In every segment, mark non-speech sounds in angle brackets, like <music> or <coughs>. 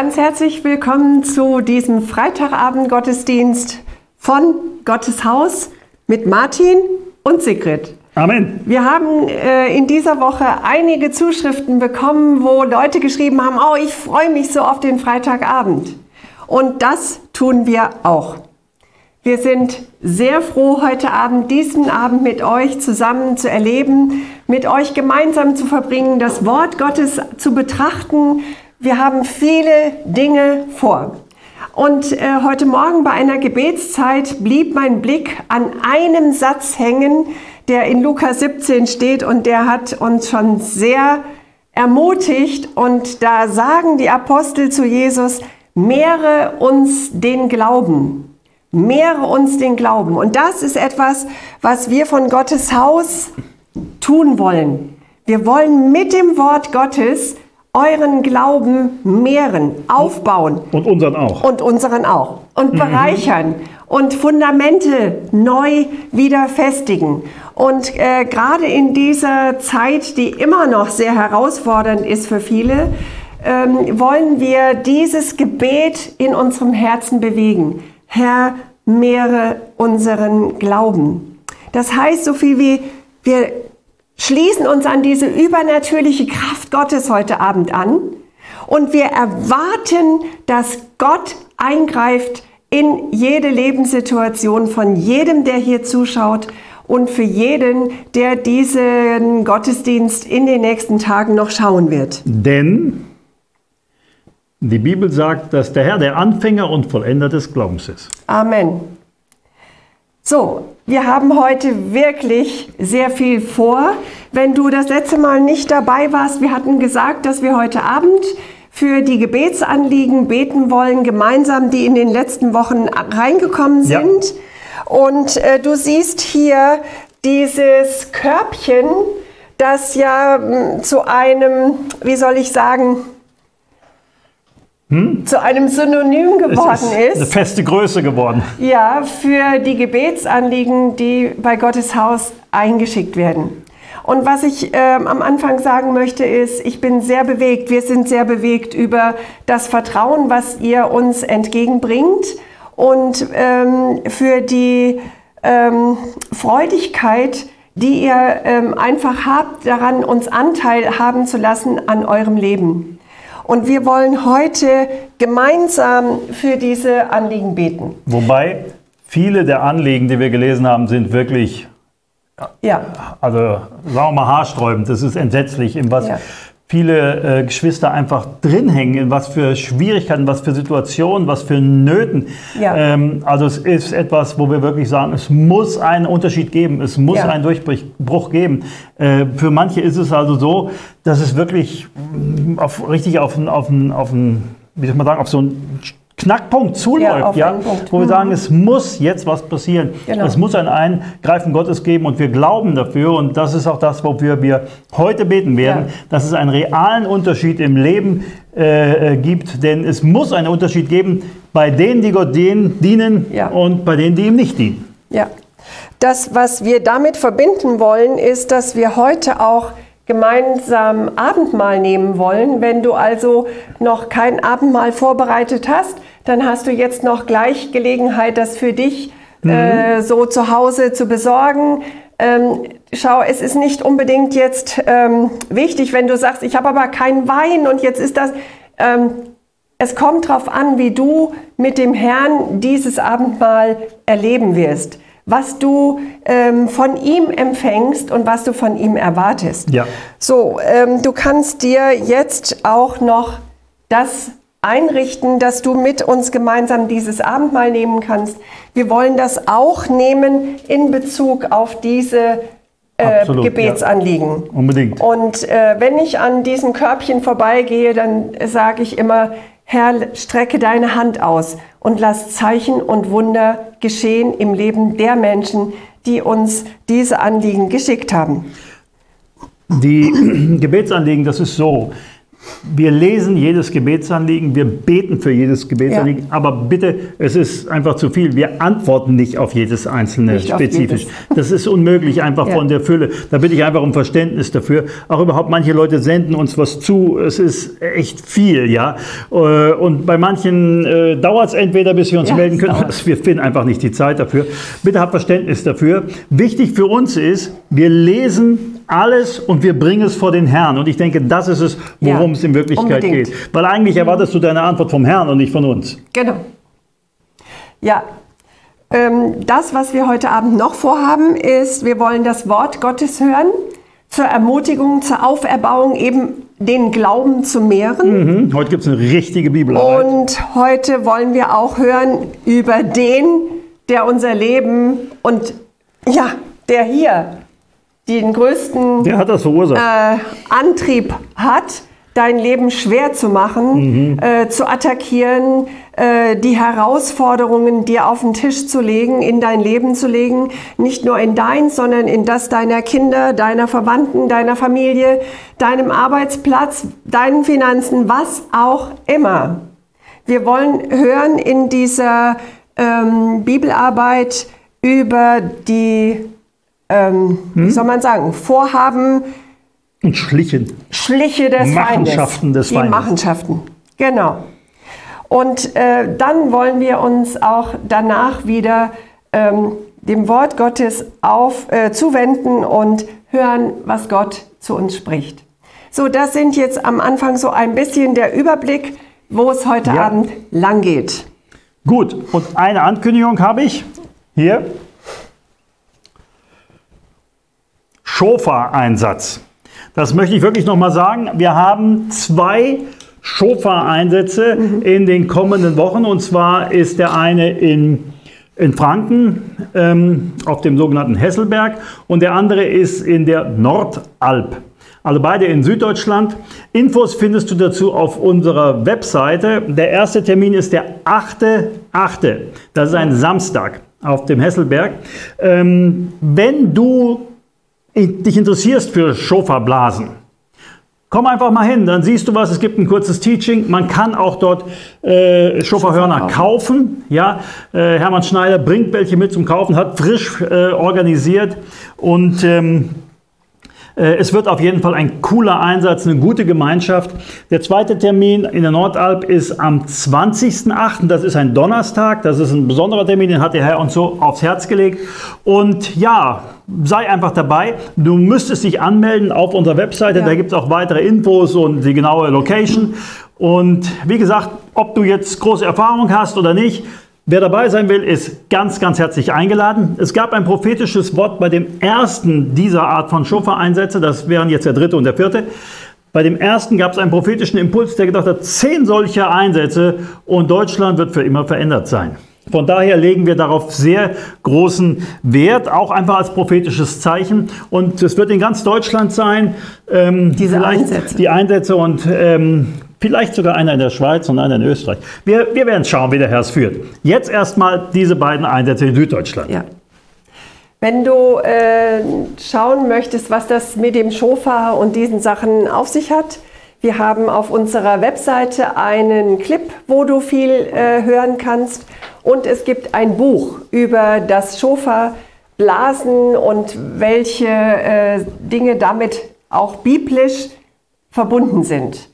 Ganz herzlich willkommen zu diesem Freitagabend-Gottesdienst von Gottes Haus mit Martin und Sigrid. Amen. Wir haben äh, in dieser Woche einige Zuschriften bekommen, wo Leute geschrieben haben, oh, ich freue mich so auf den Freitagabend. Und das tun wir auch. Wir sind sehr froh, heute Abend, diesen Abend mit euch zusammen zu erleben, mit euch gemeinsam zu verbringen, das Wort Gottes zu betrachten. Wir haben viele Dinge vor. Und äh, heute Morgen bei einer Gebetszeit blieb mein Blick an einem Satz hängen, der in Lukas 17 steht und der hat uns schon sehr ermutigt. Und da sagen die Apostel zu Jesus, mehre uns den Glauben mehre uns den Glauben. Und das ist etwas, was wir von Gottes Haus tun wollen. Wir wollen mit dem Wort Gottes euren Glauben mehren, aufbauen. Und unseren auch. Und unseren auch. Und mhm. bereichern und Fundamente neu wieder festigen. Und äh, gerade in dieser Zeit, die immer noch sehr herausfordernd ist für viele, ähm, wollen wir dieses Gebet in unserem Herzen bewegen. Herr, mehre unseren Glauben. Das heißt so viel wie, wir schließen uns an diese übernatürliche Kraft Gottes heute Abend an und wir erwarten, dass Gott eingreift in jede Lebenssituation von jedem, der hier zuschaut und für jeden, der diesen Gottesdienst in den nächsten Tagen noch schauen wird. Denn die Bibel sagt, dass der Herr der Anfänger und Vollender des Glaubens ist. Amen. So, wir haben heute wirklich sehr viel vor. Wenn du das letzte Mal nicht dabei warst, wir hatten gesagt, dass wir heute Abend für die Gebetsanliegen beten wollen, gemeinsam, die in den letzten Wochen reingekommen sind. Ja. Und äh, du siehst hier dieses Körbchen, das ja mh, hm, zu einem, wie soll ich sagen, hm? zu einem Synonym geworden ist, ist. Eine feste Größe geworden. Ja, für die Gebetsanliegen, die bei Gottes Haus eingeschickt werden. Und was ich ähm, am Anfang sagen möchte, ist, ich bin sehr bewegt, wir sind sehr bewegt über das Vertrauen, was ihr uns entgegenbringt und ähm, für die ähm, Freudigkeit, die ihr ähm, einfach habt, daran uns Anteil haben zu lassen an eurem Leben. Und wir wollen heute gemeinsam für diese Anliegen beten. Wobei viele der Anliegen, die wir gelesen haben, sind wirklich, ja. also sagen wir mal haarsträubend. Das ist entsetzlich, in was ja viele äh, Geschwister einfach drin hängen, in was für Schwierigkeiten, was für Situationen, was für Nöten. Ja. Ähm, also es ist etwas, wo wir wirklich sagen, es muss einen Unterschied geben, es muss ja. einen Durchbruch geben. Äh, für manche ist es also so, dass es wirklich auf, richtig auf, auf, auf, auf, wie soll man sagen, auf so ein Knackpunkt zuläuft, ja, ja wo wir mhm. sagen, es muss jetzt was passieren. Genau. Es muss ein Eingreifen Gottes geben und wir glauben dafür und das ist auch das, wofür wir heute beten werden, ja. dass es einen realen Unterschied im Leben äh, äh, gibt, denn es muss einen Unterschied geben bei denen, die Gott dienen ja. und bei denen, die ihm nicht dienen. Ja, das, was wir damit verbinden wollen, ist, dass wir heute auch gemeinsam Abendmahl nehmen wollen. Wenn du also noch kein Abendmahl vorbereitet hast, dann hast du jetzt noch gleich Gelegenheit, das für dich mhm. äh, so zu Hause zu besorgen. Ähm, schau, es ist nicht unbedingt jetzt ähm, wichtig, wenn du sagst, ich habe aber keinen Wein und jetzt ist das. Ähm, es kommt darauf an, wie du mit dem Herrn dieses Abendmahl erleben wirst was du ähm, von ihm empfängst und was du von ihm erwartest. Ja. So, ähm, du kannst dir jetzt auch noch das einrichten, dass du mit uns gemeinsam dieses Abendmahl nehmen kannst. Wir wollen das auch nehmen in Bezug auf diese äh, Absolut, Gebetsanliegen. Ja. Unbedingt. Und äh, wenn ich an diesen Körbchen vorbeigehe, dann sage ich immer, Herr, strecke deine Hand aus und lass Zeichen und Wunder geschehen im Leben der Menschen, die uns diese Anliegen geschickt haben. Die <clears throat> Gebetsanliegen, das ist so. Wir lesen jedes Gebetsanliegen, wir beten für jedes Gebetsanliegen, ja. aber bitte, es ist einfach zu viel. Wir antworten nicht auf jedes einzelne nicht spezifisch. Jedes. Das ist unmöglich einfach ja. von der Fülle. Da bitte ich einfach um Verständnis dafür. Auch überhaupt manche Leute senden uns was zu. Es ist echt viel, ja. Äh, und bei manchen äh, dauert es entweder, bis wir uns ja, melden können. Wir finden einfach nicht die Zeit dafür. Bitte habt Verständnis dafür. Wichtig für uns ist, wir lesen alles und wir bringen es vor den Herrn. Und ich denke, das ist es, worum ja, es in Wirklichkeit unbedingt. geht. Weil eigentlich erwartest du deine Antwort vom Herrn und nicht von uns. Genau. Ja, ähm, das, was wir heute Abend noch vorhaben, ist, wir wollen das Wort Gottes hören zur Ermutigung, zur Auferbauung, eben den Glauben zu mehren. Mhm. Heute gibt es eine richtige Bibelarbeit. Und heute wollen wir auch hören über den, der unser Leben und ja, der hier den größten hat. Äh, Antrieb hat, dein Leben schwer zu machen, mhm. äh, zu attackieren, äh, die Herausforderungen dir auf den Tisch zu legen, in dein Leben zu legen, nicht nur in deins, sondern in das deiner Kinder, deiner Verwandten, deiner Familie, deinem Arbeitsplatz, deinen Finanzen, was auch immer. Wir wollen hören in dieser ähm, Bibelarbeit über die ähm, hm? wie soll man sagen, Vorhaben und Schlichen. Schliche des Machenschaften Feindes. des Feindes. Die Machenschaften, genau. Und äh, dann wollen wir uns auch danach wieder ähm, dem Wort Gottes auf, äh, zuwenden und hören, was Gott zu uns spricht. So, das sind jetzt am Anfang so ein bisschen der Überblick, wo es heute ja. Abend lang geht. Gut, und eine Ankündigung habe ich hier. Schofa-Einsatz. Das möchte ich wirklich nochmal sagen. Wir haben zwei Schofa-Einsätze mhm. in den kommenden Wochen. Und zwar ist der eine in, in Franken ähm, auf dem sogenannten Hesselberg und der andere ist in der Nordalp. Also beide in Süddeutschland. Infos findest du dazu auf unserer Webseite. Der erste Termin ist der 8.8. Das ist ein Samstag auf dem Hesselberg. Ähm, wenn du dich interessierst für Schofablasen, komm einfach mal hin, dann siehst du was. Es gibt ein kurzes Teaching. Man kann auch dort äh, Schofahörner kaufen. Ja, äh, Hermann Schneider bringt welche mit zum Kaufen, hat frisch äh, organisiert und ähm, äh, es wird auf jeden Fall ein cooler Einsatz, eine gute Gemeinschaft. Der zweite Termin in der Nordalp ist am 20.08. Das ist ein Donnerstag. Das ist ein besonderer Termin, den hat der Herr uns so aufs Herz gelegt. Und ja, sei einfach dabei. Du müsstest dich anmelden auf unserer Webseite. Ja. Da gibt es auch weitere Infos und die genaue Location. Und wie gesagt, ob du jetzt große Erfahrung hast oder nicht, Wer dabei sein will, ist ganz, ganz herzlich eingeladen. Es gab ein prophetisches Wort bei dem ersten dieser Art von Schofa-Einsätze. Das wären jetzt der dritte und der vierte. Bei dem ersten gab es einen prophetischen Impuls, der gedacht hat, zehn solcher Einsätze und Deutschland wird für immer verändert sein. Von daher legen wir darauf sehr großen Wert, auch einfach als prophetisches Zeichen. Und es wird in ganz Deutschland sein. Ähm, Diese Einsätze. Die Einsätze und ähm, Vielleicht sogar einer in der Schweiz und einer in Österreich. Wir, wir werden schauen, wie der Herr es führt. Jetzt erstmal diese beiden Einsätze in Süddeutschland. Ja. Wenn du äh, schauen möchtest, was das mit dem Schofa und diesen Sachen auf sich hat, wir haben auf unserer Webseite einen Clip, wo du viel äh, hören kannst. Und es gibt ein Buch über das Schofa, Blasen und welche äh, Dinge damit auch biblisch verbunden sind.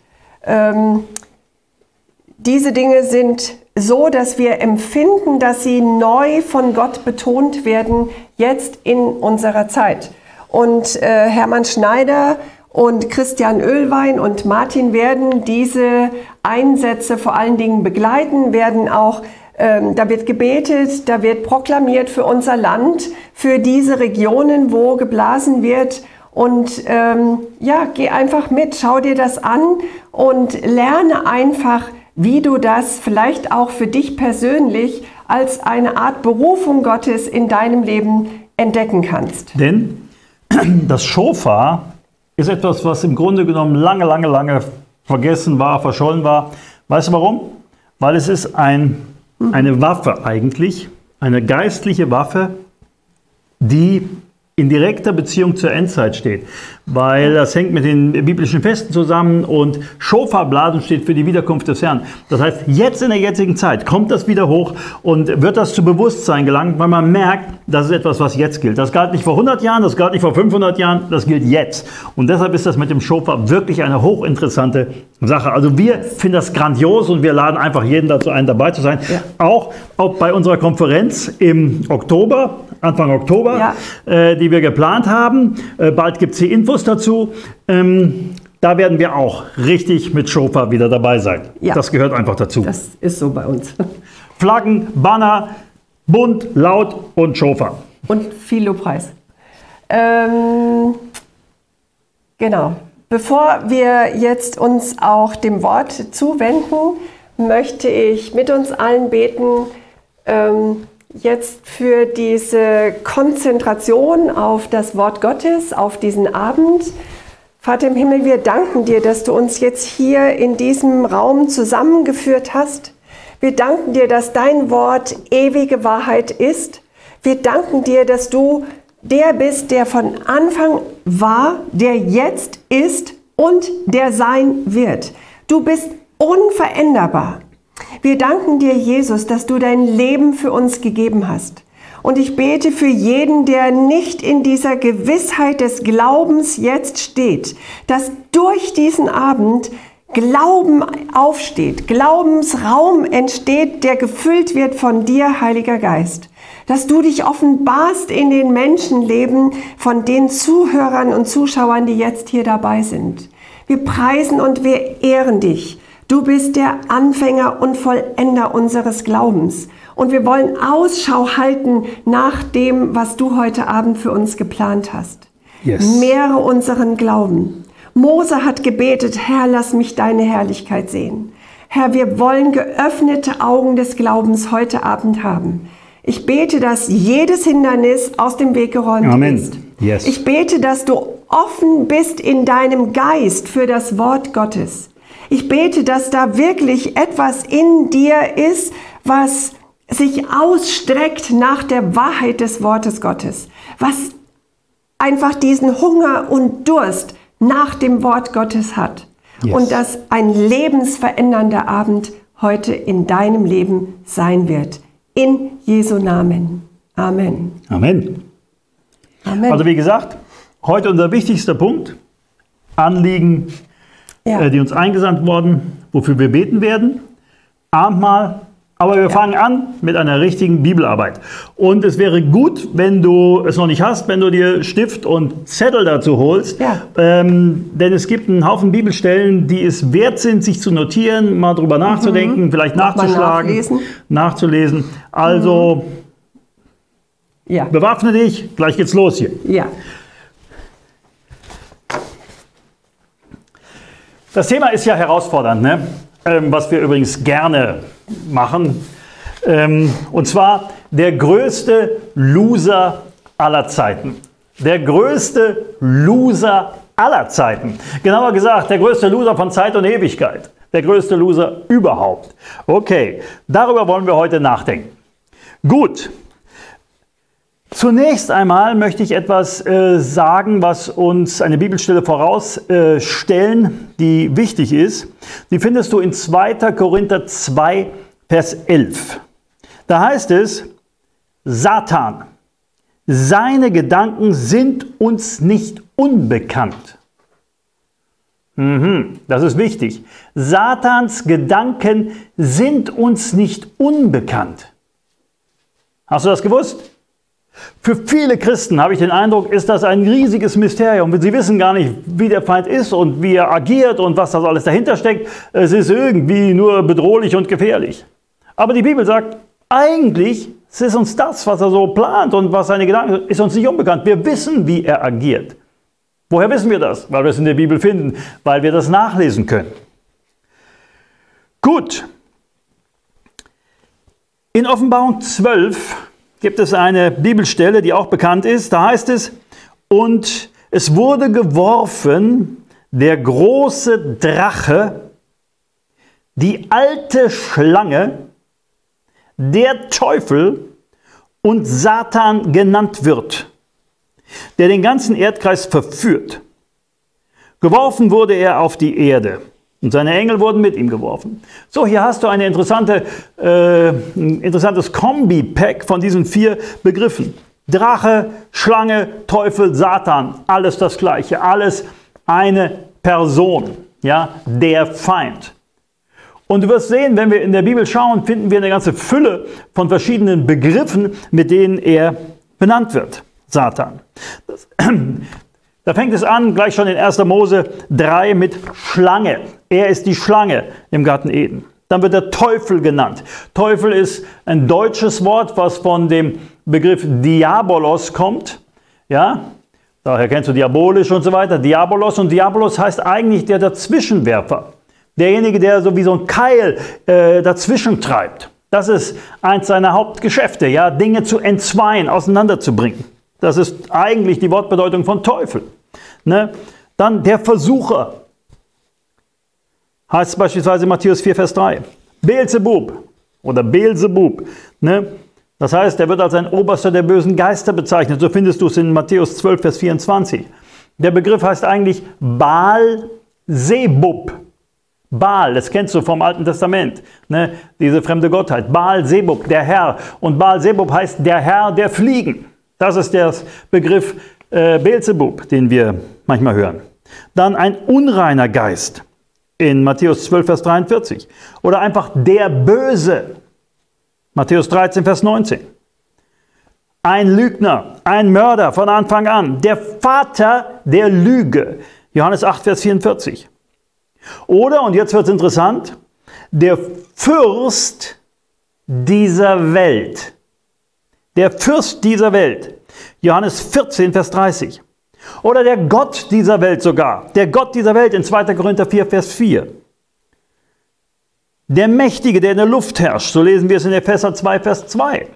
Ähm, diese Dinge sind so, dass wir empfinden, dass sie neu von Gott betont werden, jetzt in unserer Zeit. Und äh, Hermann Schneider und Christian Ölwein und Martin werden diese Einsätze vor allen Dingen begleiten, werden auch ähm, da wird gebetet, da wird proklamiert für unser Land, für diese Regionen, wo geblasen wird. Und ähm, ja, geh einfach mit, schau dir das an und lerne einfach, wie du das vielleicht auch für dich persönlich als eine Art Berufung Gottes in deinem Leben entdecken kannst. Denn <clears throat> das Schofar ist etwas, was im Grunde genommen lange, lange, lange vergessen war, verschollen war. Weißt du warum? Weil es ist ein, eine Waffe eigentlich, eine geistliche Waffe, die in direkter Beziehung zur Endzeit steht, weil das hängt mit den biblischen Festen zusammen und Schofarblasen steht für die Wiederkunft des Herrn. Das heißt, jetzt in der jetzigen Zeit kommt das wieder hoch und wird das zu Bewusstsein gelangt, weil man merkt, das ist etwas, was jetzt gilt. Das galt nicht vor 100 Jahren, das galt nicht vor 500 Jahren, das gilt jetzt. Und deshalb ist das mit dem Schofar wirklich eine hochinteressante Sache. Also wir finden das grandios und wir laden einfach jeden dazu ein, dabei zu sein. Ja. Auch, auch bei unserer Konferenz im Oktober, Anfang Oktober, ja. äh, die wir geplant haben. Äh, bald gibt es die Infos dazu. Ähm, da werden wir auch richtig mit Schofa wieder dabei sein. Ja. Das gehört einfach dazu. Das ist so bei uns. <laughs> Flaggen, Banner, bunt, laut und Schofa. Und viel Lobpreis. Ähm, genau. Bevor wir jetzt uns auch dem Wort zuwenden, möchte ich mit uns allen beten, ähm, jetzt für diese Konzentration auf das Wort Gottes, auf diesen Abend. Vater im Himmel, wir danken dir, dass du uns jetzt hier in diesem Raum zusammengeführt hast. Wir danken dir, dass dein Wort ewige Wahrheit ist. Wir danken dir, dass du der bist, der von Anfang war, der jetzt ist und der sein wird. Du bist unveränderbar. Wir danken dir, Jesus, dass du dein Leben für uns gegeben hast. Und ich bete für jeden, der nicht in dieser Gewissheit des Glaubens jetzt steht, dass durch diesen Abend Glauben aufsteht, Glaubensraum entsteht, der gefüllt wird von dir, Heiliger Geist. Dass du dich offenbarst in den Menschenleben von den Zuhörern und Zuschauern, die jetzt hier dabei sind. Wir preisen und wir ehren dich Du bist der Anfänger und Vollender unseres Glaubens. Und wir wollen Ausschau halten nach dem, was du heute Abend für uns geplant hast. Yes. Mehre unseren Glauben. Mose hat gebetet, Herr, lass mich deine Herrlichkeit sehen. Herr, wir wollen geöffnete Augen des Glaubens heute Abend haben. Ich bete, dass jedes Hindernis aus dem Weg geräumt Amen. ist. Yes. Ich bete, dass du offen bist in deinem Geist für das Wort Gottes. Ich bete, dass da wirklich etwas in dir ist, was sich ausstreckt nach der Wahrheit des Wortes Gottes, was einfach diesen Hunger und Durst nach dem Wort Gottes hat. Yes. Und dass ein lebensverändernder Abend heute in deinem Leben sein wird. In Jesu Namen. Amen. Amen. Amen. Also wie gesagt, heute unser wichtigster Punkt, Anliegen ja. äh, die uns eingesandt wurden, wofür wir beten werden. Abendmahl. Aber wir ja. fangen an mit einer richtigen Bibelarbeit. Und es wäre gut, wenn du es noch nicht hast, wenn du dir Stift und Zettel dazu holst. Ja. Ähm, denn es gibt einen Haufen Bibelstellen, die es wert sind, sich zu notieren, mal drüber nachzudenken, mhm. vielleicht nachzuschlagen, nachlesen. nachzulesen. Also mhm. ja. bewaffne dich, gleich geht's los hier. Ja. Das Thema ist ja herausfordernd, ne? ähm, was wir übrigens gerne machen. Ähm, und zwar der größte Loser aller Zeiten. Der größte Loser aller Zeiten. Genauer gesagt, der größte Loser von Zeit und Ewigkeit. Der größte Loser überhaupt. Okay, darüber wollen wir heute nachdenken. Gut, Zunächst einmal möchte ich etwas äh, sagen, was uns eine Bibelstelle vorausstellen, äh, die wichtig ist. Die findest du in 2. Korinther 2, Vers 11. Da heißt es, Satan, seine Gedanken sind uns nicht unbekannt. Mhm, das ist wichtig. Satans Gedanken sind uns nicht unbekannt. Hast du das gewusst? Für viele Christen habe ich den Eindruck, ist das ein riesiges Mysterium. Sie wissen gar nicht, wie der Feind ist und wie er agiert und was das alles dahinter steckt. Es ist irgendwie nur bedrohlich und gefährlich. Aber die Bibel sagt, eigentlich ist uns das, was er so plant und was seine Gedanken sind, ist uns nicht unbekannt. Wir wissen, wie er agiert. Woher wissen wir das? Weil wir es in der Bibel finden, weil wir das nachlesen können. Gut. In Offenbarung 12 gibt es eine Bibelstelle, die auch bekannt ist. Da heißt es, und es wurde geworfen der große Drache, die alte Schlange, der Teufel und Satan genannt wird. der den ganzen Erdkreis verführt. Geworfen wurde er auf die Erde und seine Engel wurden mit ihm geworfen. So, hier hast du eine interessante, äh, ein interessantes Kombi-Pack von diesen vier Begriffen. Drache, Schlange, Teufel, Satan, alles das Gleiche, alles eine Person, ja, der Feind. Und du wirst sehen, wenn wir in der Bibel schauen, finden wir eine ganze Fülle von verschiedenen Begriffen, mit denen er benannt wird, Satan. Das, <clears throat> da fängt es an, gleich schon in 1. Mose 3 mit Schlange. Er ist die Schlange im Garten Eden. Dann wird der Teufel genannt. Teufel ist ein deutsches Wort, was von dem Begriff Diabolos kommt. Ja, daher kennst du diabolisch und so weiter. Diabolos und Diabolos heißt eigentlich der Dazwischenwerfer. Derjenige, der so wie so ein Keil äh, dazwischen treibt. Das ist eins seiner Hauptgeschäfte, ja, Dinge zu entzweien, auseinanderzubringen. Das ist eigentlich die Wortbedeutung von Teufel. Ne? Dann der Versucher. Heißt beispielsweise Matthäus 4, Vers 3. Beelzebub oder Beelzebub. Ne? Das heißt, er wird als ein Oberster der bösen Geister bezeichnet. So findest du es in Matthäus 12, Vers 24. Der Begriff heißt eigentlich Baal Sebub. Baal, das kennst du vom Alten Testament, ne? diese fremde Gottheit. Baal Sebub, der Herr. Und Baal Sebub heißt der Herr der Fliegen. Das ist der Begriff äh, Beelzebub, den wir manchmal hören. Dann ein unreiner Geist in Matthäus 12, Vers 43. Oder einfach der Böse. Matthäus 13, Vers 19. Ein Lügner, ein Mörder von Anfang an, der Vater der Lüge. Johannes 8, Vers 44. Oder, und jetzt wird es interessant, der Fürst dieser Welt. Der Fürst dieser Welt. Johannes 14, Vers 30. Oder der Gott dieser Welt sogar. Der Gott dieser Welt in 2. Korinther 4, Vers 4. Der Mächtige, der in der Luft herrscht. So lesen wir es in Epheser 2, Vers 2.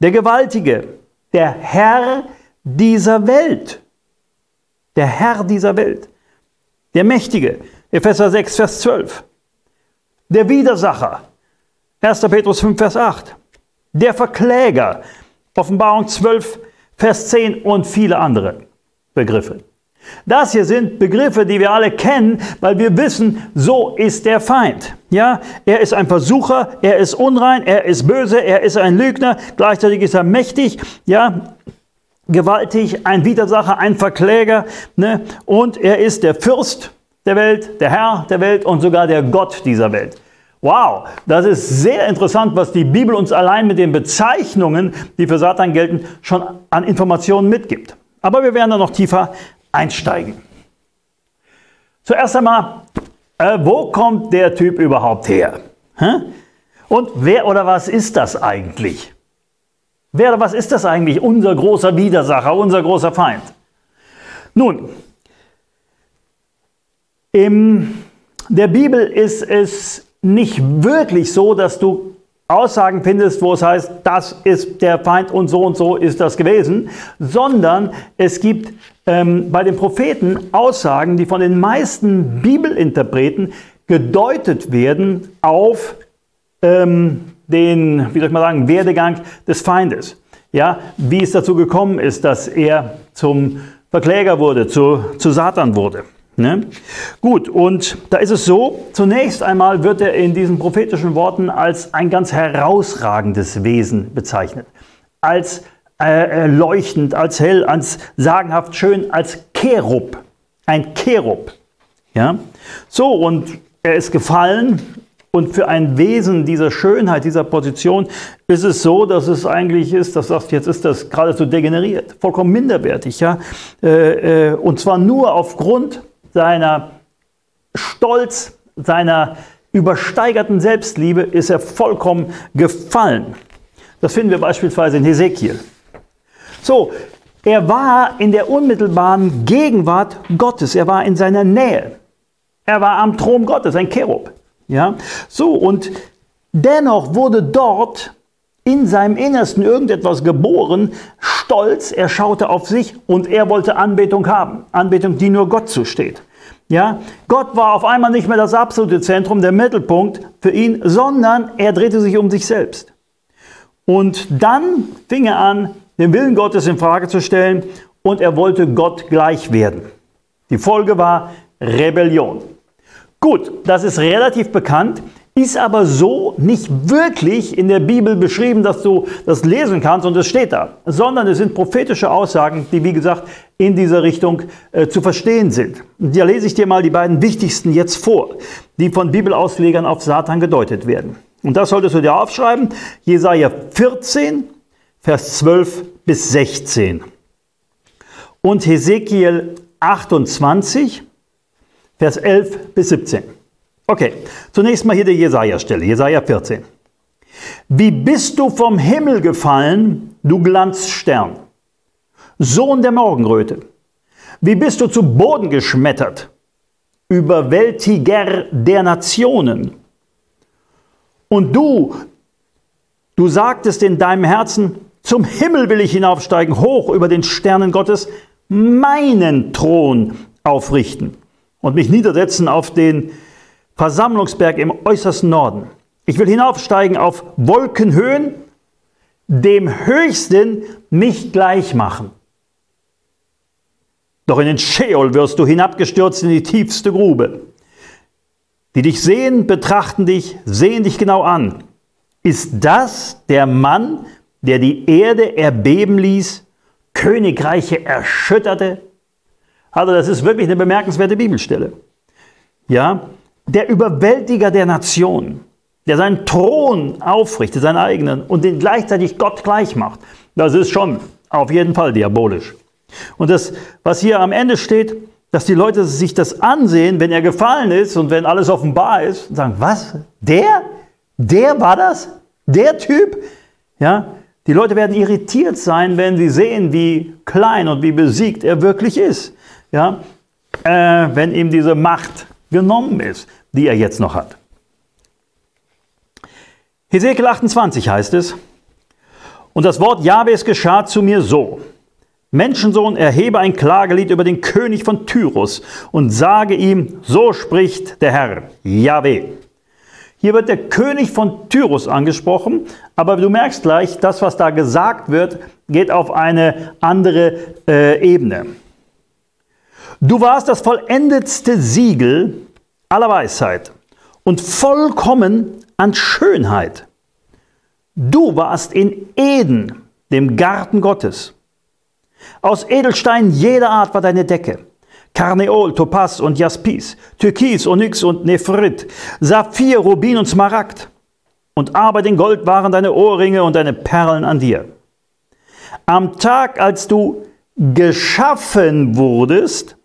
Der Gewaltige, der Herr dieser Welt. Der Herr dieser Welt. Der Mächtige, Epheser 6, Vers 12. Der Widersacher, 1. Petrus 5, Vers 8. Der Verkläger, Offenbarung 12, Vers 10 und viele andere Begriffe. Das hier sind Begriffe, die wir alle kennen, weil wir wissen, so ist der Feind. Ja, er ist ein Versucher, er ist unrein, er ist böse, er ist ein Lügner, gleichzeitig ist er mächtig. Ja, gewaltig, ein Widersacher, ein Verkläger. Ne? Und er ist der Fürst der Welt, der Herr der Welt und sogar der Gott dieser Welt. Wow, das ist sehr interessant, was die Bibel uns allein mit den Bezeichnungen, die für Satan gelten, schon an Informationen mitgibt. Aber wir werden da noch tiefer einsteigen. Zuerst einmal, äh, wo kommt der Typ überhaupt her? Hä? Und wer oder was ist das eigentlich? Wer, was ist das eigentlich, unser großer Widersacher, unser großer Feind? Nun, in der Bibel ist es nicht wirklich so, dass du Aussagen findest, wo es heißt, das ist der Feind und so und so ist das gewesen, sondern es gibt ähm, bei den Propheten Aussagen, die von den meisten Bibelinterpreten gedeutet werden auf ähm, den, wie soll ich mal sagen, Werdegang des Feindes. Ja, wie es dazu gekommen ist, dass er zum Verkläger wurde, zu, zu Satan wurde. Ne? Gut, und da ist es so, zunächst einmal wird er in diesen prophetischen Worten als ein ganz herausragendes Wesen bezeichnet. Als äh, leuchtend, als hell, als sagenhaft schön, als Cherub. Ein Cherub. Ja? So, und er ist gefallen und für ein Wesen dieser Schönheit, dieser Position ist es so, dass es eigentlich ist, das sagt, jetzt ist das geradezu degeneriert, vollkommen minderwertig, ja. Äh, äh, und zwar nur aufgrund seiner Stolz, seiner übersteigerten Selbstliebe ist er vollkommen gefallen. Das finden wir beispielsweise in Hesekiel. So, er war in der unmittelbaren Gegenwart Gottes, er war in seiner Nähe. Er war am Thron Gottes, ein Cherub. Ja? So, und dennoch wurde dort in seinem Innersten irgendetwas geboren, stolz, er schaute auf sich und er wollte Anbetung haben. Anbetung, die nur Gott zusteht. Ja, Gott war auf einmal nicht mehr das absolute Zentrum, der Mittelpunkt für ihn, sondern er drehte sich um sich selbst. Und dann fing er an, den Willen Gottes in Frage zu stellen und er wollte Gott gleich werden. Die Folge war Rebellion. Gut, das ist relativ bekannt, ist aber so nicht wirklich in der Bibel beschrieben, dass du das lesen kannst und es steht da, sondern es sind prophetische Aussagen, die wie gesagt in dieser Richtung äh, zu verstehen sind. Und da lese ich dir mal die beiden wichtigsten jetzt vor, die von Bibelauslegern auf Satan gedeutet werden. Und das solltest du dir aufschreiben, Jesaja 14, Vers 12 bis 16 und Hesekiel 28, Vers 11 bis 17. Okay, zunächst mal hier die Jesaja-Stelle, Jesaja 14. Wie bist du vom Himmel gefallen, du Glanzstern, Sohn der Morgenröte? Wie bist du zu Boden geschmettert, Überwältiger der Nationen? Und du, du sagtest in deinem Herzen, zum Himmel will ich hinaufsteigen, hoch über den Sternen Gottes, meinen Thron aufrichten und mich niedersetzen auf den Versammlungsberg im äußersten Norden. Ich will hinaufsteigen auf Wolkenhöhen, dem Höchsten mich gleich machen. Doch in den Sheol wirst du hinabgestürzt in die tiefste Grube. Die dich sehen, betrachten dich, sehen dich genau an. Ist das der Mann, der die Erde erbeben ließ, Königreiche erschütterte? Also das ist wirklich eine bemerkenswerte Bibelstelle. Ja, der Überwältiger der Nation, der seinen Thron aufrichtet, seinen eigenen, und den gleichzeitig Gott gleich macht, das ist schon auf jeden Fall diabolisch. Und das, was hier am Ende steht, dass die Leute sich das ansehen, wenn er gefallen ist und wenn alles offenbar ist, und sagen, was? Der? Der war das? Der Typ? Ja, die Leute werden irritiert sein, wenn sie sehen, wie klein und wie besiegt er wirklich ist. Ja, äh, wenn ihm diese Macht genommen ist, die er jetzt noch hat. Hesekiel 28 heißt es, und das Wort Jahwes geschah zu mir so. Menschensohn, erhebe ein Klagelied über den König von Tyrus und sage ihm, so spricht der Herr, Jahwe. Hier wird der König von Tyrus angesprochen, aber du merkst gleich, das, was da gesagt wird, geht auf eine andere äh, Ebene. Du warst das vollendetste Siegel aller Weisheit und vollkommen an Schönheit. Du warst in Eden, dem Garten Gottes. Aus Edelstein jeder Art war deine Decke. Karneol, Topaz und Jaspis, Türkis, Onyx und Nephrit, Saphir, Rubin und Smaragd. Und aber den Gold waren deine Ohrringe und deine Perlen an dir. Am Tag, als du geschaffen wurdest,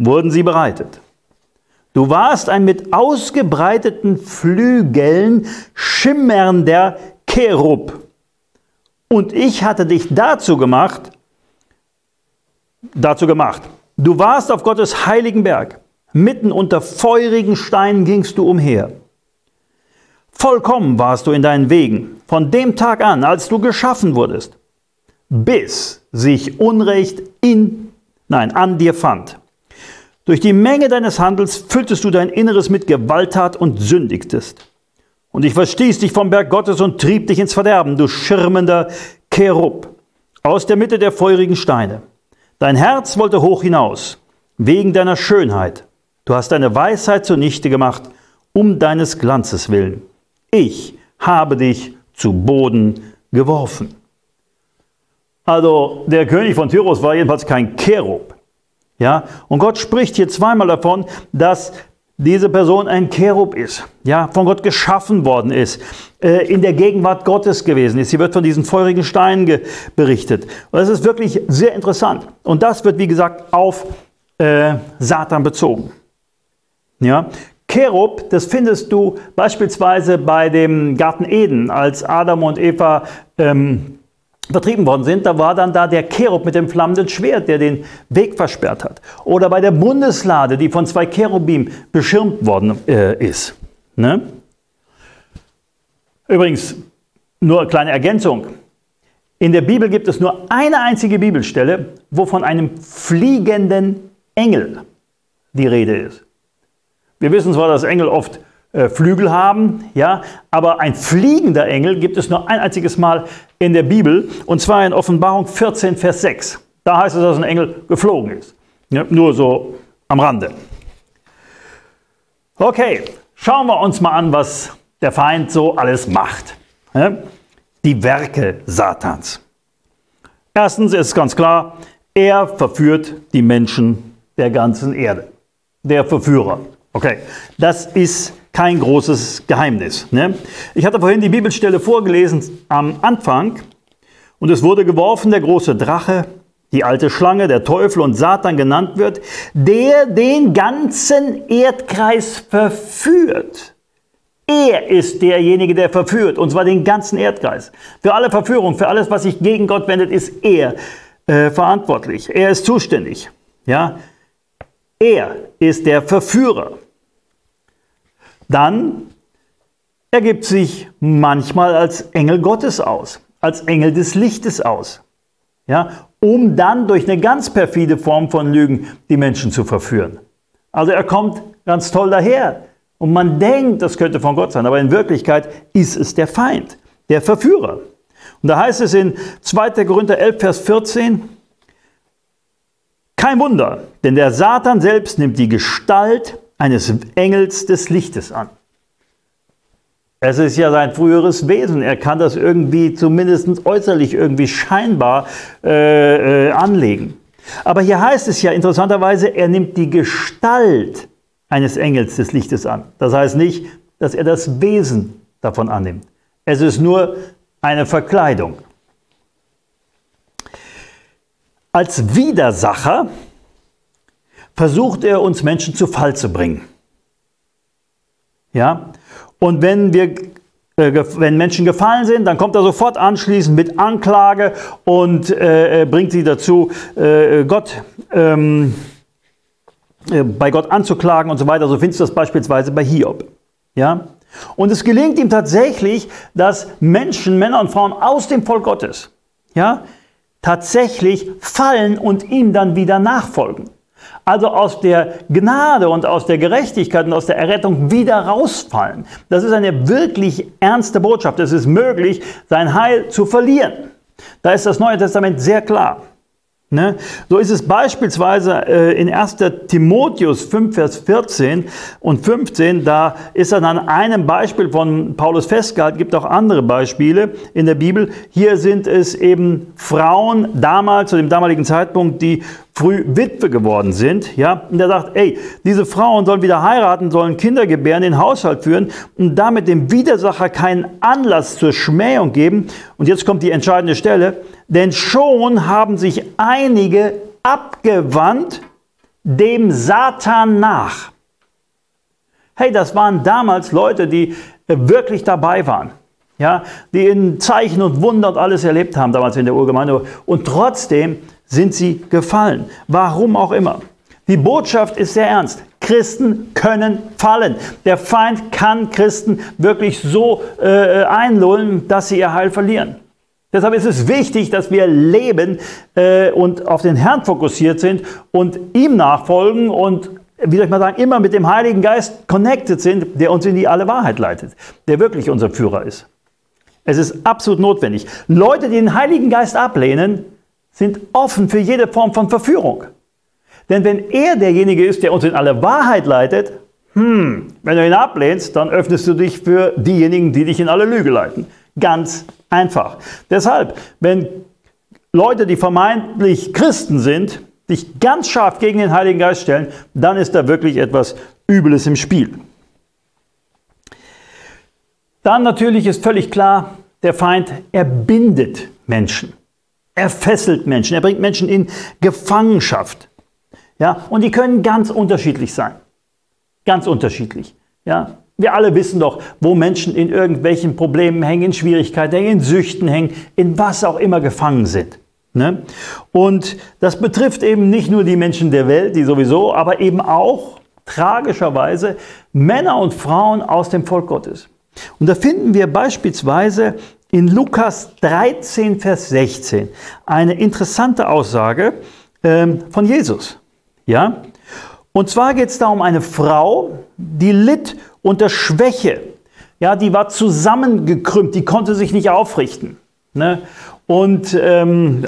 wurden sie bereitet. Du warst ein mit ausgebreiteten Flügeln schimmernder Cherub. Und ich hatte dich dazu gemacht, dazu gemacht. Du warst auf Gottes heiligen Berg. Mitten unter feurigen Steinen gingst du umher. Vollkommen warst du in deinen Wegen, von dem Tag an, als du geschaffen wurdest, bis sich Unrecht in, nein, an dir fand. Durch die Menge deines Handels fülltest du dein Inneres mit Gewalttat und sündigtest. Und ich verstieß dich vom Berg Gottes und trieb dich ins Verderben, du schirmender Cherub, aus der Mitte der feurigen Steine. Dein Herz wollte hoch hinaus, wegen deiner Schönheit. Du hast deine Weisheit zunichte gemacht, um deines Glanzes willen. Ich habe dich zu Boden geworfen. Also der König von Tyrus war jedenfalls kein Cherub. Ja, und Gott spricht hier zweimal davon, dass diese Person ein Cherub ist, ja, von Gott geschaffen worden ist, äh, in der Gegenwart Gottes gewesen ist. Hier wird von diesen feurigen Steinen berichtet. Und das ist wirklich sehr interessant. Und das wird, wie gesagt, auf äh, Satan bezogen. Ja, Cherub, das findest du beispielsweise bei dem Garten Eden, als Adam und Eva ähm, vertrieben worden sind, da war dann da der Cherub mit dem flammenden Schwert, der den Weg versperrt hat. Oder bei der Bundeslade, die von zwei Cherubim beschirmt worden äh, ist. Ne? Übrigens, nur eine kleine Ergänzung. In der Bibel gibt es nur eine einzige Bibelstelle, wo von einem fliegenden Engel die Rede ist. Wir wissen zwar, dass Engel oft Flügel haben, ja, aber ein fliegender Engel gibt es nur ein einziges Mal in der Bibel und zwar in Offenbarung 14, Vers 6. Da heißt es, dass ein Engel geflogen ist. Ja, nur so am Rande. Okay, schauen wir uns mal an, was der Feind so alles macht. Ja, die Werke Satans. Erstens ist ganz klar, er verführt die Menschen der ganzen Erde. Der Verführer. Okay, das ist kein großes Geheimnis. Ne? Ich hatte vorhin die Bibelstelle vorgelesen am Anfang und es wurde geworfen der große Drache, die alte Schlange, der Teufel und Satan genannt wird, der den ganzen Erdkreis verführt. Er ist derjenige, der verführt, und zwar den ganzen Erdkreis. Für alle Verführung, für alles, was sich gegen Gott wendet, ist er äh, verantwortlich. Er ist zuständig. Ja? Er ist der Verführer. Dann ergibt sich manchmal als Engel Gottes aus, als Engel des Lichtes aus. Ja? Um dann durch eine ganz perfide Form von Lügen die Menschen zu verführen. Also er kommt ganz toll daher. Und man denkt, das könnte von Gott sein, aber in Wirklichkeit ist es der Feind, der Verführer. Und da heißt es in 2. Korinther 11, Vers 14, kein Wunder, denn der Satan selbst nimmt die Gestalt eines Engels des Lichtes an. Es ist ja sein früheres Wesen. Er kann das irgendwie zumindest äußerlich irgendwie scheinbar äh, äh, anlegen. Aber hier heißt es ja interessanterweise, er nimmt die Gestalt eines Engels des Lichtes an. Das heißt nicht, dass er das Wesen davon annimmt. Es ist nur eine Verkleidung. Als Widersacher versucht er uns Menschen zu Fall zu bringen. Ja? Und wenn wir äh, wenn Menschen gefallen sind, dann kommt er sofort anschließend mit Anklage und äh, bringt sie dazu, äh, Gott ähm, äh, bei Gott anzuklagen und so weiter. So findest du das beispielsweise bei Hiob. Ja? Und es gelingt ihm tatsächlich, dass Menschen, Männer und Frauen aus dem Volk Gottes, ja, tatsächlich fallen und ihm dann wieder nachfolgen. Also aus der Gnade und aus der Gerechtigkeit und aus der Errettung wieder rausfallen. Das ist eine wirklich ernste Botschaft. Es ist möglich, sein Heil zu verlieren. Da ist das Neue Testament sehr klar. Ne? So ist es beispielsweise äh, in 1. Timotheus 5, Vers 14 und 15, da ist dann an einem Beispiel von Paulus festgehalten, gibt auch andere Beispiele in der Bibel. Hier sind es eben Frauen damals, zu dem damaligen Zeitpunkt, die früh Witwe geworden sind, ja, und er sagt, ey, diese Frauen sollen wieder heiraten, sollen Kinder gebären, den Haushalt führen und damit dem Widersacher keinen Anlass zur Schmähung geben. Und jetzt kommt die entscheidende Stelle, denn schon haben sich einige abgewandt dem Satan nach. Hey, das waren damals Leute, die wirklich dabei waren. Ja, die in Zeichen und Wunder und alles erlebt haben damals in der Urgemeinde. Und trotzdem sind sie gefallen. Warum auch immer. Die Botschaft ist sehr ernst. Christen können fallen. Der Feind kann Christen wirklich so äh, einlullen, dass sie ihr Heil verlieren. Deshalb ist es wichtig, dass wir leben äh, und auf den Herrn fokussiert sind und ihm nachfolgen und, wie soll ich mal sagen, immer mit dem Heiligen Geist connected sind, der uns in die alle Wahrheit leitet, der wirklich unser Führer ist. Es ist absolut notwendig. Leute, die den Heiligen Geist ablehnen, sind offen für jede Form von Verführung. Denn wenn er derjenige ist, der uns in alle Wahrheit leitet, hm, wenn du ihn ablehnst, dann öffnest du dich für diejenigen, die dich in alle Lüge leiten. Ganz einfach. Deshalb, wenn Leute, die vermeintlich Christen sind, dich ganz scharf gegen den Heiligen Geist stellen, dann ist da wirklich etwas Übles im Spiel. Dann natürlich ist völlig klar, der Feind, er bindet Menschen. Er fesselt Menschen, er bringt Menschen in Gefangenschaft. Ja, und die können ganz unterschiedlich sein. Ganz unterschiedlich. Ja, wir alle wissen doch, wo Menschen in irgendwelchen Problemen hängen, in Schwierigkeiten hängen, in Süchten hängen, in was auch immer gefangen sind. Ne? Und das betrifft eben nicht nur die Menschen der Welt, die sowieso, aber eben auch tragischerweise Männer und Frauen aus dem Volk Gottes. Und da finden wir beispielsweise in Lukas 13, Vers 16 eine interessante Aussage ähm, von Jesus. Ja? Und zwar geht es da um eine Frau, die litt unter Schwäche. Ja, die war zusammengekrümmt, die konnte sich nicht aufrichten. Ne? Und ähm,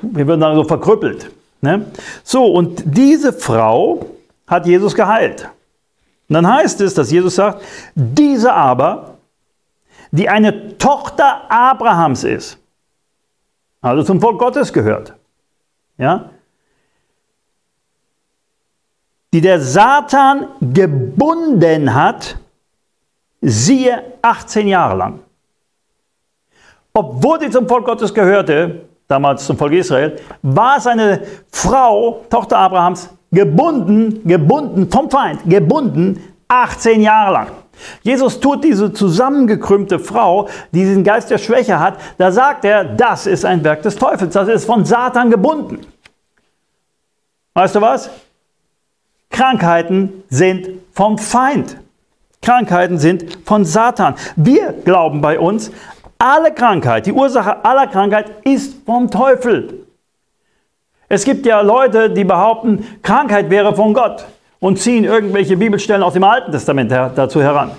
wir würden dann so verkrüppelt. Ne? So, und diese Frau hat Jesus geheilt. Und dann heißt es, dass Jesus sagt, diese aber, die eine Tochter Abrahams ist, also zum Volk Gottes gehört, ja, die der Satan gebunden hat, siehe 18 Jahre lang. Obwohl sie zum Volk Gottes gehörte, damals zum Volk Israel, war es eine Frau, Tochter Abrahams, gebunden, gebunden vom Feind, gebunden 18 Jahre lang. Jesus tut diese zusammengekrümmte Frau, die diesen Geist der Schwäche hat, da sagt er, das ist ein Werk des Teufels, das ist von Satan gebunden. Weißt du was? Krankheiten sind vom Feind. Krankheiten sind von Satan. Wir glauben bei uns, alle Krankheit, die Ursache aller Krankheit ist vom Teufel. Es gibt ja Leute, die behaupten, Krankheit wäre von Gott und ziehen irgendwelche Bibelstellen aus dem Alten Testament dazu heran.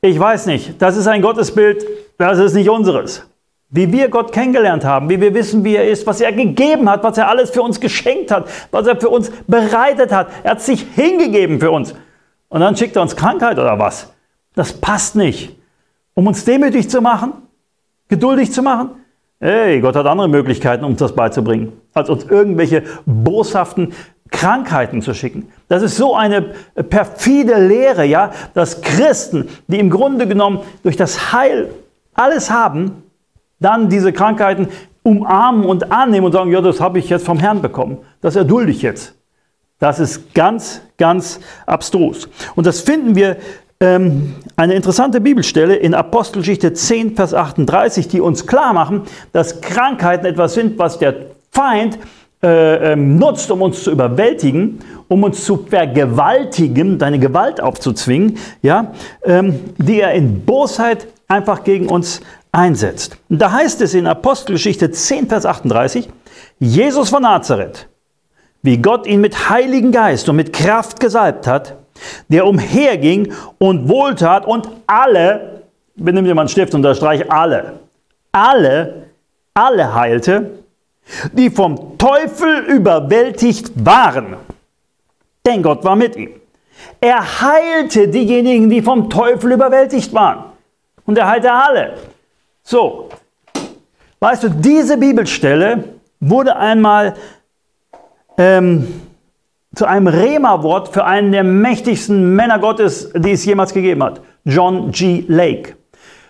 Ich weiß nicht, das ist ein Gottesbild, das ist nicht unseres. Wie wir Gott kennengelernt haben, wie wir wissen, wie er ist, was er gegeben hat, was er alles für uns geschenkt hat, was er für uns bereitet hat. Er hat sich hingegeben für uns. Und dann schickt er uns Krankheit oder was? Das passt nicht. Um uns demütig zu machen, geduldig zu machen, Hey, Gott hat andere Möglichkeiten, uns das beizubringen, als uns irgendwelche boshaften Krankheiten zu schicken. Das ist so eine perfide Lehre, ja, dass Christen, die im Grunde genommen durch das Heil alles haben, dann diese Krankheiten umarmen und annehmen und sagen, ja, das habe ich jetzt vom Herrn bekommen. Das erdulde ich jetzt. Das ist ganz, ganz abstrus. Und das finden wir ähm, eine interessante Bibelstelle in Apostelgeschichte 10, Vers 38, die uns klar machen, dass Krankheiten etwas sind, was der Feind äh, ähm, nutzt, um uns zu überwältigen, um uns zu vergewaltigen, deine Gewalt aufzuzwingen, ja, ähm, die er in Bosheit einfach gegen uns einsetzt. Und da heißt es in Apostelgeschichte 10, Vers 38, Jesus von Nazareth, wie Gott ihn mit Heiligen Geist und mit Kraft gesalbt hat, der umherging und wohltat und alle, benimm dir mal einen Stift und unterstreich alle, alle, alle heilte, die vom Teufel überwältigt waren. Denn Gott war mit ihm. Er heilte diejenigen, die vom Teufel überwältigt waren. Und er heilte alle. So, weißt du, diese Bibelstelle wurde einmal ähm, zu einem Rema-Wort für einen der mächtigsten Männer Gottes, die es jemals gegeben hat. John G. Lake.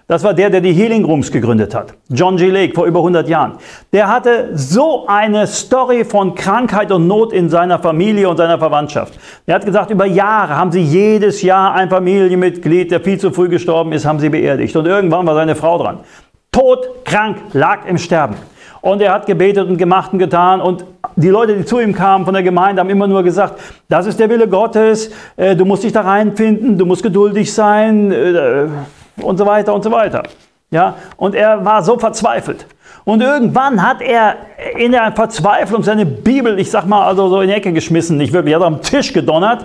Das war der, der die Healing Rooms gegründet hat. John G. Lake vor über 100 Jahren. Der hatte so eine Story von Krankheit und Not in seiner Familie und seiner Verwandtschaft. Er hat gesagt, über Jahre haben sie jedes Jahr ein Familienmitglied, der viel zu früh gestorben ist, haben sie beerdigt. Und irgendwann war seine Frau dran. Todkrank, lag im Sterben. Und er hat gebetet und gemacht und getan. Und die Leute, die zu ihm kamen von der Gemeinde, haben immer nur gesagt, das ist der Wille Gottes, äh, du musst dich da reinfinden, du musst geduldig sein äh, und so weiter und so weiter. Ja? Und er war so verzweifelt. Und irgendwann hat er in der Verzweiflung seine Bibel, ich sag mal, also so in die Ecke geschmissen, nicht wirklich, er hat am Tisch gedonnert.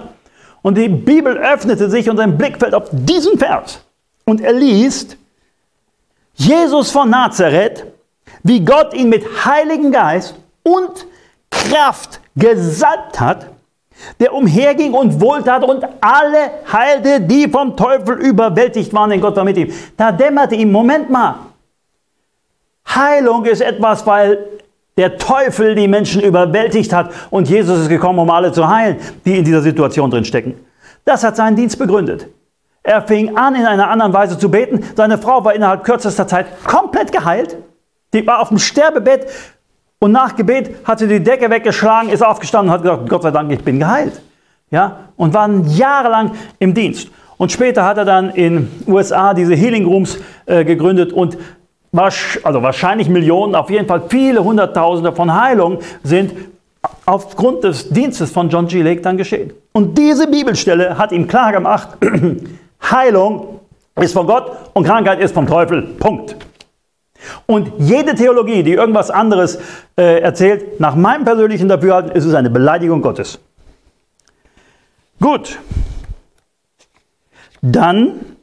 Und die Bibel öffnete sich und sein Blick fällt auf diesen Vers. Und er liest, Jesus von Nazareth, wie Gott ihn mit Heiligen Geist und Kraft gesalbt hat, der umherging und wohltat und alle heilte, die vom Teufel überwältigt waren, denn Gott war mit ihm. Da dämmerte ihm, Moment mal, Heilung ist etwas, weil der Teufel die Menschen überwältigt hat und Jesus ist gekommen, um alle zu heilen, die in dieser Situation drin stecken. Das hat seinen Dienst begründet. Er fing an, in einer anderen Weise zu beten. Seine Frau war innerhalb kürzester Zeit komplett geheilt. Die war auf dem Sterbebett und nach Gebet hat sie die Decke weggeschlagen, ist aufgestanden und hat gesagt, Gott sei Dank, ich bin geheilt. Ja, und war jahrelang im Dienst. Und später hat er dann in USA diese Healing Rooms äh, gegründet und also wahrscheinlich Millionen, auf jeden Fall viele Hunderttausende von Heilungen sind aufgrund des Dienstes von John G. Lake dann geschehen. Und diese Bibelstelle hat ihm klar gemacht, <clears throat> Heilung ist von Gott und Krankheit ist vom Teufel. Punkt. Und jede Theologie, die irgendwas anderes äh, erzählt, nach meinem persönlichen Dafürhalten ist es eine Beleidigung Gottes. Gut. Dann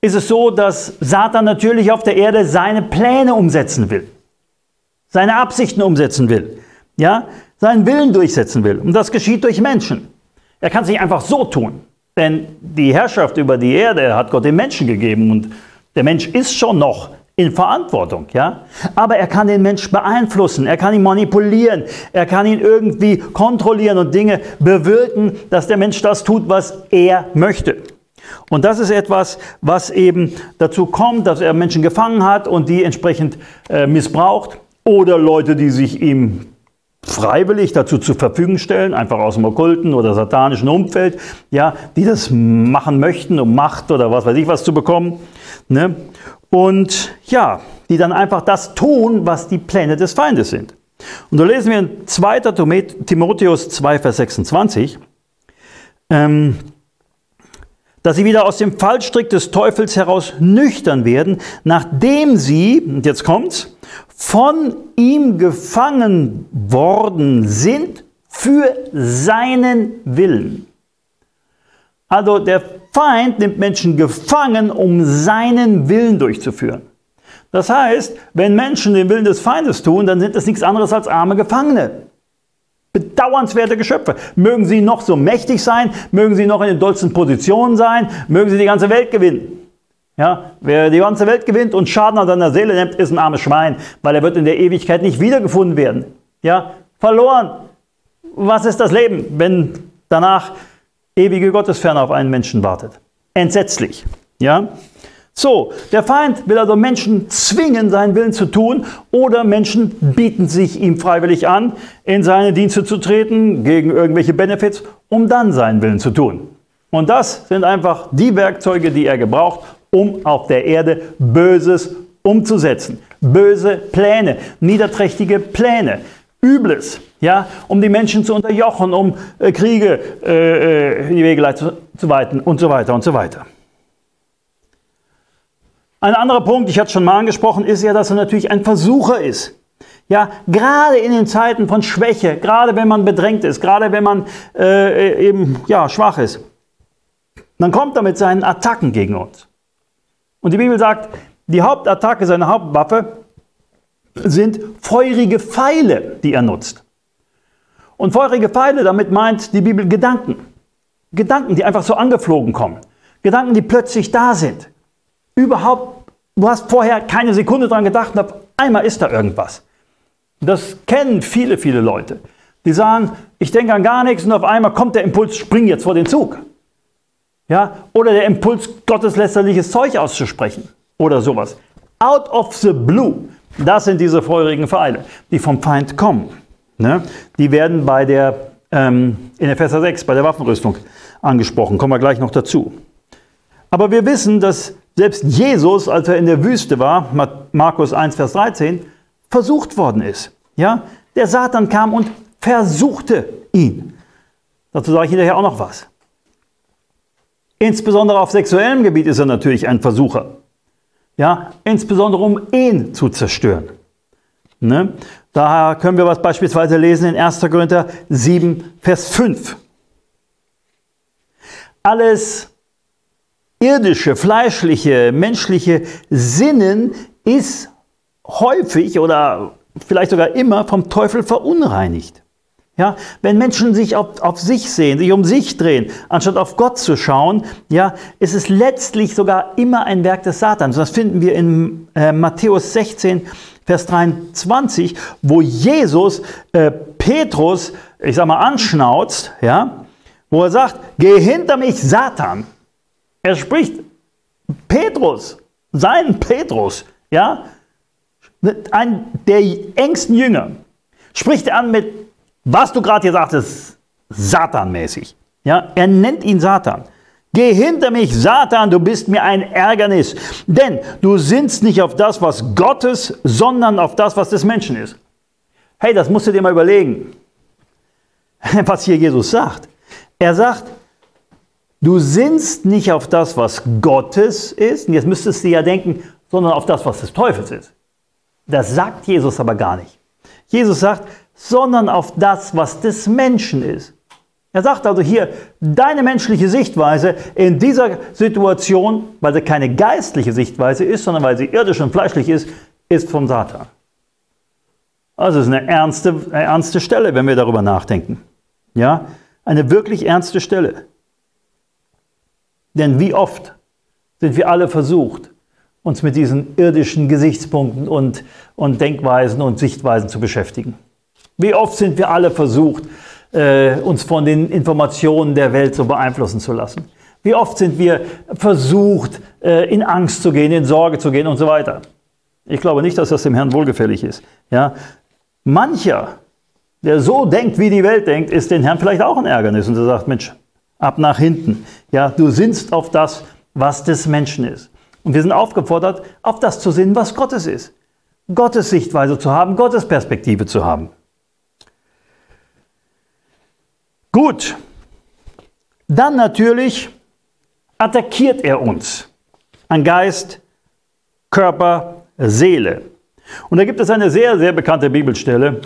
ist es so, dass Satan natürlich auf der Erde seine Pläne umsetzen will, seine Absichten umsetzen will, ja, seinen Willen durchsetzen will. Und das geschieht durch Menschen. Er kann es nicht einfach so tun, denn die Herrschaft über die Erde hat Gott den Menschen gegeben und der Mensch ist schon noch in Verantwortung, ja. Aber er kann den Mensch beeinflussen, er kann ihn manipulieren, er kann ihn irgendwie kontrollieren und Dinge bewirken, dass der Mensch das tut, was er möchte. Und das ist etwas, was eben dazu kommt, dass er Menschen gefangen hat und die entsprechend äh, missbraucht oder Leute, die sich ihm freiwillig dazu zur Verfügung stellen, einfach aus dem okkulten oder satanischen Umfeld, ja, die das machen möchten, um Macht oder was weiß ich was zu bekommen. Ne? Und ja, die dann einfach das tun, was die Pläne des Feindes sind. Und da lesen wir in 2. Timotheus 2, Vers 26. Ähm, dass sie wieder aus dem Fallstrick des Teufels heraus nüchtern werden, nachdem sie, und jetzt kommt's, von ihm gefangen worden sind für seinen Willen. Also der Feind nimmt Menschen gefangen, um seinen Willen durchzuführen. Das heißt, wenn Menschen den Willen des Feindes tun, dann sind es nichts anderes als arme Gefangene bedauernswerte Geschöpfe. Mögen sie noch so mächtig sein, mögen sie noch in den dollsten Positionen sein, mögen sie die ganze Welt gewinnen. Ja, wer die ganze Welt gewinnt und Schaden an seiner Seele nimmt, ist ein armes Schwein, weil er wird in der Ewigkeit nicht wiedergefunden werden. Ja, verloren. Was ist das Leben, wenn danach ewige Gottesferne auf einen Menschen wartet? Entsetzlich. Ja, so, der Feind will also Menschen zwingen, seinen Willen zu tun, oder Menschen bieten sich ihm freiwillig an, in seine Dienste zu treten, gegen irgendwelche Benefits, um dann seinen Willen zu tun. Und das sind einfach die Werkzeuge, die er gebraucht, um auf der Erde Böses umzusetzen. Böse Pläne, niederträchtige Pläne, Übles, ja, um die Menschen zu unterjochen, um äh, Kriege äh, äh in die Wege zu, zu weiten und so weiter und so weiter. Ein anderer Punkt, ich hatte es schon mal angesprochen, ist ja, dass er natürlich ein Versucher ist. Ja, gerade in den Zeiten von Schwäche, gerade wenn man bedrängt ist, gerade wenn man äh, eben ja, schwach ist, dann kommt er mit seinen Attacken gegen uns. Und die Bibel sagt, die Hauptattacke, seine Hauptwaffe sind feurige Pfeile, die er nutzt. Und feurige Pfeile, damit meint die Bibel Gedanken. Gedanken, die einfach so angeflogen kommen. Gedanken, die plötzlich da sind überhaupt, du hast vorher keine Sekunde dran gedacht und auf einmal ist da irgendwas. Das kennen viele, viele Leute. Die sagen, ich denke an gar nichts und auf einmal kommt der Impuls, spring jetzt vor den Zug. Ja? Oder der Impuls, gotteslästerliches Zeug auszusprechen oder sowas. Out of the blue. Das sind diese feurigen Pfeile, die vom Feind kommen. Ne? Die werden bei der, ähm, in Epheser 6, bei der Waffenrüstung angesprochen. Kommen wir gleich noch dazu. Aber wir wissen, dass selbst Jesus, als er in der Wüste war, Markus 1, Vers 13, versucht worden ist. Ja? Der Satan kam und versuchte ihn. Dazu sage ich hinterher auch noch was. Insbesondere auf sexuellem Gebiet ist er natürlich ein Versucher. Ja, insbesondere um ihn zu zerstören. Ne? Daher können wir was beispielsweise lesen in 1. Korinther 7, Vers 5. Alles irdische, fleischliche, menschliche Sinnen ist häufig oder vielleicht sogar immer vom Teufel verunreinigt. Ja, wenn Menschen sich auf, auf sich sehen, sich um sich drehen, anstatt auf Gott zu schauen, ja, ist es letztlich sogar immer ein Werk des Satans. Das finden wir in äh, Matthäus 16, Vers 23, wo Jesus äh, Petrus, ich sag mal, anschnauzt, ja, wo er sagt, geh hinter mich, Satan. Er spricht Petrus, seinen Petrus, ja, ein der engsten Jünger, spricht er an mit, was du gerade gesagt hast, Satanmäßig. Ja, er nennt ihn Satan. Geh hinter mich, Satan, du bist mir ein Ärgernis, denn du sinnst nicht auf das, was Gottes, sondern auf das, was des Menschen ist. Hey, das musst du dir mal überlegen, <laughs> was hier Jesus sagt. Er sagt, Du sinnst nicht auf das, was Gottes ist, und jetzt müsstest du ja denken, sondern auf das, was des Teufels ist. Das sagt Jesus aber gar nicht. Jesus sagt, sondern auf das, was des Menschen ist. Er sagt also hier, deine menschliche Sichtweise in dieser Situation, weil sie keine geistliche Sichtweise ist, sondern weil sie irdisch und fleischlich ist, ist vom Satan. Also es ist eine ernste, eine ernste Stelle, wenn wir darüber nachdenken. Ja, eine wirklich ernste Stelle. Denn wie oft sind wir alle versucht, uns mit diesen irdischen Gesichtspunkten und, und Denkweisen und Sichtweisen zu beschäftigen. Wie oft sind wir alle versucht, äh, uns von den Informationen der Welt so beeinflussen zu lassen. Wie oft sind wir versucht, äh, in Angst zu gehen, in Sorge zu gehen und so weiter. Ich glaube nicht, dass das dem Herrn wohlgefällig ist. Ja? Mancher, der so denkt, wie die Welt denkt, ist den Herrn vielleicht auch ein Ärgernis und er sagt, Mensch, ab nach hinten. Ja, du sinnst auf das, was des Menschen ist. Und wir sind aufgefordert, auf das zu sinnen, was Gottes ist. Gottes Sichtweise zu haben, Gottes Perspektive zu haben. Gut, dann natürlich attackiert er uns an Geist, Körper, Seele. Und da gibt es eine sehr, sehr bekannte Bibelstelle,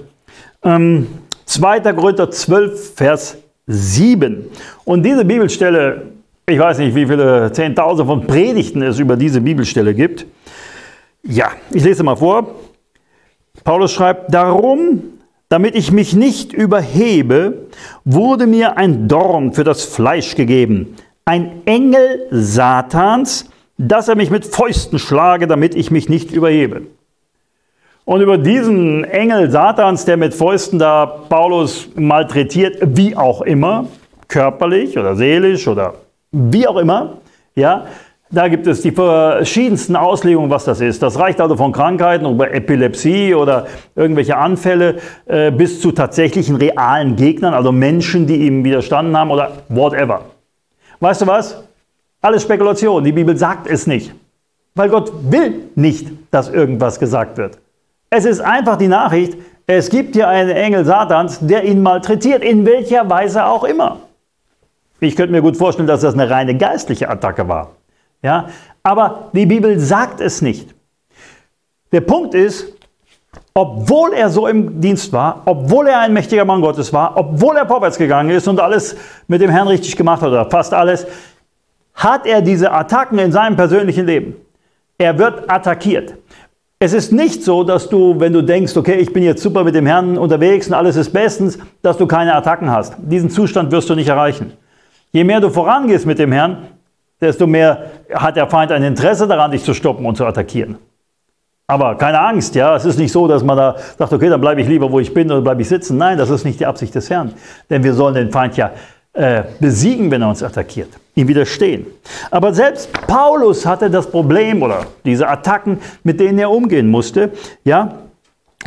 ähm, 2. Korinther 12, Vers 7. Und diese Bibelstelle, ich weiß nicht, wie viele Zehntausende von Predigten es über diese Bibelstelle gibt. Ja, ich lese mal vor. Paulus schreibt, darum, damit ich mich nicht überhebe, wurde mir ein Dorn für das Fleisch gegeben, ein Engel Satans, dass er mich mit Fäusten schlage, damit ich mich nicht überhebe. Und über diesen Engel Satans, der mit Fäusten da Paulus malträtiert, wie auch immer, körperlich oder seelisch oder wie auch immer, ja, da gibt es die verschiedensten Auslegungen, was das ist. Das reicht also von Krankheiten über Epilepsie oder irgendwelche Anfälle äh, bis zu tatsächlichen realen Gegnern, also Menschen, die ihm widerstanden haben oder whatever. Weißt du was? Alles Spekulation. Die Bibel sagt es nicht. Weil Gott will nicht, dass irgendwas gesagt wird. Es ist einfach die Nachricht, es gibt hier einen Engel Satans, der ihn malträtiert, in welcher Weise auch immer. Ich könnte mir gut vorstellen, dass das eine reine geistliche Attacke war. Ja? Aber die Bibel sagt es nicht. Der Punkt ist, obwohl er so im Dienst war, obwohl er ein mächtiger Mann Gottes war, obwohl er vorwärts gegangen ist und alles mit dem Herrn richtig gemacht hat, oder fast alles, hat er diese Attacken in seinem persönlichen Leben. Er wird attackiert. Es ist nicht so, dass du, wenn du denkst, okay, ich bin jetzt super mit dem Herrn unterwegs und alles ist bestens, dass du keine Attacken hast. Diesen Zustand wirst du nicht erreichen. Je mehr du vorangehst mit dem Herrn, desto mehr hat der Feind ein Interesse daran, dich zu stoppen und zu attackieren. Aber keine Angst, ja, es ist nicht so, dass man da sagt, okay, dann bleibe ich lieber, wo ich bin oder bleibe ich sitzen. Nein, das ist nicht die Absicht des Herrn. Denn wir sollen den Feind ja äh, besiegen, wenn er uns attackiert, ihm widerstehen. Aber selbst Paulus hatte das Problem oder diese Attacken, mit denen er umgehen musste. Ja?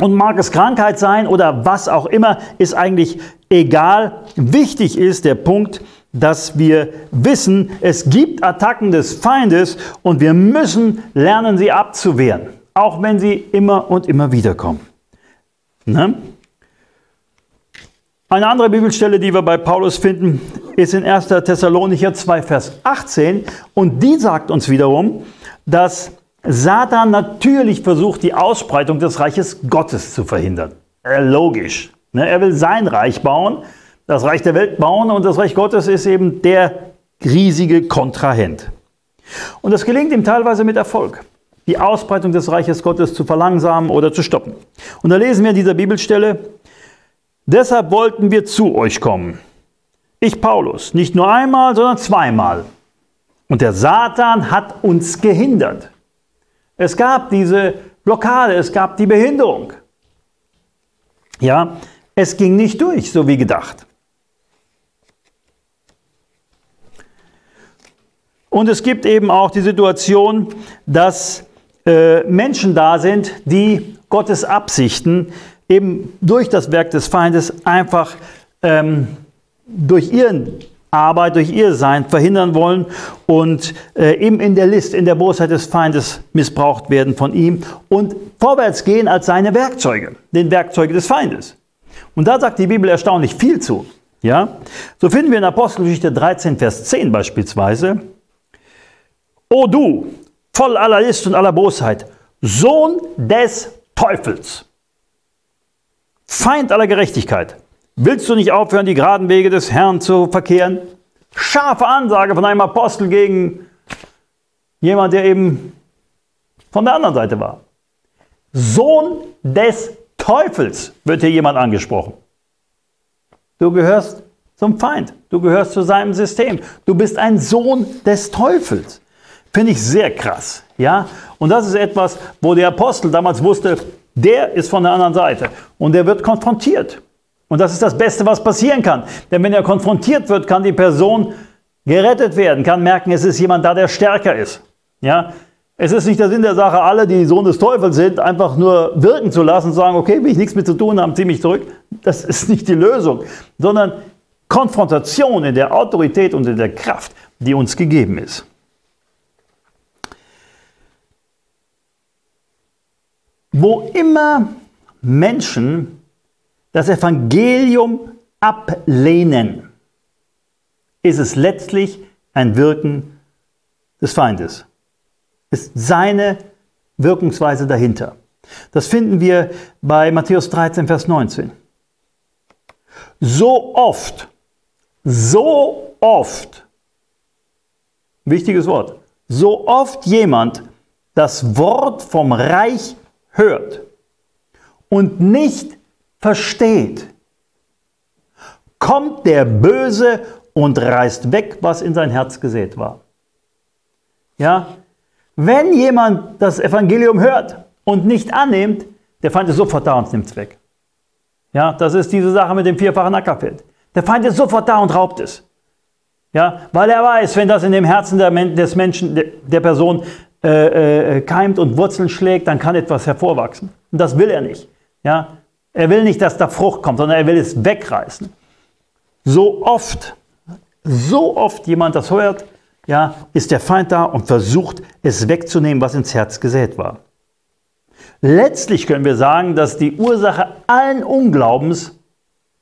Und mag es Krankheit sein oder was auch immer, ist eigentlich egal. Wichtig ist der Punkt, dass wir wissen, es gibt Attacken des Feindes und wir müssen lernen, sie abzuwehren, auch wenn sie immer und immer wieder kommen. Ne? Eine andere Bibelstelle, die wir bei Paulus finden, ist in 1. Thessalonicher 2, Vers 18. Und die sagt uns wiederum, dass Satan natürlich versucht, die Ausbreitung des Reiches Gottes zu verhindern. Äh, logisch. Ne? Er will sein Reich bauen, das Reich der Welt bauen und das Reich Gottes ist eben der riesige Kontrahent. Und das gelingt ihm teilweise mit Erfolg, die Ausbreitung des Reiches Gottes zu verlangsamen oder zu stoppen. Und da lesen wir in dieser Bibelstelle, Deshalb wollten wir zu euch kommen. Ich, Paulus, nicht nur einmal, sondern zweimal. Und der Satan hat uns gehindert. Es gab diese Blockade, es gab die Behinderung. Ja, es ging nicht durch, so wie gedacht. Und es gibt eben auch die Situation, dass äh, Menschen da sind, die Gottes Absichten eben durch das Werk des Feindes einfach ähm, durch ihren Arbeit, durch ihr Sein verhindern wollen und äh, eben in der List, in der Bosheit des Feindes missbraucht werden von ihm und vorwärts gehen als seine Werkzeuge, den Werkzeuge des Feindes. Und da sagt die Bibel erstaunlich viel zu. Ja? So finden wir in Apostelgeschichte 13, Vers 10 beispielsweise, O du, voll aller List und aller Bosheit, Sohn des Teufels. Feind aller Gerechtigkeit. Willst du nicht aufhören, die geraden Wege des Herrn zu verkehren? Scharfe Ansage von einem Apostel gegen jemand, der eben von der anderen Seite war. Sohn des Teufels wird hier jemand angesprochen. Du gehörst zum Feind. Du gehörst zu seinem System. Du bist ein Sohn des Teufels. Finde ich sehr krass. Ja? Und das ist etwas, wo der Apostel damals wusste, der ist von der anderen Seite. Und der wird konfrontiert. Und das ist das Beste, was passieren kann. Denn wenn er konfrontiert wird, kann die Person gerettet werden, kann merken, es ist jemand da, der stärker ist. Ja? Es ist nicht der Sinn der Sache, alle, die Sohn des Teufels sind, einfach nur wirken zu lassen und sagen, okay, will ich nichts mit zu tun haben, zieh mich zurück. Das ist nicht die Lösung, sondern Konfrontation in der Autorität und in der Kraft, die uns gegeben ist. Wo immer Menschen das Evangelium ablehnen, ist es letztlich ein Wirken des Feindes. Ist seine Wirkungsweise dahinter. Das finden wir bei Matthäus 13, Vers 19. So oft so oft, wichtiges Wort, so oft jemand das Wort vom Reich hört und nicht versteht, kommt der Böse und reißt weg, was in sein Herz gesät war. Ja, wenn jemand das Evangelium hört und nicht annimmt, der Feind ist sofort da und nimmt es weg. Ja, das ist diese Sache mit dem vierfachen Ackerfeld. Der Feind ist sofort da und raubt es. Ja, weil er weiß, wenn das in dem Herzen des Menschen, der Person äh, äh, keimt und Wurzeln schlägt, dann kann etwas hervorwachsen. Und das will er nicht. Ja, er will nicht, dass da Frucht kommt, sondern er will es wegreißen. So oft, so oft jemand das hört, ja, ist der Feind da und versucht, es wegzunehmen, was ins Herz gesät war. Letztlich können wir sagen, dass die Ursache allen Unglaubens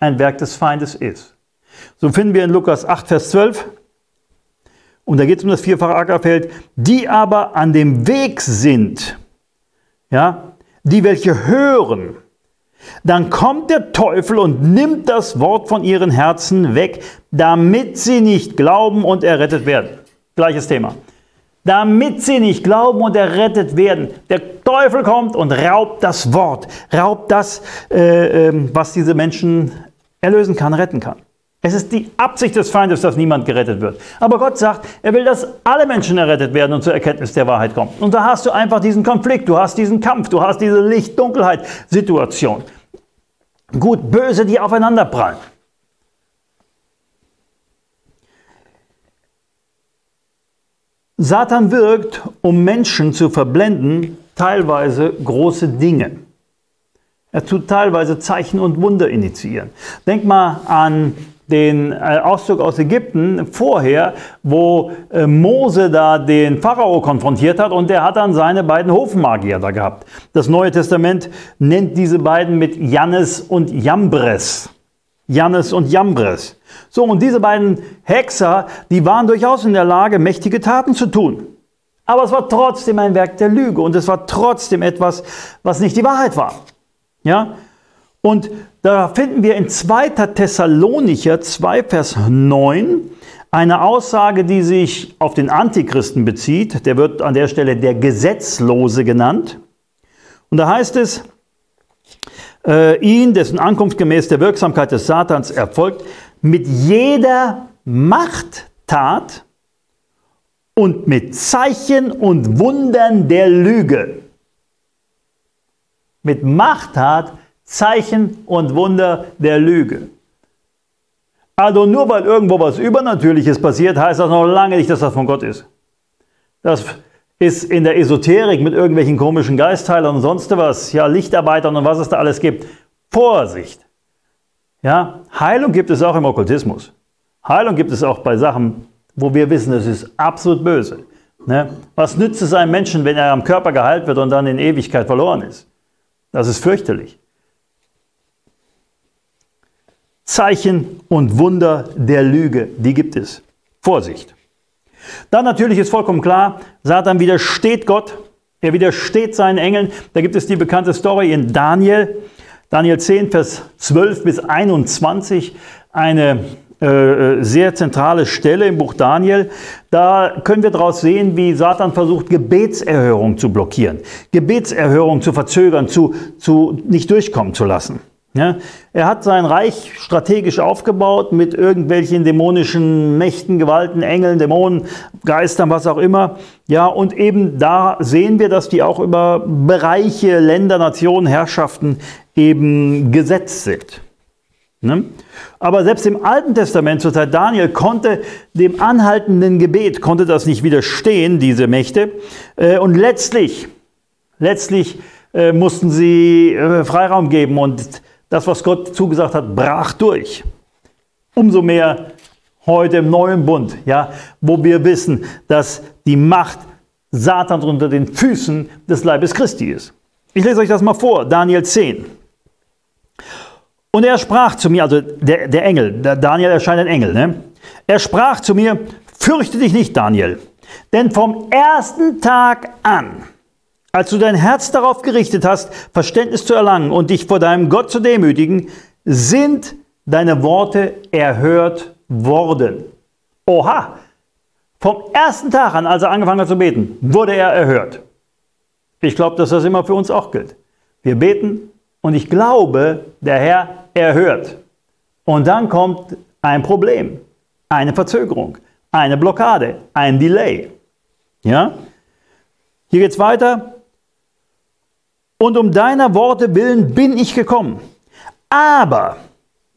ein Werk des Feindes ist. So finden wir in Lukas 8, Vers 12, und da geht es um das vierfache Ackerfeld, die aber an dem Weg sind, ja, die welche hören, dann kommt der Teufel und nimmt das Wort von ihren Herzen weg, damit sie nicht glauben und errettet werden. Gleiches Thema. Damit sie nicht glauben und errettet werden. Der Teufel kommt und raubt das Wort, raubt das, äh, äh, was diese Menschen erlösen kann, retten kann. Es ist die Absicht des Feindes, dass niemand gerettet wird. Aber Gott sagt, er will, dass alle Menschen errettet werden und zur Erkenntnis der Wahrheit kommen. Und da hast du einfach diesen Konflikt, du hast diesen Kampf, du hast diese Licht-Dunkelheit-Situation. Gut, böse, die aufeinander prallen. Satan wirkt, um Menschen zu verblenden, teilweise große Dinge. Er tut teilweise Zeichen und Wunder initiieren. Denk mal an den äh, Auszug aus Ägypten vorher, wo äh, Mose da den Pharao konfrontiert hat und der hat dann seine beiden Hofmagier da gehabt. Das Neue Testament nennt diese beiden mit Jannes und Jambres. Jannes und Jambres. So, und diese beiden Hexer, die waren durchaus in der Lage, mächtige Taten zu tun. Aber es war trotzdem ein Werk der Lüge und es war trotzdem etwas, was nicht die Wahrheit war. Ja? Und da finden wir in 2. Thessalonicher 2, Vers 9 eine Aussage, die sich auf den Antichristen bezieht. Der wird an der Stelle der Gesetzlose genannt. Und da heißt es, äh, ihn, dessen Ankunft gemäß der Wirksamkeit des Satans erfolgt, mit jeder Machttat und mit Zeichen und Wundern der Lüge mit Machttat Zeichen und Wunder der Lüge. Also nur weil irgendwo was Übernatürliches passiert, heißt das noch lange nicht, dass das von Gott ist. Das ist in der Esoterik mit irgendwelchen komischen Geistheilern und sonst was, ja, Lichtarbeitern und was es da alles gibt. Vorsicht! Ja, Heilung gibt es auch im Okkultismus. Heilung gibt es auch bei Sachen, wo wir wissen, es ist absolut böse. Ne? Was nützt es einem Menschen, wenn er am Körper geheilt wird und dann in Ewigkeit verloren ist? Das ist fürchterlich. Zeichen und Wunder der Lüge, die gibt es. Vorsicht. Dann natürlich ist vollkommen klar, Satan widersteht Gott, er widersteht seinen Engeln. Da gibt es die bekannte Story in Daniel. Daniel 10, Vers 12 bis 21, eine äh, sehr zentrale Stelle im Buch Daniel. Da können wir daraus sehen, wie Satan versucht, Gebetserhörung zu blockieren, Gebetserhörung zu verzögern, zu, zu nicht durchkommen zu lassen. Ja, er hat sein Reich strategisch aufgebaut mit irgendwelchen dämonischen Mächten, Gewalten, Engeln, Dämonen, Geistern, was auch immer. Ja, und eben da sehen wir, dass die auch über Bereiche, Länder, Nationen, Herrschaften eben gesetzt sind. Ne? Aber selbst im Alten Testament zur Zeit Daniel konnte dem anhaltenden Gebet, konnte das nicht widerstehen, diese Mächte. Äh, und letztlich, letztlich äh, mussten sie äh, Freiraum geben und das, was Gott zugesagt hat, brach durch. Umso mehr heute im neuen Bund, ja, wo wir wissen, dass die Macht Satans unter den Füßen des Leibes Christi ist. Ich lese euch das mal vor, Daniel 10. Und er sprach zu mir, also der, der Engel, der Daniel erscheint ein Engel, ne? Er sprach zu mir, fürchte dich nicht, Daniel, denn vom ersten Tag an, als du dein Herz darauf gerichtet hast, Verständnis zu erlangen und dich vor deinem Gott zu demütigen, sind deine Worte erhört worden. Oha! Vom ersten Tag an, als er angefangen hat zu beten, wurde er erhört. Ich glaube, dass das immer für uns auch gilt. Wir beten und ich glaube, der Herr erhört. Und dann kommt ein Problem, eine Verzögerung, eine Blockade, ein Delay. Ja? Hier geht es weiter und um deiner Worte willen bin ich gekommen. Aber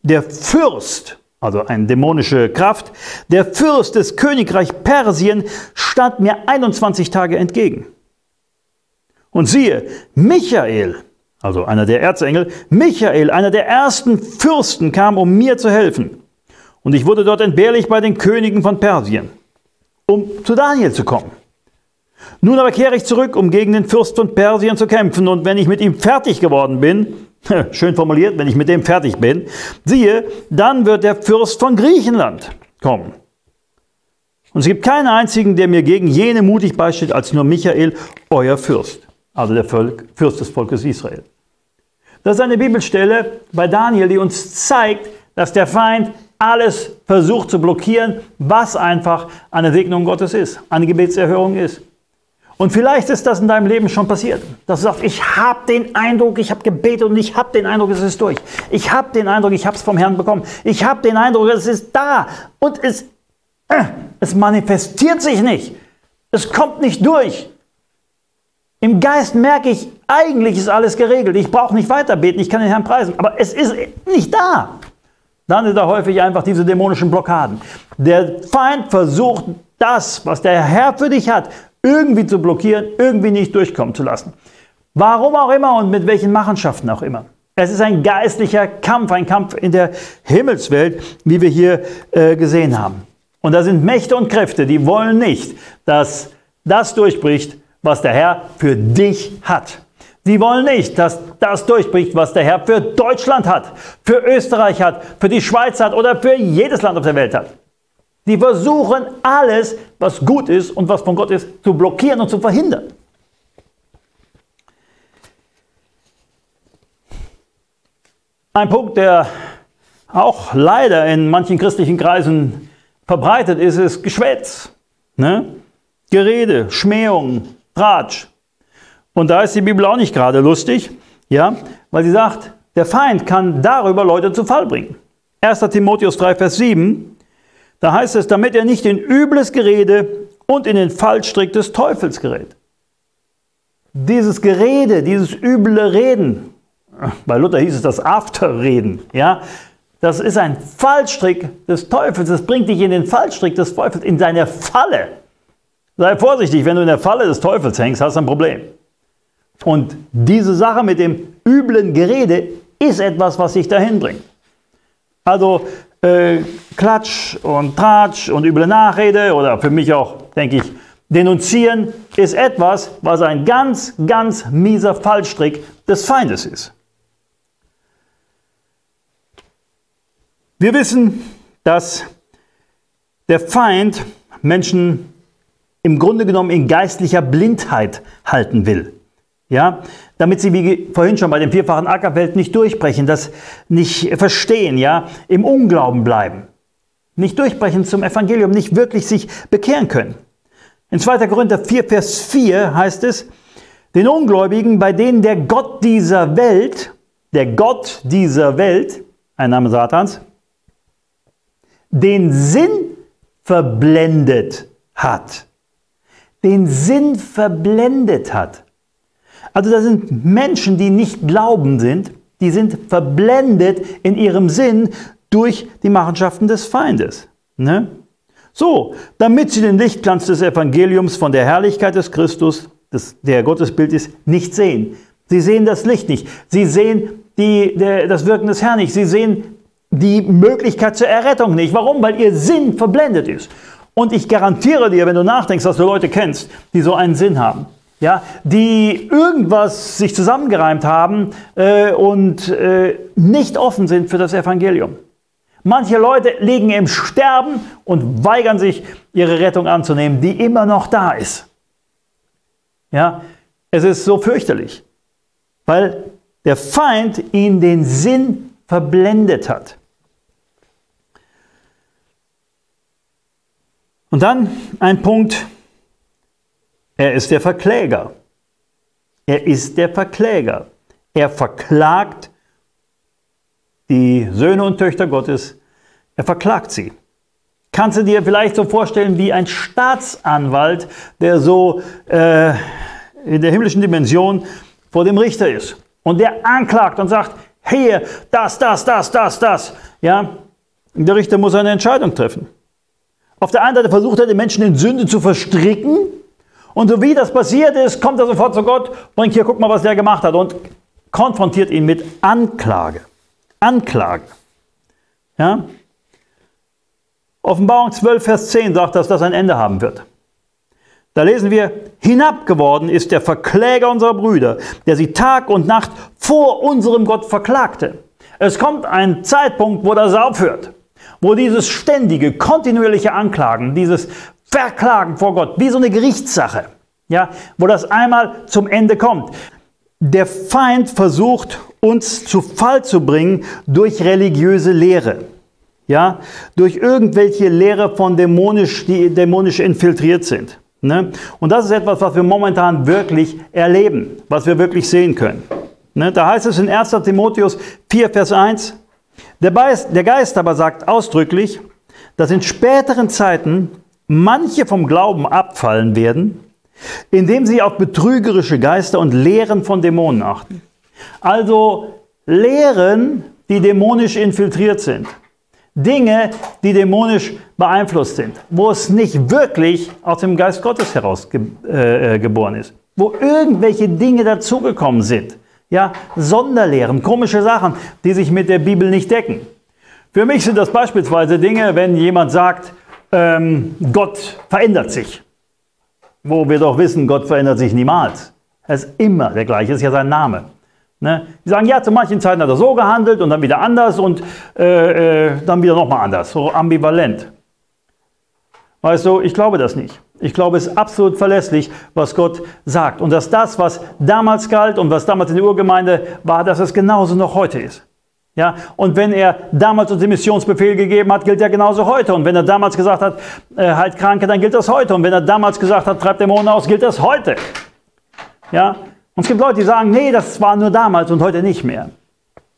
der Fürst, also eine dämonische Kraft, der Fürst des Königreich Persien stand mir 21 Tage entgegen. Und siehe, Michael, also einer der Erzengel, Michael, einer der ersten Fürsten, kam, um mir zu helfen. Und ich wurde dort entbehrlich bei den Königen von Persien, um zu Daniel zu kommen. Nun aber kehre ich zurück, um gegen den Fürst von Persien zu kämpfen. Und wenn ich mit ihm fertig geworden bin, <laughs> schön formuliert, wenn ich mit dem fertig bin, siehe, dann wird der Fürst von Griechenland kommen. Und es gibt keinen einzigen, der mir gegen jene mutig beisteht, als nur Michael, euer Fürst, also der Fürst des Volkes Israel. Das ist eine Bibelstelle bei Daniel, die uns zeigt, dass der Feind alles versucht zu blockieren, was einfach eine Segnung Gottes ist, eine Gebetserhörung ist. Und vielleicht ist das in deinem Leben schon passiert, dass du sagst, ich habe den Eindruck, ich habe gebetet und ich habe den Eindruck, es ist durch. Ich habe den Eindruck, ich habe es vom Herrn bekommen. Ich habe den Eindruck, es ist da und es, äh, es manifestiert sich nicht. Es kommt nicht durch. Im Geist merke ich, eigentlich ist alles geregelt. Ich brauche nicht weiter beten, ich kann den Herrn preisen, aber es ist nicht da. Dann sind da häufig einfach diese dämonischen Blockaden. Der Feind versucht das, was der Herr für dich hat, irgendwie zu blockieren, irgendwie nicht durchkommen zu lassen. Warum auch immer und mit welchen Machenschaften auch immer. Es ist ein geistlicher Kampf, ein Kampf in der Himmelswelt, wie wir hier äh, gesehen haben. Und da sind Mächte und Kräfte, die wollen nicht, dass das durchbricht, was der Herr für dich hat. Sie wollen nicht, dass das durchbricht, was der Herr für Deutschland hat, für Österreich hat, für die Schweiz hat oder für jedes Land auf der Welt hat. Die versuchen alles, was gut ist und was von Gott ist, zu blockieren und zu verhindern. Ein Punkt, der auch leider in manchen christlichen Kreisen verbreitet ist, ist Geschwätz, ne? Gerede, Schmähung, Tratsch. Und da ist die Bibel auch nicht gerade lustig, ja, weil sie sagt, der Feind kann darüber Leute zu Fall bringen. 1. Timotheus 3, Vers 7, da heißt es, damit er nicht in übles Gerede und in den Fallstrick des Teufels gerät. Dieses Gerede, dieses üble Reden, bei Luther hieß es das Afterreden, ja, das ist ein Fallstrick des Teufels. Das bringt dich in den Fallstrick des Teufels, in seine Falle. Sei vorsichtig, wenn du in der Falle des Teufels hängst, hast du ein Problem. Und diese Sache mit dem üblen Gerede ist etwas, was dich dahin bringt. Also äh, Klatsch und Tratsch und üble Nachrede oder für mich auch, denke ich, denunzieren ist etwas, was ein ganz, ganz mieser Fallstrick des Feindes ist. Wir wissen, dass der Feind Menschen im Grunde genommen in geistlicher Blindheit halten will. Ja, damit sie, wie vorhin schon bei dem vierfachen Ackerfeld, nicht durchbrechen, das nicht verstehen, ja, im Unglauben bleiben, nicht durchbrechen zum Evangelium, nicht wirklich sich bekehren können. In 2. Korinther 4, Vers 4 heißt es, den Ungläubigen, bei denen der Gott dieser Welt, der Gott dieser Welt, ein Name Satans, den Sinn verblendet hat. Den Sinn verblendet hat. Also das sind Menschen, die nicht glauben sind, die sind verblendet in ihrem Sinn durch die Machenschaften des Feindes. Ne? So, damit sie den Lichtglanz des Evangeliums von der Herrlichkeit des Christus, des, der Gottesbild ist, nicht sehen. Sie sehen das Licht nicht. Sie sehen die, der, das Wirken des Herrn nicht. Sie sehen die Möglichkeit zur Errettung nicht. Warum? Weil ihr Sinn verblendet ist. Und ich garantiere dir, wenn du nachdenkst, dass du Leute kennst, die so einen Sinn haben, ja, die irgendwas sich zusammengereimt haben äh, und äh, nicht offen sind für das Evangelium. Manche Leute liegen im Sterben und weigern sich, ihre Rettung anzunehmen, die immer noch da ist. Ja, es ist so fürchterlich, weil der Feind ihnen den Sinn verblendet hat. Und dann ein Punkt, er ist der Verkläger. Er ist der Verkläger. Er verklagt die Söhne und Töchter Gottes. Er verklagt sie. Kannst du dir vielleicht so vorstellen wie ein Staatsanwalt, der so äh, in der himmlischen Dimension vor dem Richter ist und der anklagt und sagt, hier, das, das, das, das, das. Ja, der Richter muss eine Entscheidung treffen. Auf der einen Seite versucht er, den Menschen in Sünde zu verstricken. Und so wie das passiert ist, kommt er sofort zu Gott, bringt hier, guck mal, was der gemacht hat und konfrontiert ihn mit Anklage. Anklage. Ja? Offenbarung 12, Vers 10 sagt, dass das ein Ende haben wird. Da lesen wir, hinabgeworden ist der Verkläger unserer Brüder, der sie Tag und Nacht vor unserem Gott verklagte. Es kommt ein Zeitpunkt, wo das aufhört, wo dieses ständige, kontinuierliche Anklagen, dieses Verklagen vor Gott, wie so eine Gerichtssache, ja, wo das einmal zum Ende kommt. Der Feind versucht, uns zu Fall zu bringen durch religiöse Lehre. Ja, durch irgendwelche Lehre von dämonisch, die dämonisch infiltriert sind. Ne? Und das ist etwas, was wir momentan wirklich erleben, was wir wirklich sehen können. Ne? Da heißt es in 1. Timotheus 4, Vers 1, der Geist, der Geist aber sagt ausdrücklich, dass in späteren Zeiten manche vom Glauben abfallen werden, indem sie auf betrügerische Geister und Lehren von Dämonen achten. Also Lehren, die dämonisch infiltriert sind. Dinge, die dämonisch beeinflusst sind, wo es nicht wirklich aus dem Geist Gottes heraus ge äh, äh, ist, wo irgendwelche Dinge dazugekommen sind. Ja, Sonderlehren, komische Sachen, die sich mit der Bibel nicht decken. Für mich sind das beispielsweise Dinge, wenn jemand sagt, ähm, Gott verändert sich. Wo wir doch wissen, Gott verändert sich niemals. Er ist immer der gleiche, ist ja sein Name. Ne? Die sagen, ja, zu manchen Zeiten hat er so gehandelt und dann wieder anders und äh, äh, dann wieder nochmal anders, so ambivalent. Weißt du, ich glaube das nicht. Ich glaube, es ist absolut verlässlich, was Gott sagt. Und dass das, was damals galt und was damals in der Urgemeinde war, dass es genauso noch heute ist. Ja, und wenn er damals uns den Missionsbefehl gegeben hat, gilt er genauso heute. Und wenn er damals gesagt hat, äh, halt Kranke, dann gilt das heute. Und wenn er damals gesagt hat, treibt Dämonen aus, gilt das heute. Ja, und es gibt Leute, die sagen, nee, das war nur damals und heute nicht mehr.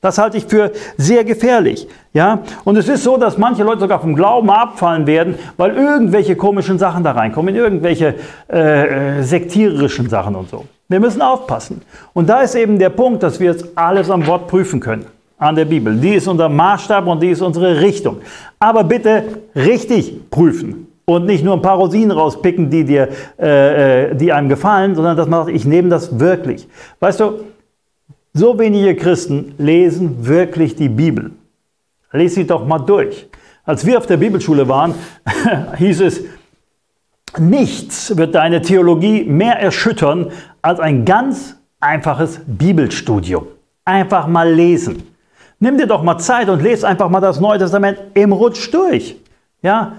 Das halte ich für sehr gefährlich. Ja? Und es ist so, dass manche Leute sogar vom Glauben abfallen werden, weil irgendwelche komischen Sachen da reinkommen, in irgendwelche äh, äh, sektiererischen Sachen und so. Wir müssen aufpassen. Und da ist eben der Punkt, dass wir jetzt alles am Wort prüfen können, an der Bibel. Die ist unser Maßstab und die ist unsere Richtung. Aber bitte richtig prüfen und nicht nur ein paar Rosinen rauspicken, die, dir, äh, äh, die einem gefallen, sondern dass man sagt, ich nehme das wirklich. Weißt du, so wenige Christen lesen wirklich die Bibel. Lies sie doch mal durch. Als wir auf der Bibelschule waren, <laughs> hieß es, nichts wird deine Theologie mehr erschüttern als ein ganz einfaches Bibelstudium. Einfach mal lesen. Nimm dir doch mal Zeit und lese einfach mal das Neue Testament im Rutsch durch. Ja,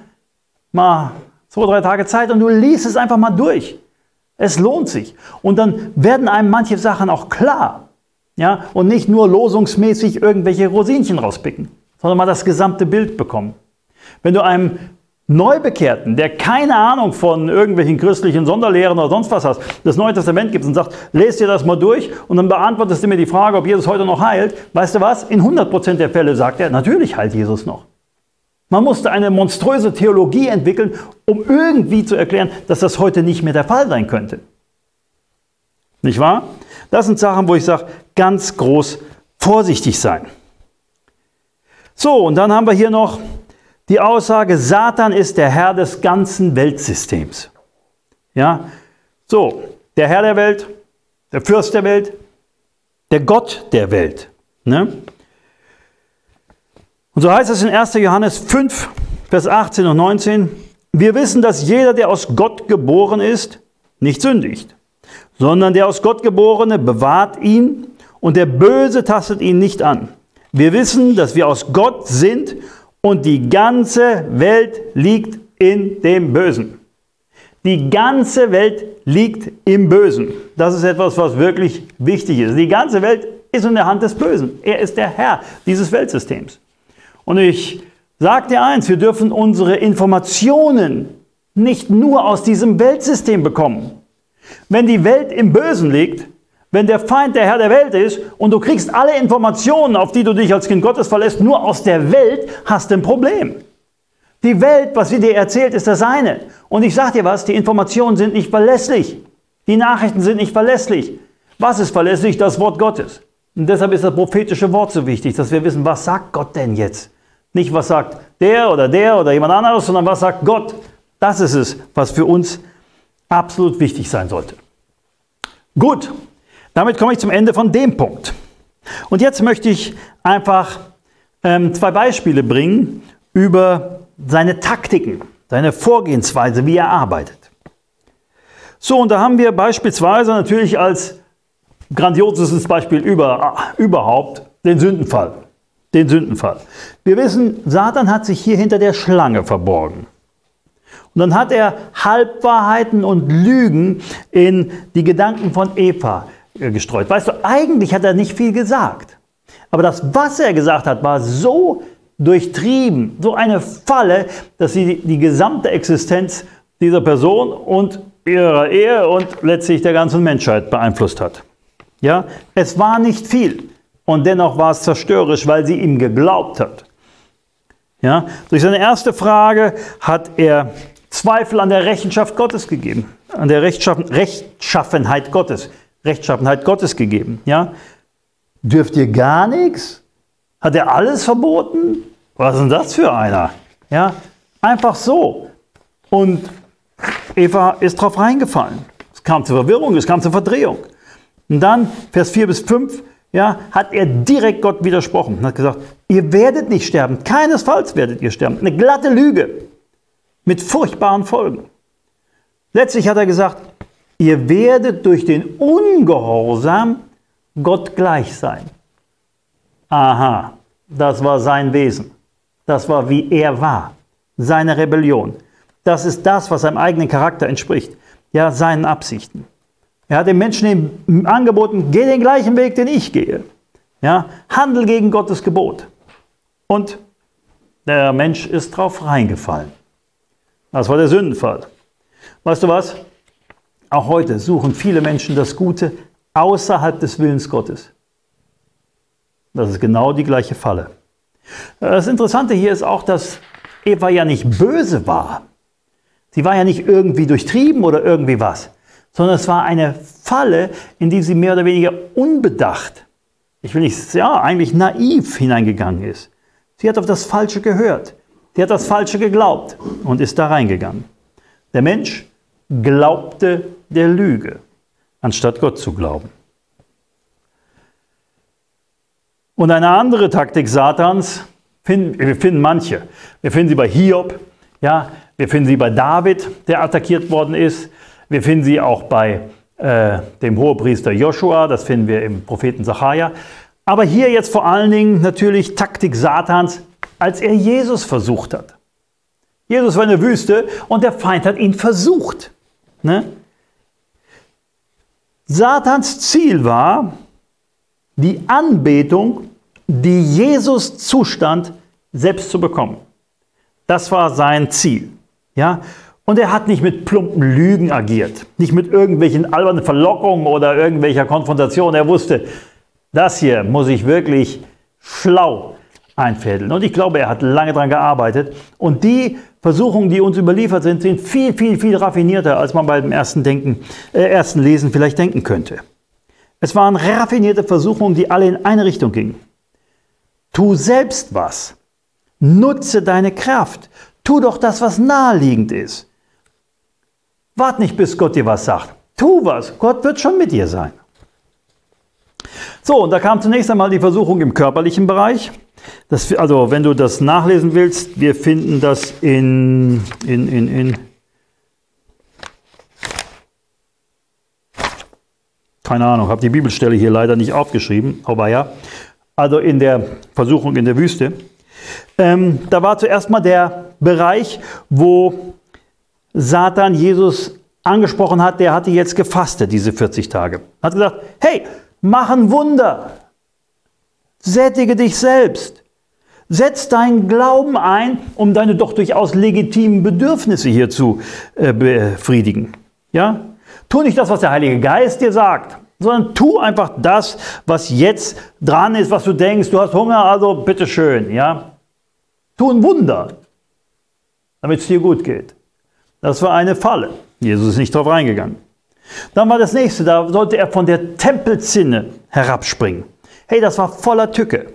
mal zwei, drei Tage Zeit und du liest es einfach mal durch. Es lohnt sich. Und dann werden einem manche Sachen auch klar. Ja? Und nicht nur losungsmäßig irgendwelche Rosinchen rauspicken, sondern mal das gesamte Bild bekommen. Wenn du einem Neubekehrten, der keine Ahnung von irgendwelchen christlichen Sonderlehren oder sonst was hast, das Neue Testament gibt und sagt, lest dir das mal durch und dann beantwortest du mir die Frage, ob Jesus heute noch heilt, weißt du was? In 100% der Fälle sagt er, natürlich heilt Jesus noch. Man musste eine monströse Theologie entwickeln, um irgendwie zu erklären, dass das heute nicht mehr der Fall sein könnte. Nicht wahr? Das sind Sachen, wo ich sage, ganz groß vorsichtig sein. So, und dann haben wir hier noch die Aussage, Satan ist der Herr des ganzen Weltsystems. Ja, so, der Herr der Welt, der Fürst der Welt, der Gott der Welt. Ne? Und so heißt es in 1. Johannes 5, Vers 18 und 19, wir wissen, dass jeder, der aus Gott geboren ist, nicht sündigt, sondern der aus Gott geborene bewahrt ihn und der Böse tastet ihn nicht an. Wir wissen, dass wir aus Gott sind und die ganze Welt liegt in dem Bösen. Die ganze Welt liegt im Bösen. Das ist etwas, was wirklich wichtig ist. Die ganze Welt ist in der Hand des Bösen. Er ist der Herr dieses Weltsystems. Und ich sage dir eins, wir dürfen unsere Informationen nicht nur aus diesem Weltsystem bekommen. Wenn die Welt im Bösen liegt, wenn der Feind der Herr der Welt ist und du kriegst alle Informationen, auf die du dich als Kind Gottes verlässt, nur aus der Welt, hast du ein Problem. Die Welt, was sie dir erzählt, ist das eine. Und ich sage dir was, die Informationen sind nicht verlässlich. Die Nachrichten sind nicht verlässlich. Was ist verlässlich? Das Wort Gottes. Und deshalb ist das prophetische Wort so wichtig, dass wir wissen, was sagt Gott denn jetzt? Nicht, was sagt der oder der oder jemand anderes, sondern was sagt Gott. Das ist es, was für uns absolut wichtig sein sollte. Gut, damit komme ich zum Ende von dem Punkt. Und jetzt möchte ich einfach ähm, zwei Beispiele bringen über seine Taktiken, seine Vorgehensweise, wie er arbeitet. So, und da haben wir beispielsweise natürlich als grandiosestes Beispiel über, überhaupt den Sündenfall. Den Sündenfall. Wir wissen, Satan hat sich hier hinter der Schlange verborgen. Und dann hat er Halbwahrheiten und Lügen in die Gedanken von Eva gestreut. Weißt du, eigentlich hat er nicht viel gesagt. Aber das, was er gesagt hat, war so durchtrieben, so eine Falle, dass sie die gesamte Existenz dieser Person und ihrer Ehe und letztlich der ganzen Menschheit beeinflusst hat. Ja, es war nicht viel und dennoch war es zerstörerisch, weil sie ihm geglaubt hat. Ja, durch seine erste Frage hat er Zweifel an der Rechenschaft Gottes gegeben, an der Rechtschaffenheit Gottes. Rechtschaffenheit Gottes gegeben. Ja? Dürft ihr gar nichts? Hat er alles verboten? Was ist denn das für einer? Ja? Einfach so. Und Eva ist drauf reingefallen. Es kam zur Verwirrung, es kam zur Verdrehung. Und dann, Vers 4 bis 5, ja, hat er direkt Gott widersprochen und hat gesagt, ihr werdet nicht sterben, keinesfalls werdet ihr sterben. Eine glatte Lüge mit furchtbaren Folgen. Letztlich hat er gesagt, Ihr werdet durch den Ungehorsam Gott gleich sein. Aha, das war sein Wesen. Das war, wie er war. Seine Rebellion. Das ist das, was seinem eigenen Charakter entspricht. Ja, seinen Absichten. Er hat den Menschen angeboten, geh den gleichen Weg, den ich gehe. Ja, handel gegen Gottes Gebot. Und der Mensch ist drauf reingefallen. Das war der Sündenfall. Weißt du was? Auch heute suchen viele Menschen das Gute außerhalb des Willens Gottes. Das ist genau die gleiche Falle. Das Interessante hier ist auch, dass Eva ja nicht böse war. Sie war ja nicht irgendwie durchtrieben oder irgendwie was, sondern es war eine Falle, in die sie mehr oder weniger unbedacht, ich will nicht, ja, eigentlich naiv hineingegangen ist. Sie hat auf das Falsche gehört. Sie hat das Falsche geglaubt und ist da reingegangen. Der Mensch glaubte der Lüge, anstatt Gott zu glauben. Und eine andere Taktik Satans, finden, wir finden manche. Wir finden sie bei Hiob, ja, wir finden sie bei David, der attackiert worden ist. Wir finden sie auch bei äh, dem Hohepriester Joshua, das finden wir im Propheten Sacharja. Aber hier jetzt vor allen Dingen natürlich Taktik Satans, als er Jesus versucht hat. Jesus war in der Wüste und der Feind hat ihn versucht. Ne? Satans Ziel war, die Anbetung, die Jesus zustand, selbst zu bekommen. Das war sein Ziel. Ja? Und er hat nicht mit plumpen Lügen agiert, nicht mit irgendwelchen albernen Verlockungen oder irgendwelcher Konfrontation. Er wusste, das hier muss ich wirklich schlau einfädeln. Und ich glaube, er hat lange daran gearbeitet. Und die Versuchungen, die uns überliefert sind, sind viel, viel, viel raffinierter, als man bei dem ersten, Denken, äh, ersten Lesen vielleicht denken könnte. Es waren raffinierte Versuchungen, die alle in eine Richtung gingen. Tu selbst was. Nutze deine Kraft. Tu doch das, was naheliegend ist. Wart nicht, bis Gott dir was sagt. Tu was. Gott wird schon mit dir sein. So, und da kam zunächst einmal die Versuchung im körperlichen Bereich. Das, also, wenn du das nachlesen willst, wir finden das in, in, in, in keine Ahnung, habe die Bibelstelle hier leider nicht aufgeschrieben, aber ja, also in der Versuchung in der Wüste. Ähm, da war zuerst mal der Bereich, wo Satan Jesus angesprochen hat, der hatte jetzt gefastet, diese 40 Tage. Hat gesagt, hey, mach ein Wunder. Sättige dich selbst. Setz deinen Glauben ein, um deine doch durchaus legitimen Bedürfnisse hier zu äh, befriedigen. Ja? Tu nicht das, was der Heilige Geist dir sagt, sondern tu einfach das, was jetzt dran ist, was du denkst. Du hast Hunger, also bitteschön. Ja? Tu ein Wunder, damit es dir gut geht. Das war eine Falle. Jesus ist nicht darauf reingegangen. Dann war das nächste, da sollte er von der Tempelzinne herabspringen. Hey, das war voller Tücke.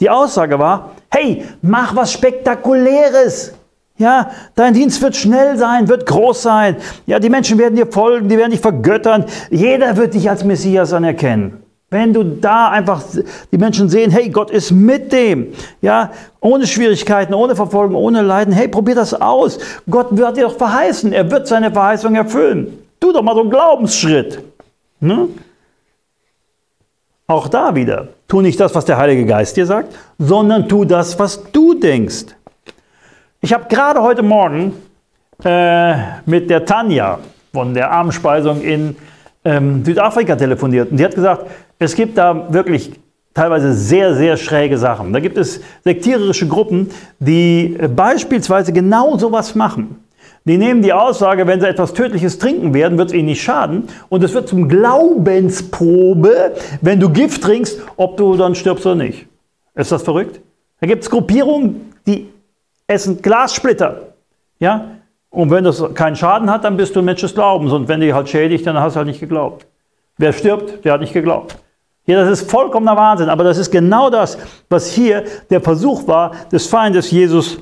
Die Aussage war, hey, mach was Spektakuläres. Ja, dein Dienst wird schnell sein, wird groß sein. Ja, die Menschen werden dir folgen, die werden dich vergöttern. Jeder wird dich als Messias anerkennen. Wenn du da einfach die Menschen sehen, hey, Gott ist mit dem, ja, ohne Schwierigkeiten, ohne Verfolgung, ohne Leiden, hey, probier das aus. Gott wird dir doch verheißen, er wird seine Verheißung erfüllen. Tu doch mal so einen Glaubensschritt. Ne? Auch da wieder, tu nicht das, was der Heilige Geist dir sagt, sondern tu das, was du denkst. Ich habe gerade heute Morgen äh, mit der Tanja von der Armenspeisung in ähm, Südafrika telefoniert und die hat gesagt, es gibt da wirklich teilweise sehr, sehr schräge Sachen. Da gibt es sektiererische Gruppen, die äh, beispielsweise genau sowas machen. Die nehmen die Aussage, wenn sie etwas Tödliches trinken werden, wird es ihnen nicht schaden. Und es wird zum Glaubensprobe, wenn du Gift trinkst, ob du dann stirbst oder nicht. Ist das verrückt? Da gibt es Gruppierungen, die essen Glassplitter. Ja? Und wenn das keinen Schaden hat, dann bist du ein Mensch des Glaubens. Und wenn die halt schädigt, dann hast du halt nicht geglaubt. Wer stirbt, der hat nicht geglaubt. Ja, das ist vollkommener Wahnsinn, aber das ist genau das, was hier der Versuch war, des Feindes Jesus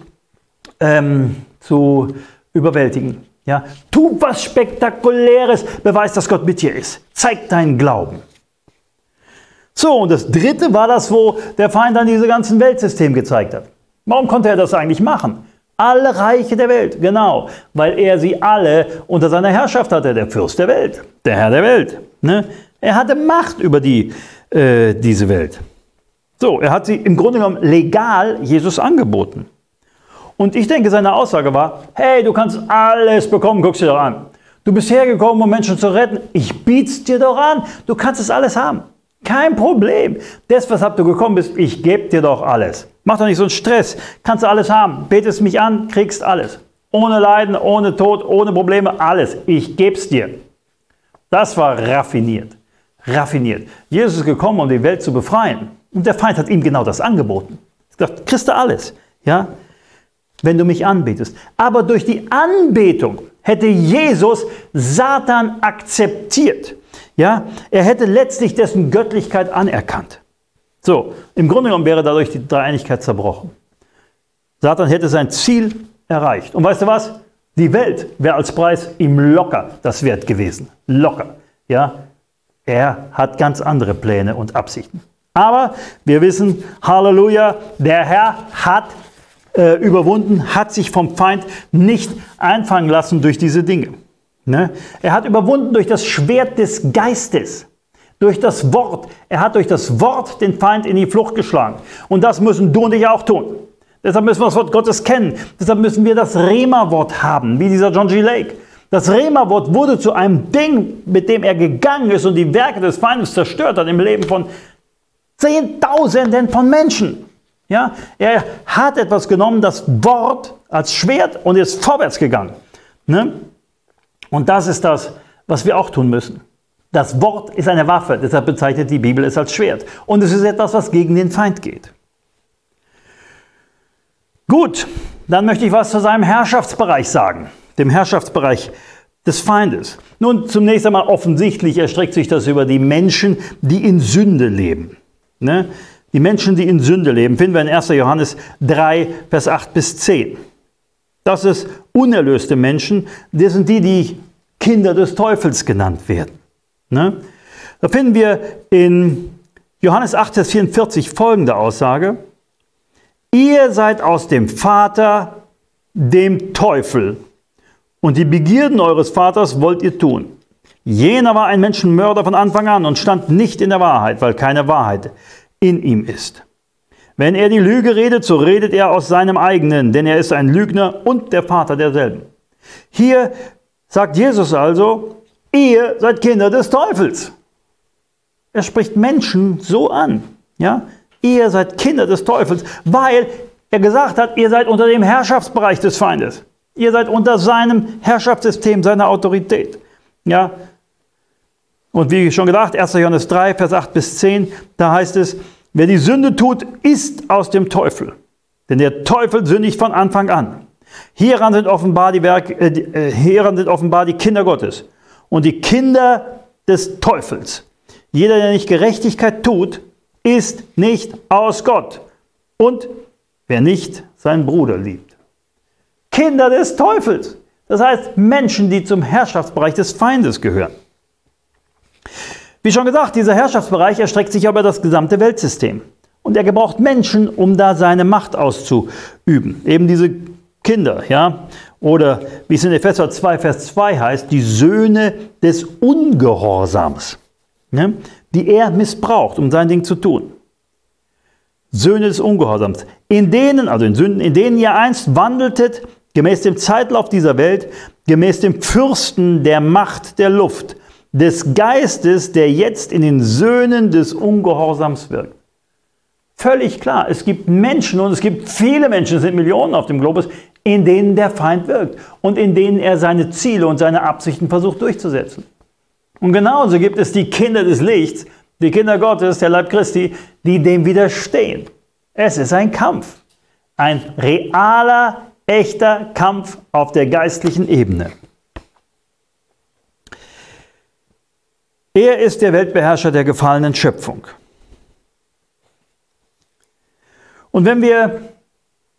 ähm, zu überwältigen. Ja? Tu was Spektakuläres, beweis, dass Gott mit dir ist. Zeig deinen Glauben. So, und das dritte war das, wo der Feind dann diese ganzen Weltsystem gezeigt hat. Warum konnte er das eigentlich machen? Alle Reiche der Welt, genau, weil er sie alle unter seiner Herrschaft hatte, der Fürst der Welt, der Herr der Welt. Ne? Er hatte Macht über die, äh, diese Welt. So, er hat sie im Grunde genommen legal Jesus angeboten. Und ich denke, seine Aussage war, hey, du kannst alles bekommen, guck dir doch an. Du bist hergekommen, um Menschen zu retten. Ich biet's dir doch an. Du kannst es alles haben. Kein Problem. Das, weshalb du gekommen bist, ich gebe dir doch alles. Mach doch nicht so einen Stress. Kannst du alles haben. Betest mich an, kriegst alles. Ohne Leiden, ohne Tod, ohne Probleme, alles. Ich geb's dir. Das war raffiniert. Raffiniert. Jesus ist gekommen, um die Welt zu befreien. Und der Feind hat ihm genau das angeboten. Er hat gesagt, kriegst du alles. Ja? Wenn du mich anbetest. Aber durch die Anbetung hätte Jesus Satan akzeptiert. Ja, er hätte letztlich dessen Göttlichkeit anerkannt. So, im Grunde genommen wäre dadurch die Dreieinigkeit zerbrochen. Satan hätte sein Ziel erreicht. Und weißt du was? Die Welt wäre als Preis ihm locker das wert gewesen. Locker. Ja, er hat ganz andere Pläne und Absichten. Aber wir wissen, Halleluja, der Herr hat äh, überwunden, hat sich vom Feind nicht einfangen lassen durch diese Dinge. Ne? Er hat überwunden durch das Schwert des Geistes, durch das Wort. Er hat durch das Wort den Feind in die Flucht geschlagen. Und das müssen du und ich auch tun. Deshalb müssen wir das Wort Gottes kennen. Deshalb müssen wir das Rema-Wort haben, wie dieser John G. Lake. Das Rema-Wort wurde zu einem Ding, mit dem er gegangen ist und die Werke des Feindes zerstört hat im Leben von Zehntausenden von Menschen. Ja, er hat etwas genommen, das Wort als Schwert und ist vorwärts gegangen. Ne? Und das ist das, was wir auch tun müssen. Das Wort ist eine Waffe, deshalb bezeichnet die Bibel es als Schwert. Und es ist etwas, was gegen den Feind geht. Gut, dann möchte ich was zu seinem Herrschaftsbereich sagen, dem Herrschaftsbereich des Feindes. Nun, zunächst einmal offensichtlich erstreckt sich das über die Menschen, die in Sünde leben. Ne? Die Menschen, die in Sünde leben, finden wir in 1. Johannes 3, Vers 8 bis 10. Das ist unerlöste Menschen, das sind die, die Kinder des Teufels genannt werden. Ne? Da finden wir in Johannes 8, Vers 44 folgende Aussage. Ihr seid aus dem Vater, dem Teufel, und die Begierden eures Vaters wollt ihr tun. Jener war ein Menschenmörder von Anfang an und stand nicht in der Wahrheit, weil keine Wahrheit in ihm ist. Wenn er die Lüge redet, so redet er aus seinem eigenen, denn er ist ein Lügner und der Vater derselben. Hier sagt Jesus also, ihr seid Kinder des Teufels. Er spricht Menschen so an. Ja? Ihr seid Kinder des Teufels, weil er gesagt hat, ihr seid unter dem Herrschaftsbereich des Feindes. Ihr seid unter seinem Herrschaftssystem, seiner Autorität. Ja? Und wie schon gesagt, 1. Johannes 3, Vers 8 bis 10, da heißt es, wer die Sünde tut, ist aus dem Teufel. Denn der Teufel sündigt von Anfang an. Hieran sind offenbar die, Werke, äh, äh, hieran sind offenbar die Kinder Gottes und die Kinder des Teufels. Jeder, der nicht Gerechtigkeit tut, ist nicht aus Gott. Und wer nicht seinen Bruder liebt. Kinder des Teufels. Das heißt Menschen, die zum Herrschaftsbereich des Feindes gehören. Wie schon gesagt, dieser Herrschaftsbereich erstreckt sich über das gesamte Weltsystem. Und er gebraucht Menschen, um da seine Macht auszuüben. Eben diese Kinder, ja. Oder wie es in Epheser 2, Vers 2 heißt, die Söhne des Ungehorsams, ne? die er missbraucht, um sein Ding zu tun. Söhne des Ungehorsams, in denen, also in Sünden, in denen ihr einst wandeltet, gemäß dem Zeitlauf dieser Welt, gemäß dem Fürsten der Macht der Luft, des Geistes, der jetzt in den Söhnen des Ungehorsams wirkt. Völlig klar, es gibt Menschen und es gibt viele Menschen, es sind Millionen auf dem Globus, in denen der Feind wirkt und in denen er seine Ziele und seine Absichten versucht durchzusetzen. Und genauso gibt es die Kinder des Lichts, die Kinder Gottes, der Leib Christi, die dem widerstehen. Es ist ein Kampf, ein realer, echter Kampf auf der geistlichen Ebene. Er ist der Weltbeherrscher der gefallenen Schöpfung. Und wenn wir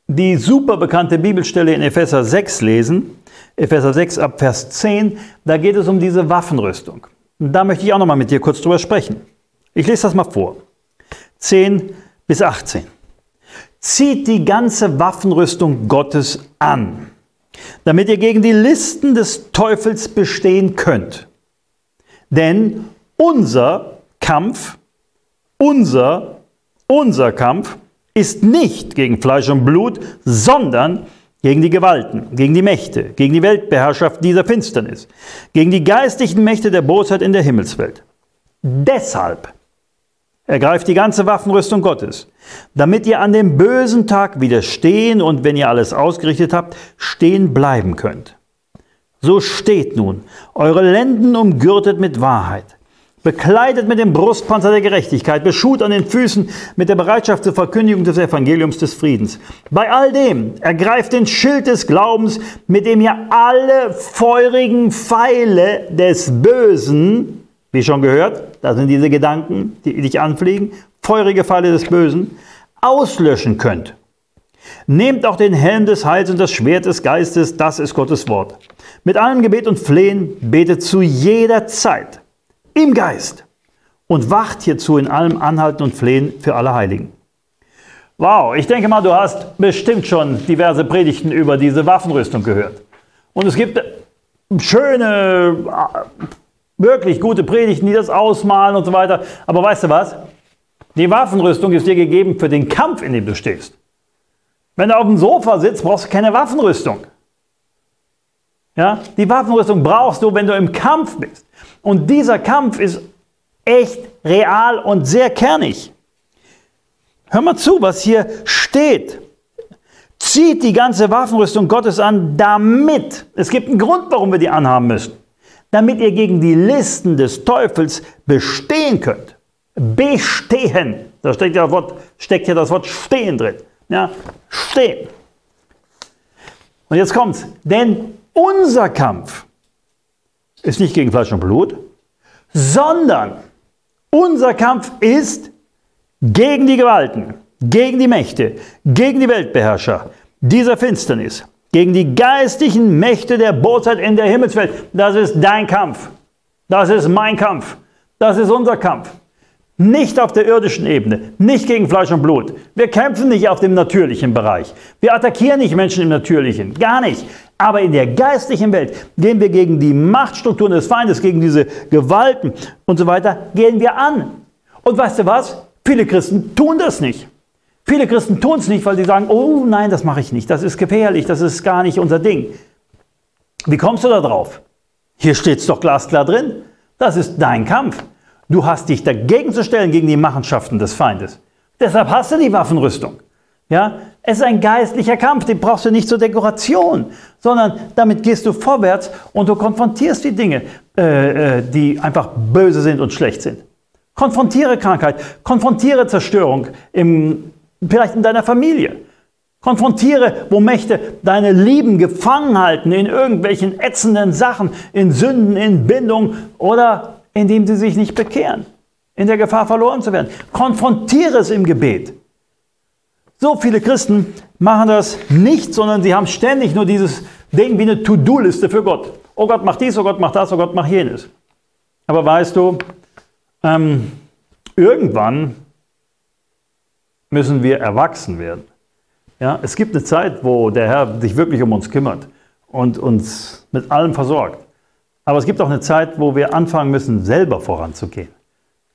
die super bekannte Bibelstelle in Epheser 6 lesen, Epheser 6 ab Vers 10, da geht es um diese Waffenrüstung. Und da möchte ich auch noch mal mit dir kurz drüber sprechen. Ich lese das mal vor. 10 bis 18. Zieht die ganze Waffenrüstung Gottes an, damit ihr gegen die Listen des Teufels bestehen könnt. Denn unser Kampf, unser, unser Kampf ist nicht gegen Fleisch und Blut, sondern gegen die Gewalten, gegen die Mächte, gegen die Weltbeherrschaft dieser Finsternis, gegen die geistlichen Mächte der Bosheit in der Himmelswelt. Deshalb ergreift die ganze Waffenrüstung Gottes, damit ihr an dem bösen Tag widerstehen und wenn ihr alles ausgerichtet habt, stehen bleiben könnt. So steht nun, eure Lenden umgürtet mit Wahrheit bekleidet mit dem Brustpanzer der Gerechtigkeit, beschut an den Füßen mit der Bereitschaft zur Verkündigung des Evangeliums des Friedens. Bei all dem ergreift den Schild des Glaubens, mit dem ihr alle feurigen Pfeile des Bösen, wie schon gehört, das sind diese Gedanken, die dich anfliegen, feurige Pfeile des Bösen, auslöschen könnt. Nehmt auch den Helm des Heils und das Schwert des Geistes, das ist Gottes Wort. Mit allem Gebet und Flehen betet zu jeder Zeit im Geist und wacht hierzu in allem Anhalten und Flehen für alle Heiligen. Wow, ich denke mal, du hast bestimmt schon diverse Predigten über diese Waffenrüstung gehört. Und es gibt schöne, wirklich gute Predigten, die das ausmalen und so weiter. Aber weißt du was? Die Waffenrüstung ist dir gegeben für den Kampf, in dem du stehst. Wenn du auf dem Sofa sitzt, brauchst du keine Waffenrüstung. Ja? Die Waffenrüstung brauchst du, wenn du im Kampf bist. Und dieser Kampf ist echt real und sehr kernig. Hör mal zu, was hier steht. Zieht die ganze Waffenrüstung Gottes an, damit, es gibt einen Grund, warum wir die anhaben müssen, damit ihr gegen die Listen des Teufels bestehen könnt. Bestehen. Da steckt ja das Wort, steckt ja das Wort stehen drin. Ja, stehen. Und jetzt kommt's. Denn unser Kampf ist nicht gegen Fleisch und Blut, sondern unser Kampf ist gegen die Gewalten, gegen die Mächte, gegen die Weltbeherrscher dieser Finsternis, gegen die geistigen Mächte der Bosheit in der Himmelswelt. Das ist dein Kampf. Das ist mein Kampf. Das ist unser Kampf. Nicht auf der irdischen Ebene, nicht gegen Fleisch und Blut. Wir kämpfen nicht auf dem natürlichen Bereich. Wir attackieren nicht Menschen im Natürlichen, gar nicht. Aber in der geistlichen Welt gehen wir gegen die Machtstrukturen des Feindes, gegen diese Gewalten und so weiter, gehen wir an. Und weißt du was? Viele Christen tun das nicht. Viele Christen tun es nicht, weil sie sagen, oh nein, das mache ich nicht, das ist gefährlich, das ist gar nicht unser Ding. Wie kommst du da drauf? Hier steht es doch glasklar drin. Das ist dein Kampf. Du hast dich dagegen zu stellen, gegen die Machenschaften des Feindes. Deshalb hast du die Waffenrüstung. Ja? Es ist ein geistlicher Kampf, den brauchst du nicht zur Dekoration, sondern damit gehst du vorwärts und du konfrontierst die Dinge, äh, äh, die einfach böse sind und schlecht sind. Konfrontiere Krankheit, konfrontiere Zerstörung, im, vielleicht in deiner Familie. Konfrontiere, wo Mächte deine Lieben gefangen halten in irgendwelchen ätzenden Sachen, in Sünden, in Bindung oder indem sie sich nicht bekehren, in der Gefahr verloren zu werden. Konfrontiere es im Gebet. So viele Christen machen das nicht, sondern sie haben ständig nur dieses Ding wie eine To-Do-Liste für Gott. Oh Gott, mach dies, oh Gott, mach das, oh Gott, mach jenes. Aber weißt du, ähm, irgendwann müssen wir erwachsen werden. Ja, es gibt eine Zeit, wo der Herr sich wirklich um uns kümmert und uns mit allem versorgt. Aber es gibt auch eine Zeit, wo wir anfangen müssen, selber voranzugehen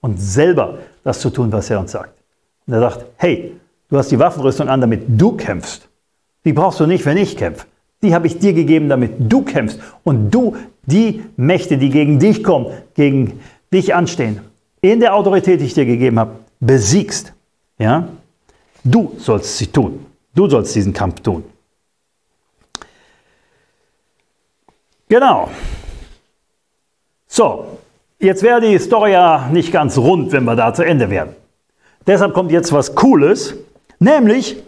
und selber das zu tun, was er uns sagt. Und er sagt, hey, du hast die Waffenrüstung an, damit du kämpfst. Die brauchst du nicht, wenn ich kämpfe. Die habe ich dir gegeben, damit du kämpfst und du die Mächte, die gegen dich kommen, gegen dich anstehen, in der Autorität, die ich dir gegeben habe, besiegst. Ja? Du sollst sie tun. Du sollst diesen Kampf tun. Genau. So, jetzt wäre die Story ja nicht ganz rund, wenn wir da zu Ende wären. Deshalb kommt jetzt was Cooles, nämlich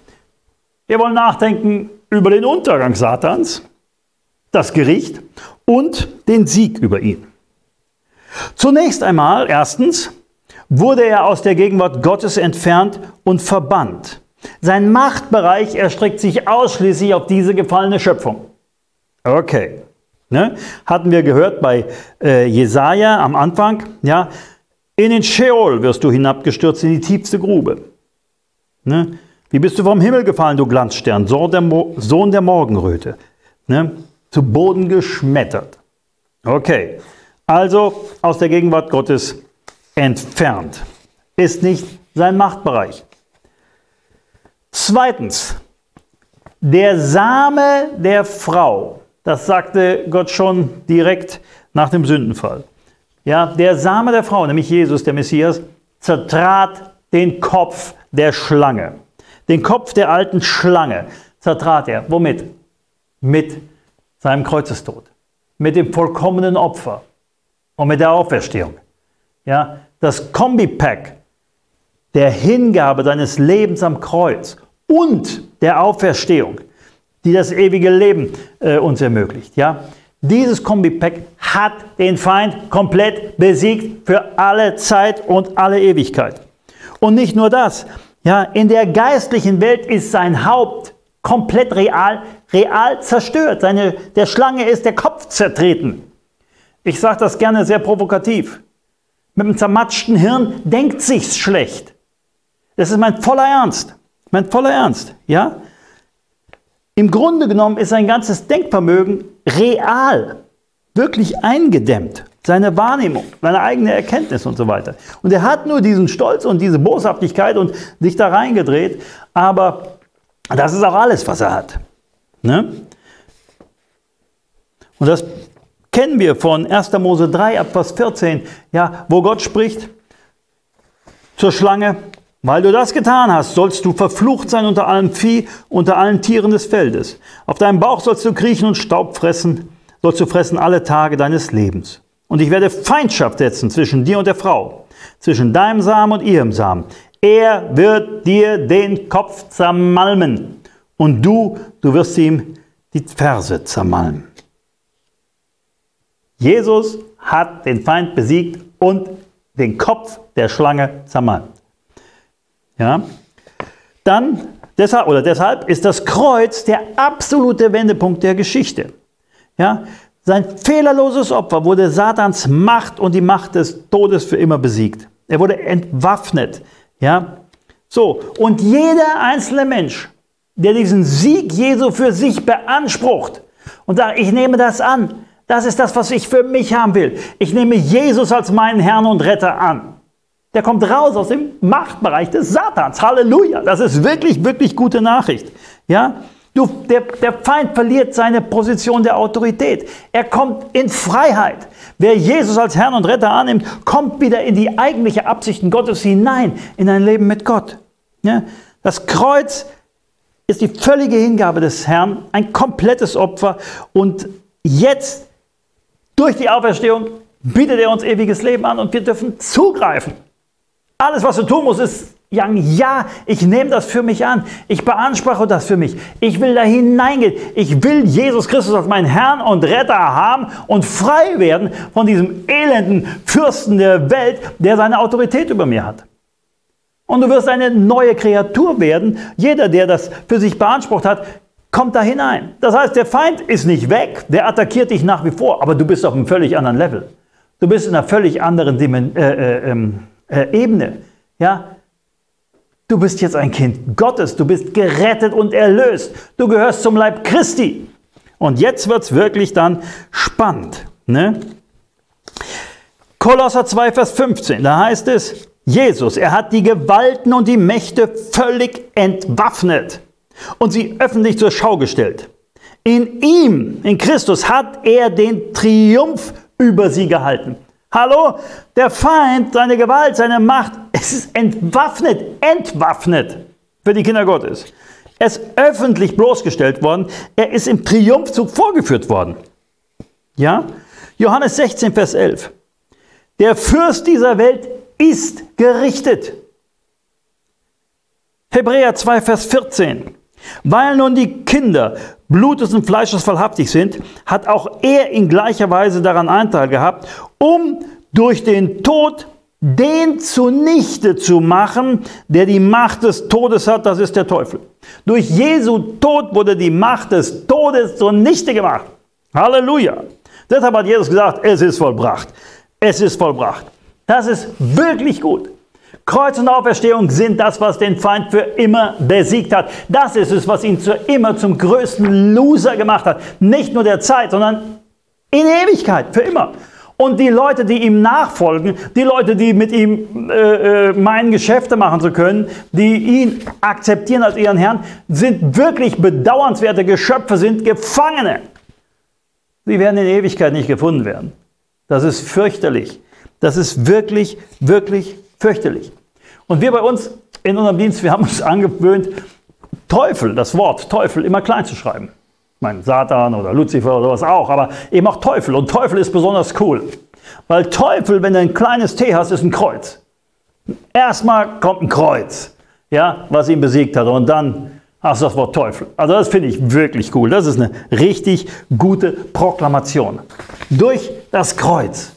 wir wollen nachdenken über den Untergang Satans, das Gericht und den Sieg über ihn. Zunächst einmal, erstens, wurde er aus der Gegenwart Gottes entfernt und verbannt. Sein Machtbereich erstreckt sich ausschließlich auf diese gefallene Schöpfung. Okay. Ne? Hatten wir gehört bei äh, Jesaja am Anfang, ja, in den Sheol wirst du hinabgestürzt in die tiefste Grube. Ne? Wie bist du vom Himmel gefallen, du Glanzstern, Sohn der, Mo Sohn der Morgenröte? Ne? Zu Boden geschmettert. Okay, also aus der Gegenwart Gottes entfernt. Ist nicht sein Machtbereich. Zweitens, der Same der Frau das sagte Gott schon direkt nach dem Sündenfall. Ja, der Same der Frau, nämlich Jesus, der Messias, zertrat den Kopf der Schlange. Den Kopf der alten Schlange zertrat er. Womit? Mit seinem Kreuzestod. Mit dem vollkommenen Opfer. Und mit der Auferstehung. Ja, das Kombipack der Hingabe deines Lebens am Kreuz und der Auferstehung die das ewige Leben äh, uns ermöglicht. Ja? Dieses Kombipack hat den Feind komplett besiegt für alle Zeit und alle Ewigkeit. Und nicht nur das, ja, in der geistlichen Welt ist sein Haupt komplett real, real zerstört. Seine, der Schlange ist der Kopf zertreten. Ich sage das gerne sehr provokativ. Mit einem zermatschten Hirn denkt sich's schlecht. Das ist mein voller Ernst. Mein voller Ernst, ja? Im Grunde genommen ist sein ganzes Denkvermögen real, wirklich eingedämmt. Seine Wahrnehmung, seine eigene Erkenntnis und so weiter. Und er hat nur diesen Stolz und diese Boshaftigkeit und sich da reingedreht, aber das ist auch alles, was er hat. Ne? Und das kennen wir von 1. Mose 3 ab Vers 14, ja, wo Gott spricht zur Schlange, weil du das getan hast, sollst du verflucht sein unter allem Vieh, unter allen Tieren des Feldes. Auf deinem Bauch sollst du kriechen und Staub fressen, sollst du fressen alle Tage deines Lebens. Und ich werde Feindschaft setzen zwischen dir und der Frau, zwischen deinem Samen und ihrem Samen. Er wird dir den Kopf zermalmen und du, du wirst ihm die Ferse zermalmen. Jesus hat den Feind besiegt und den Kopf der Schlange zermalmt. Ja? Dann, deshalb, oder deshalb ist das Kreuz der absolute Wendepunkt der Geschichte. Ja? Sein fehlerloses Opfer wurde Satans Macht und die Macht des Todes für immer besiegt. Er wurde entwaffnet. Ja? So, und jeder einzelne Mensch, der diesen Sieg Jesu für sich beansprucht und sagt, ich nehme das an, das ist das, was ich für mich haben will. Ich nehme Jesus als meinen Herrn und Retter an. Der kommt raus aus dem Machtbereich des Satans. Halleluja. Das ist wirklich, wirklich gute Nachricht. Ja? Du, der, der Feind verliert seine Position der Autorität. Er kommt in Freiheit. Wer Jesus als Herrn und Retter annimmt, kommt wieder in die eigentliche Absichten Gottes hinein, in ein Leben mit Gott. Ja? Das Kreuz ist die völlige Hingabe des Herrn, ein komplettes Opfer. Und jetzt, durch die Auferstehung, bietet er uns ewiges Leben an und wir dürfen zugreifen. Alles, was du tun musst, ist sagen, ja, ich nehme das für mich an. Ich beanspruche das für mich. Ich will da hineingehen. Ich will Jesus Christus als meinen Herrn und Retter haben und frei werden von diesem elenden Fürsten der Welt, der seine Autorität über mir hat. Und du wirst eine neue Kreatur werden. Jeder, der das für sich beansprucht hat, kommt da hinein. Das heißt, der Feind ist nicht weg, der attackiert dich nach wie vor, aber du bist auf einem völlig anderen Level. Du bist in einer völlig anderen Dimension. Äh, äh, ähm, äh, Ebene. Ja? Du bist jetzt ein Kind Gottes, du bist gerettet und erlöst. Du gehörst zum Leib Christi. Und jetzt wird es wirklich dann spannend. Ne? Kolosser 2, Vers 15, da heißt es, Jesus, er hat die Gewalten und die Mächte völlig entwaffnet und sie öffentlich zur Schau gestellt. In ihm, in Christus, hat er den Triumph über sie gehalten. Hallo? Der Feind, seine Gewalt, seine Macht, es ist entwaffnet, entwaffnet für die Kinder Gottes. Er ist öffentlich bloßgestellt worden. Er ist im Triumphzug vorgeführt worden. Ja? Johannes 16, Vers 11. Der Fürst dieser Welt ist gerichtet. Hebräer 2, Vers 14. Weil nun die Kinder Blutes und Fleisches vollhaftig sind, hat auch er in gleicher Weise daran Anteil gehabt, um durch den Tod den zunichte zu machen, der die Macht des Todes hat, das ist der Teufel. Durch Jesu Tod wurde die Macht des Todes zunichte gemacht. Halleluja. Deshalb hat Jesus gesagt, es ist vollbracht. Es ist vollbracht. Das ist wirklich gut. Kreuz und Auferstehung sind das, was den Feind für immer besiegt hat. Das ist es, was ihn zu immer zum größten Loser gemacht hat. Nicht nur der Zeit, sondern in Ewigkeit, für immer. Und die Leute, die ihm nachfolgen, die Leute, die mit ihm äh, äh, meinen, Geschäfte machen zu können, die ihn akzeptieren als ihren Herrn, sind wirklich bedauernswerte Geschöpfe, sind Gefangene. Sie werden in Ewigkeit nicht gefunden werden. Das ist fürchterlich. Das ist wirklich, wirklich fürchterlich. Und wir bei uns in unserem Dienst, wir haben uns <laughs> angewöhnt, Teufel, das Wort Teufel immer klein zu schreiben. Meine, Satan oder Luzifer oder sowas auch, aber eben auch Teufel. Und Teufel ist besonders cool. Weil Teufel, wenn du ein kleines T hast, ist ein Kreuz. Erstmal kommt ein Kreuz, ja, was ihn besiegt hat. Und dann hast du das Wort Teufel. Also das finde ich wirklich cool. Das ist eine richtig gute Proklamation. Durch das Kreuz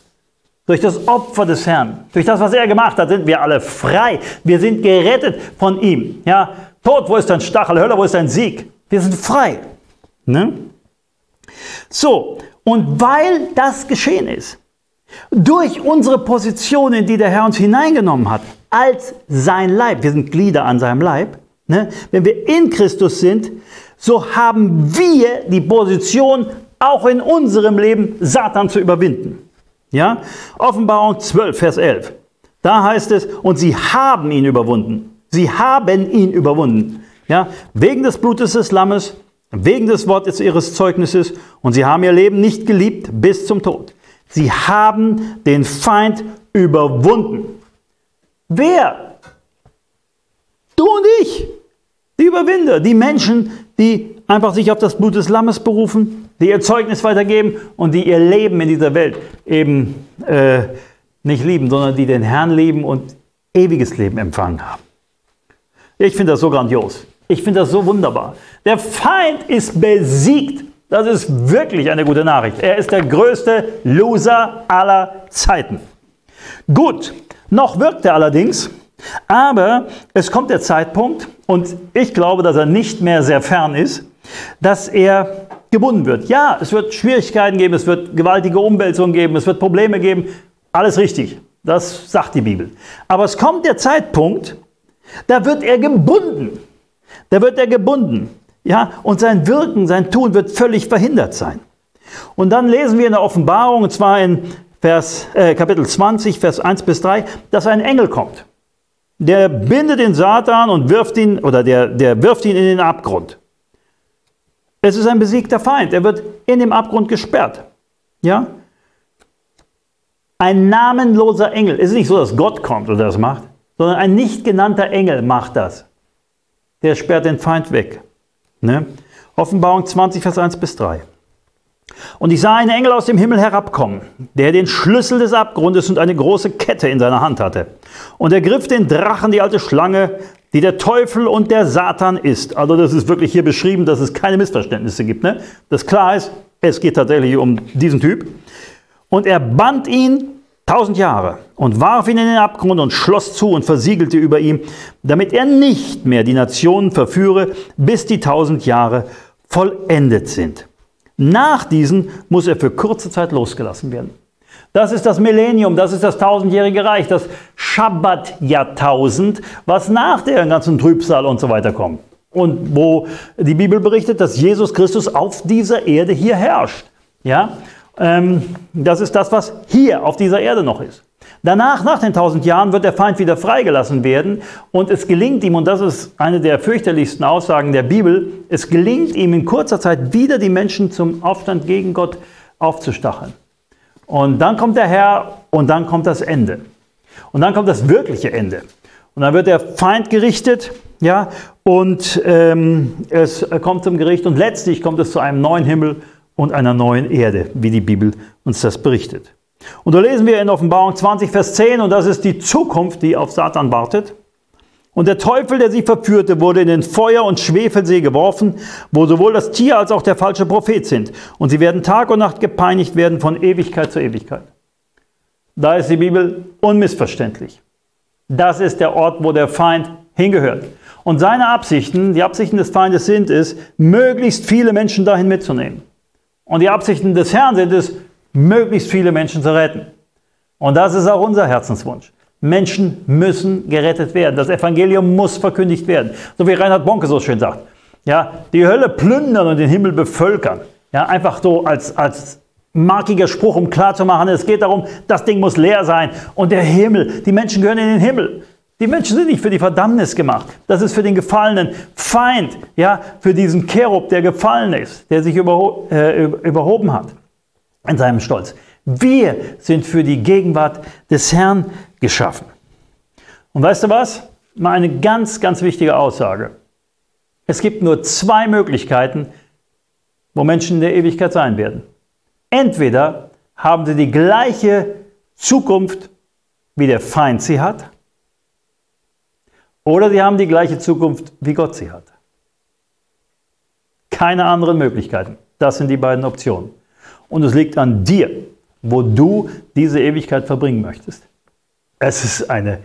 durch das Opfer des Herrn, durch das, was er gemacht hat, sind wir alle frei. Wir sind gerettet von ihm. Ja, Tod, wo ist dein Stachel? Hölle, wo ist dein Sieg? Wir sind frei. Ne? So, und weil das geschehen ist, durch unsere Position, in die der Herr uns hineingenommen hat, als sein Leib, wir sind Glieder an seinem Leib, ne? wenn wir in Christus sind, so haben wir die Position, auch in unserem Leben Satan zu überwinden. Ja? Offenbarung 12, Vers 11. Da heißt es, und sie haben ihn überwunden. Sie haben ihn überwunden. Ja? Wegen des Blutes des Lammes wegen des Wortes ihres Zeugnisses und sie haben ihr Leben nicht geliebt bis zum Tod. Sie haben den Feind überwunden. Wer? Du und ich. Die Überwinder, die Menschen, die einfach sich auf das Blut des Lammes berufen, die ihr Zeugnis weitergeben und die ihr Leben in dieser Welt eben äh, nicht lieben, sondern die den Herrn lieben und ewiges Leben empfangen haben. Ich finde das so grandios. Ich finde das so wunderbar. Der Feind ist besiegt. Das ist wirklich eine gute Nachricht. Er ist der größte Loser aller Zeiten. Gut, noch wirkt er allerdings, aber es kommt der Zeitpunkt, und ich glaube, dass er nicht mehr sehr fern ist, dass er gebunden wird. Ja, es wird Schwierigkeiten geben, es wird gewaltige Umwälzungen geben, es wird Probleme geben. Alles richtig, das sagt die Bibel. Aber es kommt der Zeitpunkt, da wird er gebunden. Da wird er gebunden. Ja, und sein Wirken, sein Tun wird völlig verhindert sein. Und dann lesen wir in der Offenbarung, und zwar in Vers, äh, Kapitel 20, Vers 1 bis 3, dass ein Engel kommt. Der bindet den Satan und wirft ihn, oder der, der wirft ihn in den Abgrund. Es ist ein besiegter Feind. Er wird in dem Abgrund gesperrt. Ja? Ein namenloser Engel. Es ist nicht so, dass Gott kommt oder das macht, sondern ein nicht genannter Engel macht das. Der sperrt den Feind weg. Ne? Offenbarung 20, Vers 1 bis 3. Und ich sah einen Engel aus dem Himmel herabkommen, der den Schlüssel des Abgrundes und eine große Kette in seiner Hand hatte. Und er griff den Drachen, die alte Schlange, die der Teufel und der Satan ist. Also das ist wirklich hier beschrieben, dass es keine Missverständnisse gibt. Ne? Das klar ist, es geht tatsächlich um diesen Typ. Und er band ihn tausend Jahre und warf ihn in den Abgrund und schloss zu und versiegelte über ihm, damit er nicht mehr die Nationen verführe, bis die tausend Jahre vollendet sind. Nach diesen muss er für kurze Zeit losgelassen werden. Das ist das Millennium, das ist das tausendjährige Reich, das Schabbat-Jahrtausend, was nach der ganzen Trübsal und so weiter kommt. Und wo die Bibel berichtet, dass Jesus Christus auf dieser Erde hier herrscht. Ja, das ist das, was hier auf dieser Erde noch ist. Danach, nach den tausend Jahren, wird der Feind wieder freigelassen werden und es gelingt ihm, und das ist eine der fürchterlichsten Aussagen der Bibel, es gelingt ihm in kurzer Zeit wieder die Menschen zum Aufstand gegen Gott aufzustacheln. Und dann kommt der Herr und dann kommt das Ende. Und dann kommt das wirkliche Ende. Und dann wird der Feind gerichtet, ja, und ähm, es kommt zum Gericht und letztlich kommt es zu einem neuen Himmel und einer neuen Erde, wie die Bibel uns das berichtet. Und da lesen wir in Offenbarung 20, Vers 10, und das ist die Zukunft, die auf Satan wartet. Und der Teufel, der sie verführte, wurde in den Feuer- und Schwefelsee geworfen, wo sowohl das Tier als auch der falsche Prophet sind. Und sie werden Tag und Nacht gepeinigt werden von Ewigkeit zu Ewigkeit. Da ist die Bibel unmissverständlich. Das ist der Ort, wo der Feind hingehört. Und seine Absichten, die Absichten des Feindes sind es, möglichst viele Menschen dahin mitzunehmen. Und die Absichten des Herrn sind es, möglichst viele Menschen zu retten. Und das ist auch unser Herzenswunsch. Menschen müssen gerettet werden. Das Evangelium muss verkündigt werden. So wie Reinhard Bonke so schön sagt. Ja, die Hölle plündern und den Himmel bevölkern. Ja, einfach so als, als markiger Spruch, um klarzumachen, es geht darum, das Ding muss leer sein. Und der Himmel, die Menschen gehören in den Himmel. Die Menschen sind nicht für die Verdammnis gemacht. Das ist für den gefallenen Feind, ja, für diesen Cherub, der gefallen ist, der sich überho äh, überhoben hat in seinem Stolz. Wir sind für die Gegenwart des Herrn geschaffen. Und weißt du was? Mal eine ganz, ganz wichtige Aussage. Es gibt nur zwei Möglichkeiten, wo Menschen in der Ewigkeit sein werden. Entweder haben sie die gleiche Zukunft, wie der Feind sie hat, oder sie haben die gleiche Zukunft, wie Gott sie hat. Keine anderen Möglichkeiten. Das sind die beiden Optionen. Und es liegt an dir, wo du diese Ewigkeit verbringen möchtest. Es ist ein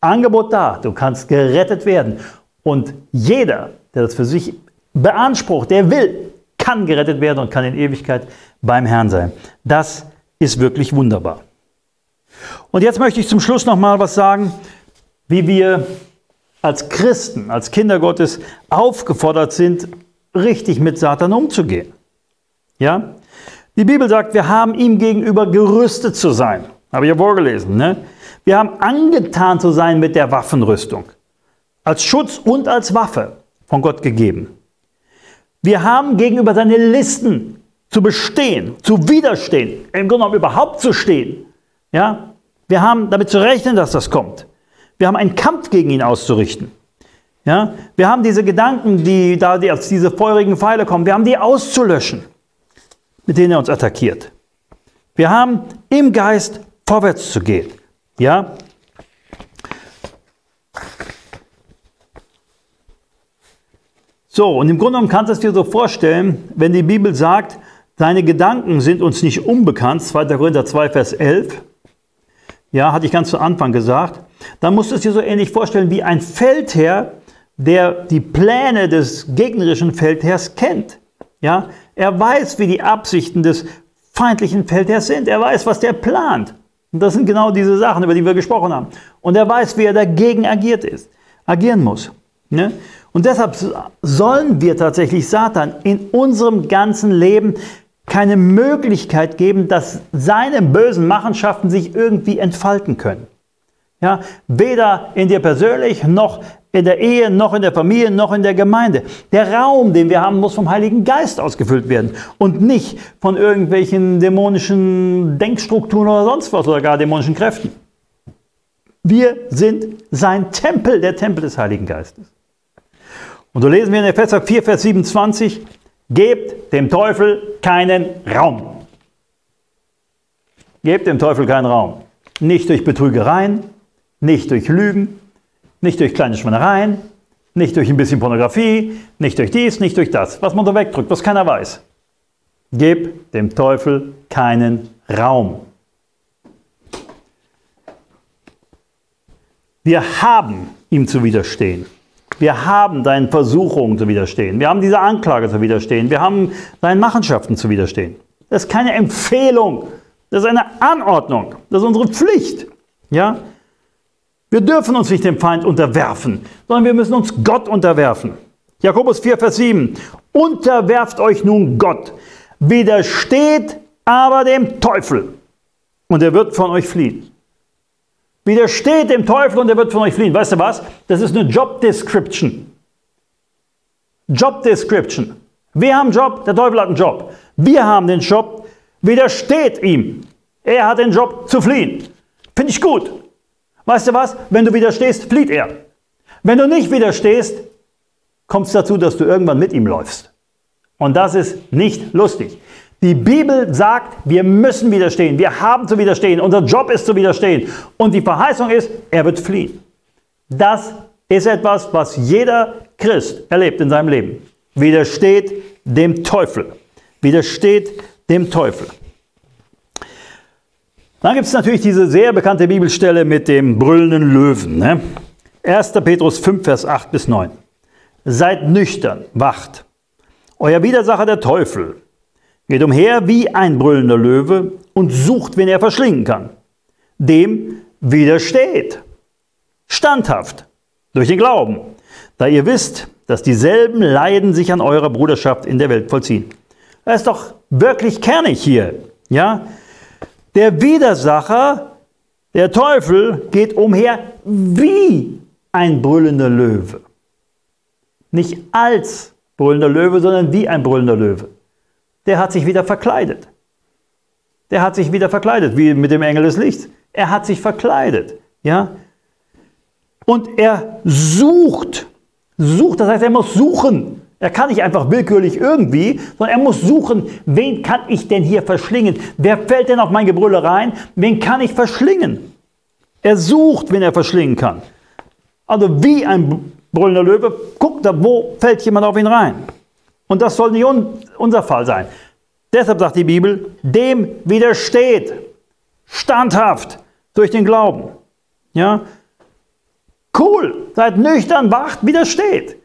Angebot da. Du kannst gerettet werden. Und jeder, der das für sich beansprucht, der will, kann gerettet werden und kann in Ewigkeit beim Herrn sein. Das ist wirklich wunderbar. Und jetzt möchte ich zum Schluss noch mal was sagen, wie wir als Christen, als Kinder Gottes aufgefordert sind, richtig mit Satan umzugehen. Ja? Die Bibel sagt, wir haben ihm gegenüber gerüstet zu sein. Habe ich ja vorgelesen. Ne? Wir haben angetan zu sein mit der Waffenrüstung. Als Schutz und als Waffe von Gott gegeben. Wir haben gegenüber seinen Listen zu bestehen, zu widerstehen, im Grunde genommen überhaupt zu stehen. Ja? Wir haben damit zu rechnen, dass das kommt. Wir haben einen Kampf gegen ihn auszurichten. Ja? Wir haben diese Gedanken, die da die als diese feurigen Pfeile kommen, wir haben die auszulöschen, mit denen er uns attackiert. Wir haben im Geist vorwärts zu gehen. Ja? So, und im Grunde genommen kannst du es dir so vorstellen, wenn die Bibel sagt, deine Gedanken sind uns nicht unbekannt, 2. Korinther 2, Vers 11, ja, hatte ich ganz zu Anfang gesagt, dann musst du es dir so ähnlich vorstellen wie ein Feldherr, der die Pläne des gegnerischen Feldherrs kennt. Ja, er weiß, wie die Absichten des feindlichen Feldherrs sind. Er weiß, was der plant. Und das sind genau diese Sachen, über die wir gesprochen haben. Und er weiß, wie er dagegen agiert ist, agieren muss. Ne? Und deshalb sollen wir tatsächlich Satan in unserem ganzen Leben keine Möglichkeit geben, dass seine bösen Machenschaften sich irgendwie entfalten können. Ja, weder in dir persönlich, noch in der Ehe, noch in der Familie, noch in der Gemeinde. Der Raum, den wir haben, muss vom Heiligen Geist ausgefüllt werden und nicht von irgendwelchen dämonischen Denkstrukturen oder sonst was oder gar dämonischen Kräften. Wir sind sein Tempel, der Tempel des Heiligen Geistes. Und so lesen wir in Epheser 4, Vers 27, gebt dem Teufel keinen Raum. Gebt dem Teufel keinen Raum. Nicht durch Betrügereien, nicht durch Lügen, nicht durch kleine Schweinereien, nicht durch ein bisschen Pornografie, nicht durch dies, nicht durch das, was man da wegdrückt, was keiner weiß. Gib dem Teufel keinen Raum. Wir haben ihm zu widerstehen. Wir haben deinen Versuchungen zu widerstehen. Wir haben dieser Anklage zu widerstehen. Wir haben deinen Machenschaften zu widerstehen. Das ist keine Empfehlung. Das ist eine Anordnung. Das ist unsere Pflicht. Ja? Wir dürfen uns nicht dem Feind unterwerfen, sondern wir müssen uns Gott unterwerfen. Jakobus 4, Vers 7. Unterwerft euch nun Gott. Widersteht aber dem Teufel. Und er wird von euch fliehen. Widersteht dem Teufel und er wird von euch fliehen. Weißt du was? Das ist eine Job Description. Job Description. Wir haben einen Job, der Teufel hat einen Job. Wir haben den Job, widersteht ihm. Er hat den Job zu fliehen. Finde ich gut. Weißt du was? Wenn du widerstehst, flieht er. Wenn du nicht widerstehst, kommt es dazu, dass du irgendwann mit ihm läufst. Und das ist nicht lustig. Die Bibel sagt, wir müssen widerstehen. Wir haben zu widerstehen. Unser Job ist zu widerstehen. Und die Verheißung ist, er wird fliehen. Das ist etwas, was jeder Christ erlebt in seinem Leben. Widersteht dem Teufel. Widersteht dem Teufel. Dann gibt es natürlich diese sehr bekannte Bibelstelle mit dem brüllenden Löwen. Ne? 1. Petrus 5, Vers 8 bis 9. Seid nüchtern, wacht. Euer Widersacher der Teufel geht umher wie ein brüllender Löwe und sucht, wen er verschlingen kann. Dem widersteht. Standhaft. Durch den Glauben. Da ihr wisst, dass dieselben Leiden sich an eurer Bruderschaft in der Welt vollziehen. Das ist doch wirklich kernig hier. Ja? Der Widersacher, der Teufel, geht umher wie ein brüllender Löwe. Nicht als brüllender Löwe, sondern wie ein brüllender Löwe der hat sich wieder verkleidet. Der hat sich wieder verkleidet, wie mit dem Engel des Lichts. Er hat sich verkleidet. Ja? Und er sucht. Sucht, das heißt, er muss suchen. Er kann nicht einfach willkürlich irgendwie, sondern er muss suchen, wen kann ich denn hier verschlingen? Wer fällt denn auf mein Gebrülle rein? Wen kann ich verschlingen? Er sucht, wen er verschlingen kann. Also wie ein brüllender Löwe, guckt da, wo fällt jemand auf ihn rein? Und das soll nicht un unser Fall sein. Deshalb sagt die Bibel, dem widersteht standhaft durch den Glauben. Ja? Cool, seid nüchtern, wacht, widersteht.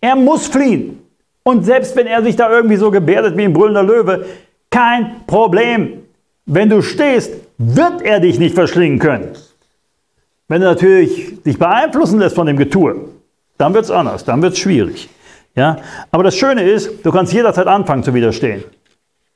Er muss fliehen. Und selbst wenn er sich da irgendwie so gebärdet wie ein brüllender Löwe, kein Problem. Wenn du stehst, wird er dich nicht verschlingen können. Wenn du natürlich dich beeinflussen lässt von dem Getue, dann wird es anders, dann wird es schwierig. Ja? Aber das Schöne ist, du kannst jederzeit anfangen zu widerstehen.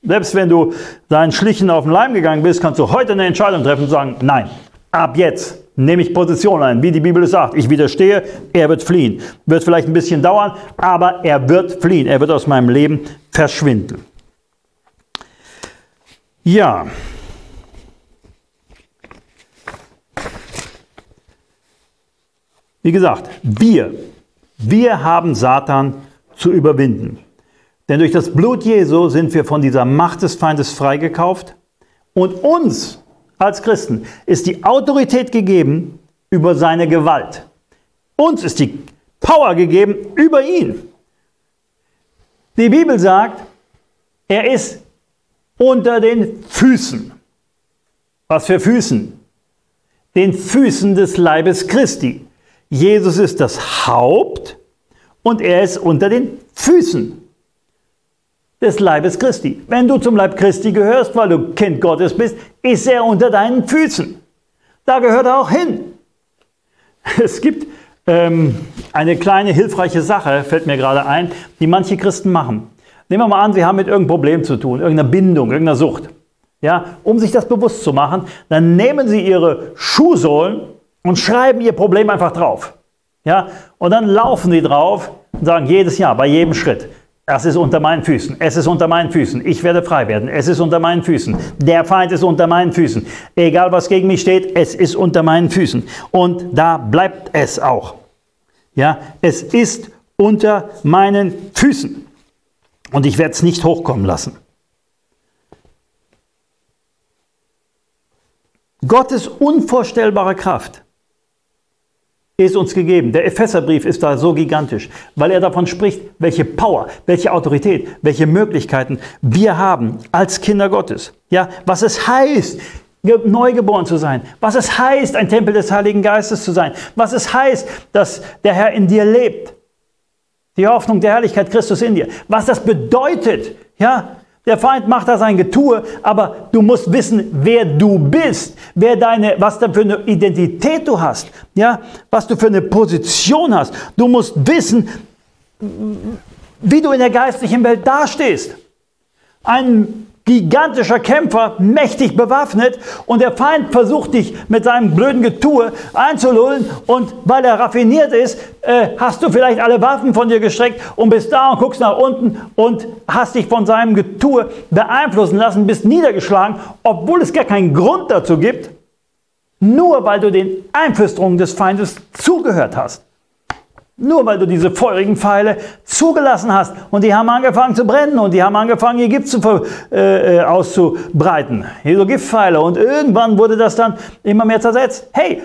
Selbst wenn du deinen Schlichen auf den Leim gegangen bist, kannst du heute eine Entscheidung treffen und sagen, nein, ab jetzt nehme ich Position ein, wie die Bibel es sagt. Ich widerstehe, er wird fliehen. Wird vielleicht ein bisschen dauern, aber er wird fliehen. Er wird aus meinem Leben verschwinden. Ja. Wie gesagt, wir, wir haben Satan zu überwinden. Denn durch das Blut Jesu sind wir von dieser Macht des Feindes freigekauft und uns als Christen ist die Autorität gegeben über seine Gewalt. Uns ist die Power gegeben über ihn. Die Bibel sagt, er ist unter den Füßen. Was für Füßen? Den Füßen des Leibes Christi. Jesus ist das Haupt und er ist unter den Füßen des Leibes Christi. Wenn du zum Leib Christi gehörst, weil du Kind Gottes bist, ist er unter deinen Füßen. Da gehört er auch hin. <laughs> Es gibt ähm, eine kleine hilfreiche Sache, fällt mir gerade ein, die manche Christen machen. Nehmen wir mal an, sie haben mit irgendeinem Problem zu tun, irgendeiner Bindung, irgendeiner Sucht. Ja, um sich das bewusst zu machen, dann nehmen sie ihre Schuhsohlen und schreiben ihr Problem einfach drauf. Ja, und dann laufen sie drauf und sagen jedes Jahr, bei jedem Schritt, es ist unter meinen Füßen. Es ist unter meinen Füßen. Ich werde frei werden. Es ist unter meinen Füßen. Der Feind ist unter meinen Füßen. Egal was gegen mich steht, es ist unter meinen Füßen. Und da bleibt es auch. Ja, es ist unter meinen Füßen. Und ich werde es nicht hochkommen lassen. Gottes unvorstellbare Kraft ist uns gegeben. Der Epheserbrief ist da so gigantisch, weil er davon spricht, welche Power, welche Autorität, welche Möglichkeiten wir haben als Kinder Gottes. Ja, was es heißt, neugeboren zu sein, was es heißt, ein Tempel des Heiligen Geistes zu sein, was es heißt, dass der Herr in dir lebt. Die Hoffnung der Herrlichkeit Christus in dir. Was das bedeutet, ja, der Feind macht da sein Getue, aber du musst wissen, wer du bist, wer deine, was da für eine Identität du hast, ja, was du für eine Position hast. Du musst wissen, wie du in der geistlichen Welt dastehst. Ein gigantischer Kämpfer, mächtig bewaffnet und der Feind versucht dich mit seinem blöden Getue einzulullen und weil er raffiniert ist, äh, hast du vielleicht alle Waffen von dir gestreckt und bist da und guckst nach unten und hast dich von seinem Getue beeinflussen lassen, bist niedergeschlagen, obwohl es gar keinen Grund dazu gibt, nur weil du den Einflüsterungen des Feindes zugehört hast. Nur weil du diese feurigen Pfeile zugelassen hast und die haben angefangen zu brennen und die haben angefangen, ihr Gift zu, äh, äh, auszubreiten. Hier so Giftpfeile und irgendwann wurde das dann immer mehr zersetzt. Hey,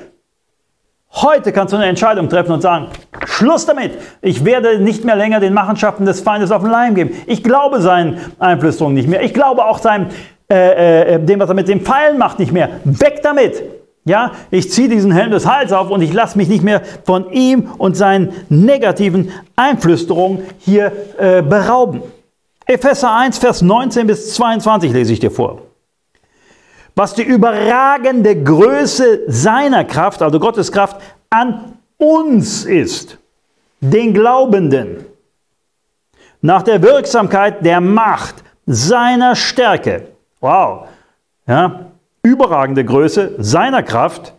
heute kannst du eine Entscheidung treffen und sagen, Schluss damit. Ich werde nicht mehr länger den Machenschaften des Feindes auf den Leim geben. Ich glaube seinen Einflüsterungen nicht mehr. Ich glaube auch seinem, äh, äh, dem, was er mit den Pfeilen macht, nicht mehr. Weg damit. Ja, ich ziehe diesen Helm des Heils auf und ich lasse mich nicht mehr von ihm und seinen negativen Einflüsterungen hier äh, berauben. Epheser 1, Vers 19 bis 22 lese ich dir vor. Was die überragende Größe seiner Kraft, also Gottes Kraft, an uns ist, den Glaubenden, nach der Wirksamkeit der Macht seiner Stärke. Wow. Ja, überragende Größe seiner Kraft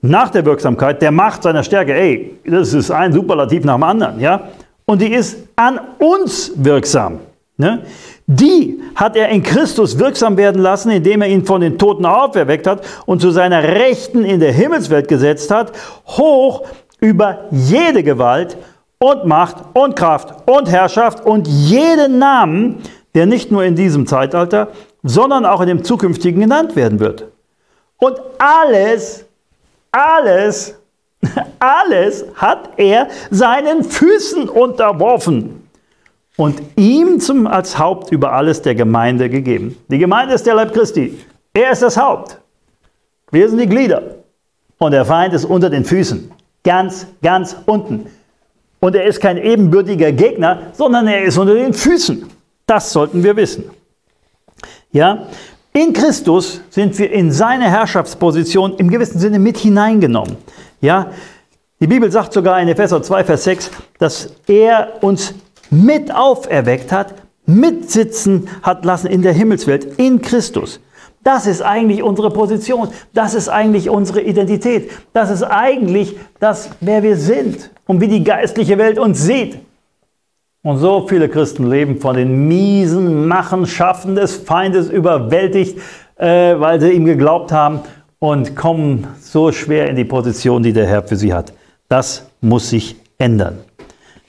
nach der Wirksamkeit, der Macht seiner Stärke. Ey, das ist ein Superlativ nach dem anderen, ja? Und die ist an uns wirksam. Ne? Die hat er in Christus wirksam werden lassen, indem er ihn von den Toten auferweckt hat und zu seiner Rechten in der Himmelswelt gesetzt hat, hoch über jede Gewalt und Macht und Kraft und Herrschaft und jeden Namen, der nicht nur in diesem Zeitalter, sondern auch in dem zukünftigen genannt werden wird. Und alles, alles, <laughs> alles hat er seinen Füßen unterworfen und ihm zum, als Haupt über alles der Gemeinde gegeben. Die Gemeinde ist der Leib Christi. Er ist das Haupt. Wir sind die Glieder. Und der Feind ist unter den Füßen. Ganz, ganz unten. Und er ist kein ebenbürtiger Gegner, sondern er ist unter den Füßen. Das sollten wir wissen. Ja? In Christus sind wir in seine Herrschaftsposition im gewissen Sinne mit hineingenommen. Ja? Die Bibel sagt sogar in Epheser 2, Vers 6, dass er uns mit auferweckt hat, mitsitzen hat lassen in der Himmelswelt, in Christus. Das ist eigentlich unsere Position. Das ist eigentlich unsere Identität. Das ist eigentlich das, wer wir sind und wie die geistliche Welt uns sieht. Und so viele Christen leben von den miesen Machenschaften des Feindes überwältigt, äh, weil sie ihm geglaubt haben und kommen so schwer in die Position, die der Herr für sie hat. Das muss sich ändern.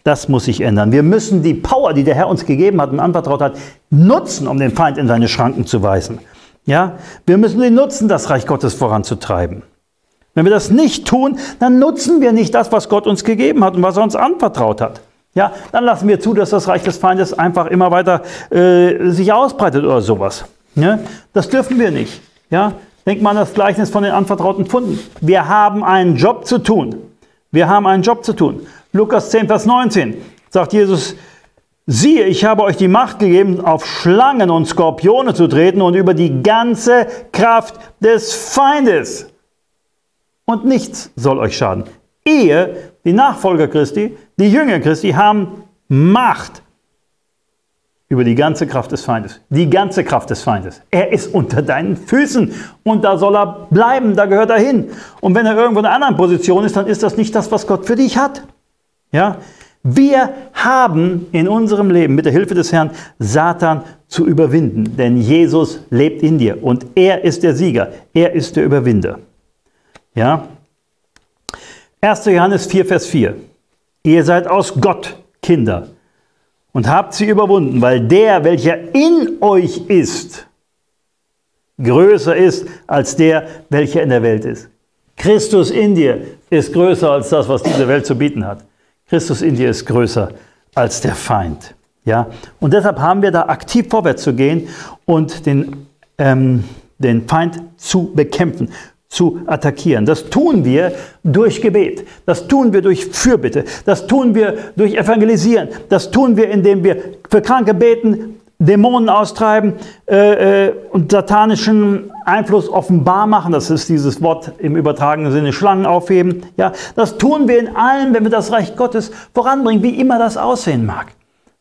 Das muss sich ändern. Wir müssen die Power, die der Herr uns gegeben hat und anvertraut hat, nutzen, um den Feind in seine Schranken zu weisen. Ja, wir müssen ihn nutzen, das Reich Gottes voranzutreiben. Wenn wir das nicht tun, dann nutzen wir nicht das, was Gott uns gegeben hat und was er uns anvertraut hat. Ja, dann lassen wir zu, dass das Reich des Feindes einfach immer weiter äh, sich ausbreitet oder sowas. Ja, das dürfen wir nicht. Ja, denk mal an das Gleichnis von den anvertrauten Pfunden. Wir haben einen Job zu tun. Wir haben einen Job zu tun. Lukas 10, Vers 19 sagt Jesus, siehe, ich habe euch die Macht gegeben, auf Schlangen und Skorpione zu treten und über die ganze Kraft des Feindes. Und nichts soll euch schaden. Ehe die Nachfolger Christi, die Jünger Christi haben Macht über die ganze Kraft des Feindes. Die ganze Kraft des Feindes. Er ist unter deinen Füßen und da soll er bleiben, da gehört er hin. Und wenn er irgendwo in einer anderen Position ist, dann ist das nicht das, was Gott für dich hat. Ja? Wir haben in unserem Leben mit der Hilfe des Herrn Satan zu überwinden, denn Jesus lebt in dir und er ist der Sieger, er ist der Überwinder. Ja? 1. Johannes 4, Vers 4. Ihr seid aus Gott Kinder und habt sie überwunden, weil der, welcher in euch ist, größer ist als der, welcher in der Welt ist. Christus in dir ist größer als das, was diese Welt zu bieten hat. Christus in dir ist größer als der Feind. Ja? Und deshalb haben wir da aktiv vorwärts zu gehen und den, ähm, den Feind zu bekämpfen, zu attackieren. Das tun wir durch Gebet, das tun wir durch Fürbitte, das tun wir durch Evangelisieren, das tun wir, indem wir für Kranke beten, Dämonen austreiben äh, äh, und satanischen Einfluss offenbar machen. Das ist dieses Wort im übertragenen Sinne Schlangen aufheben. Ja, das tun wir in allem, wenn wir das Reich Gottes voranbringen, wie immer das aussehen mag.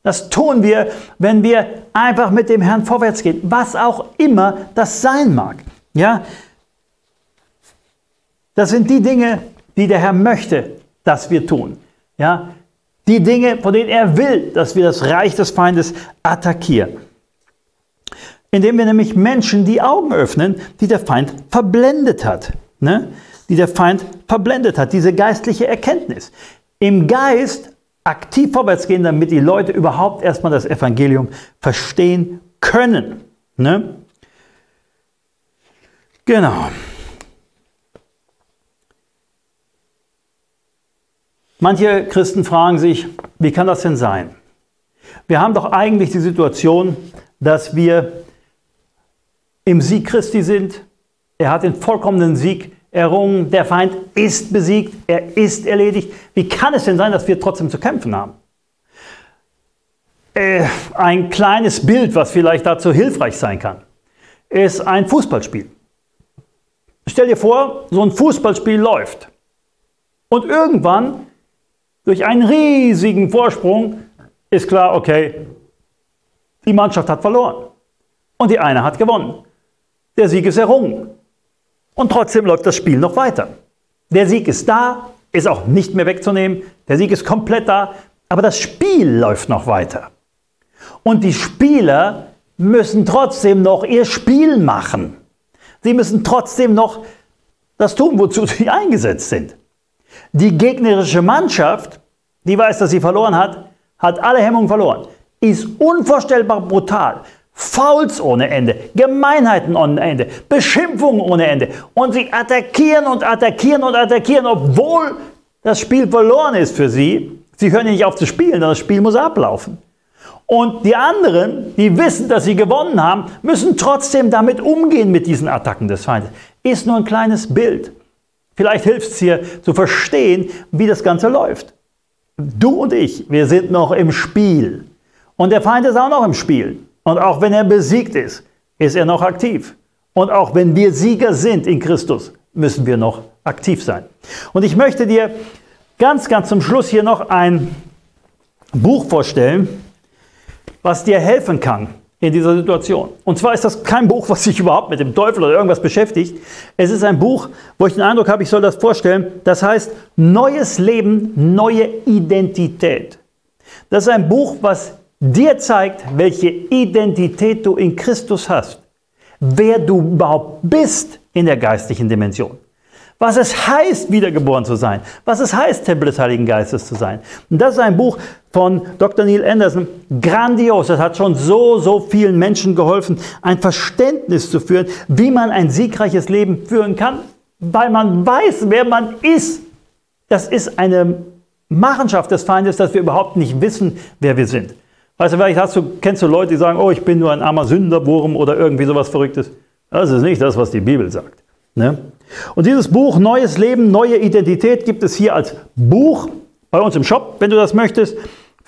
Das tun wir, wenn wir einfach mit dem Herrn vorwärts gehen, was auch immer das sein mag. Ja, das sind die Dinge, die der Herr möchte, dass wir tun. Ja, die Dinge, von denen er will, dass wir das Reich des Feindes attackieren. Indem wir nämlich Menschen die Augen öffnen, die der Feind verblendet hat. Ne? Die der Feind verblendet hat, diese geistliche Erkenntnis. Im Geist aktiv vorwärts gehen, damit die Leute überhaupt erstmal das Evangelium verstehen können. Ne? Genau. Manche Christen fragen sich, wie kann das denn sein? Wir haben doch eigentlich die Situation, dass wir im Sieg Christi sind. Er hat den vollkommenen Sieg errungen. Der Feind ist besiegt. Er ist erledigt. Wie kann es denn sein, dass wir trotzdem zu kämpfen haben? Äh, ein kleines Bild, was vielleicht dazu hilfreich sein kann, ist ein Fußballspiel. Stell dir vor, so ein Fußballspiel läuft. Und irgendwann durch einen riesigen Vorsprung ist klar, okay, die Mannschaft hat verloren und die eine hat gewonnen. Der Sieg ist errungen. Und trotzdem läuft das Spiel noch weiter. Der Sieg ist da, ist auch nicht mehr wegzunehmen. Der Sieg ist komplett da, aber das Spiel läuft noch weiter. Und die Spieler müssen trotzdem noch ihr Spiel machen. Sie müssen trotzdem noch das tun, wozu sie <laughs> eingesetzt sind. Die gegnerische Mannschaft, die weiß, dass sie verloren hat, hat alle Hemmungen verloren. Ist unvorstellbar brutal. Fouls ohne Ende, Gemeinheiten ohne Ende, Beschimpfungen ohne Ende. Und sie attackieren und attackieren und attackieren, obwohl das Spiel verloren ist für sie. Sie hören nicht auf zu spielen, das Spiel muss ablaufen. Und die anderen, die wissen, dass sie gewonnen haben, müssen trotzdem damit umgehen mit diesen Attacken des Feindes. Ist nur ein kleines Bild. Vielleicht hilft es dir zu verstehen, wie das Ganze läuft. Du und ich, wir sind noch im Spiel. Und der Feind ist auch noch im Spiel. Und auch wenn er besiegt ist, ist er noch aktiv. Und auch wenn wir Sieger sind in Christus, müssen wir noch aktiv sein. Und ich möchte dir ganz, ganz zum Schluss hier noch ein Buch vorstellen, was dir helfen kann, in dieser Situation. Und zwar ist das kein Buch, was sich überhaupt mit dem Teufel oder irgendwas beschäftigt. Es ist ein Buch, wo ich den Eindruck habe, ich soll das vorstellen. Das heißt Neues Leben, neue Identität. Das ist ein Buch, was dir zeigt, welche Identität du in Christus hast. Wer du überhaupt bist in der geistlichen Dimension was es heißt, wiedergeboren zu sein, was es heißt, Tempel des Heiligen Geistes zu sein. Und das ist ein Buch von Dr. Neil Anderson, grandios. Das hat schon so, so vielen Menschen geholfen, ein Verständnis zu führen, wie man ein siegreiches Leben führen kann, weil man weiß, wer man ist. Das ist eine Machenschaft des Feindes, dass wir überhaupt nicht wissen, wer wir sind. Weißt du, vielleicht hast du, kennst du Leute, die sagen, oh, ich bin nur ein armer Sünderwurm oder irgendwie sowas Verrücktes. Das ist nicht das, was die Bibel sagt. Ne? Und dieses Buch Neues Leben, neue Identität gibt es hier als Buch bei uns im Shop, wenn du das möchtest,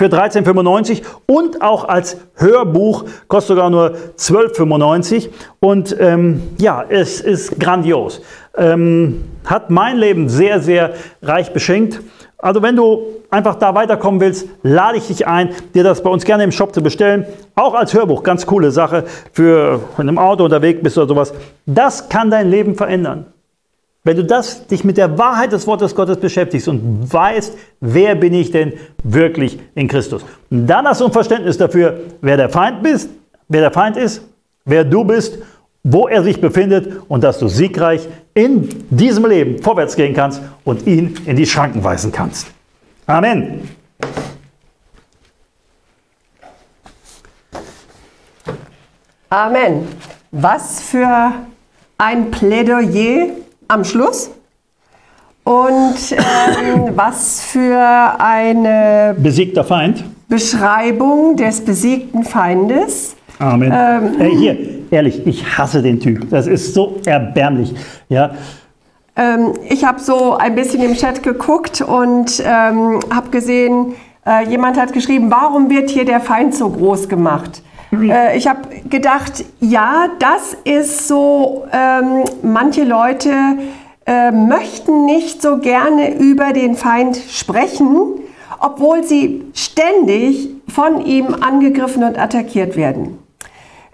für 13,95 und auch als Hörbuch, kostet sogar nur 12,95. Und ähm, ja, es ist grandios. Ähm, hat mein Leben sehr, sehr reich beschenkt. Also wenn du einfach da weiterkommen willst, lade ich dich ein, dir das bei uns gerne im Shop zu bestellen. Auch als Hörbuch, ganz coole Sache für wenn du im Auto unterwegs bist oder sowas. Das kann dein Leben verändern. Wenn du das, dich mit der Wahrheit des Wortes Gottes beschäftigst und weißt, wer bin ich denn wirklich in Christus. Und dann hast du ein Verständnis dafür, wer der Feind bist, wer der Feind ist, wer du bist, wo er sich befindet und dass du siegreich in diesem Leben vorwärts gehen kannst und ihn in die Schranken weisen kannst. Amen. Amen. Was für ein Plädoyer am Schluss. Und ähm, <coughs> was für eine besiegter Feind. Beschreibung des besiegten Feindes. Amen. Ähm, hey, hier, ehrlich, ich hasse den Typ. Das ist so erbärmlich. Ja. Ähm, ich habe so ein bisschen im Chat geguckt und ähm, habe gesehen, äh, jemand hat geschrieben, warum wird hier der Feind so groß gemacht? Äh, ich habe gedacht, ja, das ist so, ähm, manche Leute äh, möchten nicht so gerne über den Feind sprechen, obwohl sie ständig von ihm angegriffen und attackiert werden.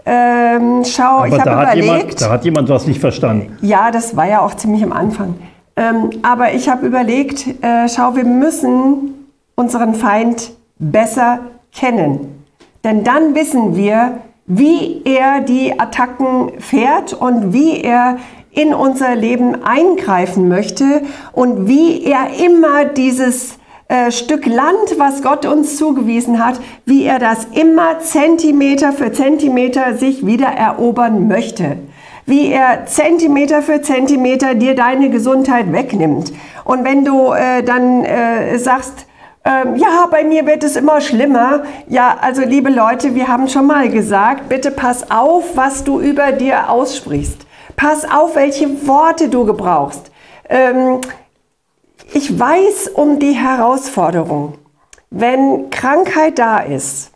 Ähm, schau, aber ich habe überlegt. Jemand, da hat jemand was nicht verstanden. Ja, das war ja auch ziemlich am Anfang. Ähm, aber ich habe überlegt, äh, schau, wir müssen unseren Feind besser kennen. Denn dann wissen wir, wie er die Attacken fährt und wie er in unser Leben eingreifen möchte und wie er immer dieses äh, Stück Land, was Gott uns zugewiesen hat, wie er das immer Zentimeter für Zentimeter sich wieder erobern möchte. Wie er Zentimeter für Zentimeter dir deine Gesundheit wegnimmt. Und wenn du äh, dann äh, sagst, ähm, ja, bei mir wird es immer schlimmer. Ja, also liebe Leute, wir haben schon mal gesagt, bitte pass auf, was du über dir aussprichst. Pass auf, welche Worte du gebrauchst. Ähm, ich weiß um die Herausforderung, wenn Krankheit da ist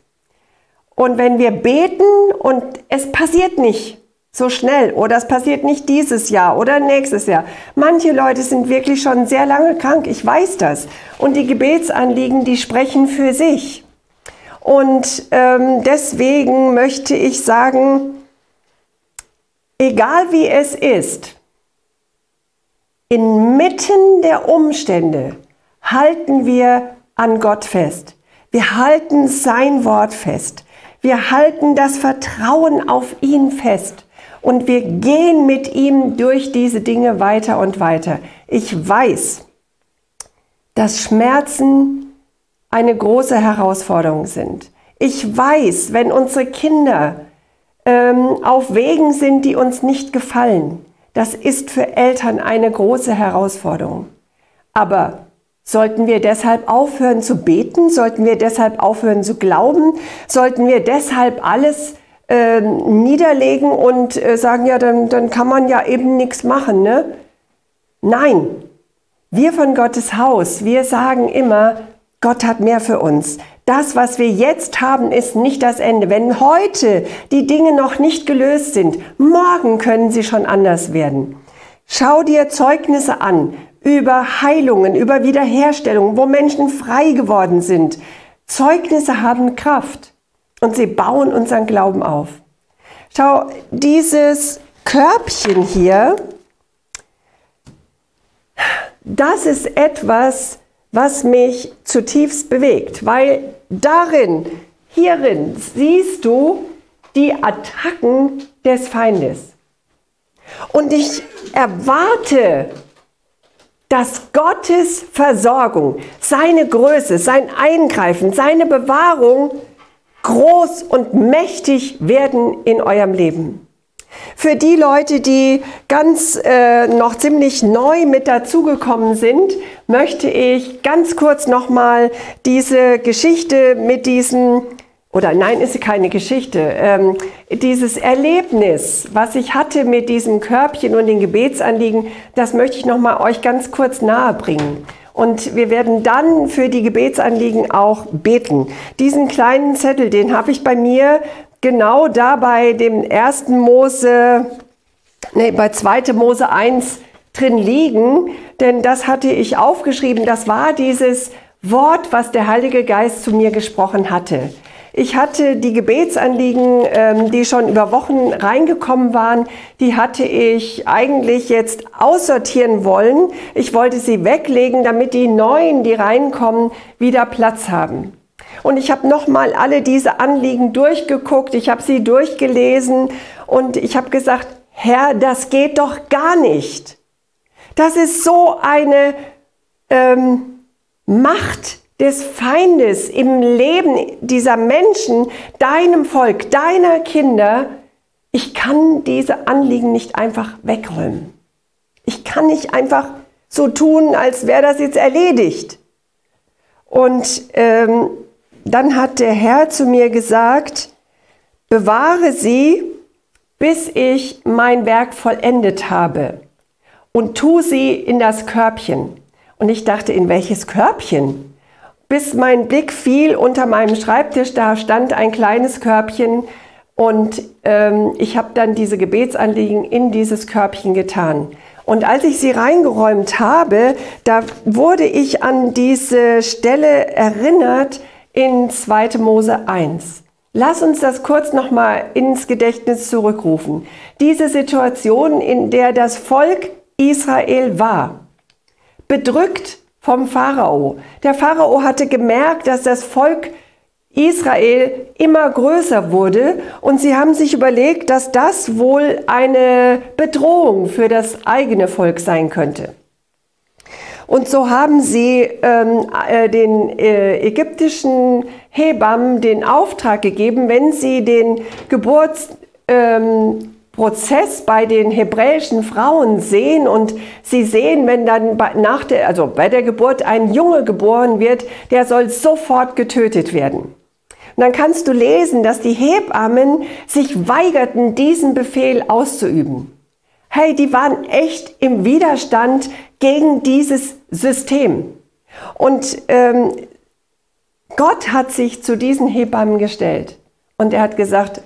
und wenn wir beten und es passiert nicht, so schnell oder es passiert nicht dieses Jahr oder nächstes Jahr. Manche Leute sind wirklich schon sehr lange krank, ich weiß das. Und die Gebetsanliegen, die sprechen für sich. Und ähm, deswegen möchte ich sagen, egal wie es ist, inmitten der Umstände halten wir an Gott fest. Wir halten sein Wort fest. Wir halten das Vertrauen auf ihn fest. Und wir gehen mit ihm durch diese Dinge weiter und weiter. Ich weiß, dass Schmerzen eine große Herausforderung sind. Ich weiß, wenn unsere Kinder ähm, auf Wegen sind, die uns nicht gefallen, das ist für Eltern eine große Herausforderung. Aber sollten wir deshalb aufhören zu beten? Sollten wir deshalb aufhören zu glauben? Sollten wir deshalb alles äh, niederlegen und äh, sagen, ja, dann, dann kann man ja eben nichts machen. Ne? Nein, wir von Gottes Haus, wir sagen immer, Gott hat mehr für uns. Das, was wir jetzt haben, ist nicht das Ende. Wenn heute die Dinge noch nicht gelöst sind, morgen können sie schon anders werden. Schau dir Zeugnisse an über Heilungen, über Wiederherstellung, wo Menschen frei geworden sind. Zeugnisse haben Kraft. Und sie bauen unseren Glauben auf. Schau, dieses Körbchen hier, das ist etwas, was mich zutiefst bewegt, weil darin, hierin siehst du die Attacken des Feindes. Und ich erwarte, dass Gottes Versorgung, seine Größe, sein Eingreifen, seine Bewahrung groß und mächtig werden in eurem Leben. Für die Leute, die ganz äh, noch ziemlich neu mit dazugekommen sind, möchte ich ganz kurz nochmal diese Geschichte mit diesem, oder nein, ist keine Geschichte, ähm, dieses Erlebnis, was ich hatte mit diesem Körbchen und den Gebetsanliegen, das möchte ich nochmal euch ganz kurz nahe bringen. Und wir werden dann für die Gebetsanliegen auch beten. Diesen kleinen Zettel, den habe ich bei mir genau da bei dem ersten Mose, nee, bei 2. Mose 1 drin liegen, denn das hatte ich aufgeschrieben. Das war dieses Wort, was der Heilige Geist zu mir gesprochen hatte. Ich hatte die Gebetsanliegen, ähm, die schon über Wochen reingekommen waren, die hatte ich eigentlich jetzt aussortieren wollen. Ich wollte sie weglegen, damit die neuen, die reinkommen, wieder Platz haben. Und ich habe nochmal alle diese Anliegen durchgeguckt, ich habe sie durchgelesen und ich habe gesagt, Herr, das geht doch gar nicht. Das ist so eine ähm, Macht des Feindes im Leben dieser Menschen, deinem Volk, deiner Kinder. Ich kann diese Anliegen nicht einfach wegräumen. Ich kann nicht einfach so tun, als wäre das jetzt erledigt. Und ähm, dann hat der Herr zu mir gesagt, bewahre sie, bis ich mein Werk vollendet habe und tu sie in das Körbchen. Und ich dachte, in welches Körbchen? Bis mein Blick fiel unter meinem Schreibtisch, da stand ein kleines Körbchen und ähm, ich habe dann diese Gebetsanliegen in dieses Körbchen getan. Und als ich sie reingeräumt habe, da wurde ich an diese Stelle erinnert, in 2. Mose 1. Lass uns das kurz nochmal ins Gedächtnis zurückrufen. Diese Situation, in der das Volk Israel war, bedrückt vom Pharao. Der Pharao hatte gemerkt, dass das Volk Israel immer größer wurde und sie haben sich überlegt, dass das wohl eine Bedrohung für das eigene Volk sein könnte. Und so haben sie ähm, äh, den äh, ägyptischen Hebammen den Auftrag gegeben, wenn sie den Geburtsprozess ähm, bei den hebräischen Frauen sehen und sie sehen, wenn dann nach der, also bei der Geburt ein Junge geboren wird, der soll sofort getötet werden. Und dann kannst du lesen, dass die Hebammen sich weigerten, diesen Befehl auszuüben. Hey, die waren echt im Widerstand gegen dieses System. Und ähm, Gott hat sich zu diesen Hebammen gestellt und er hat gesagt,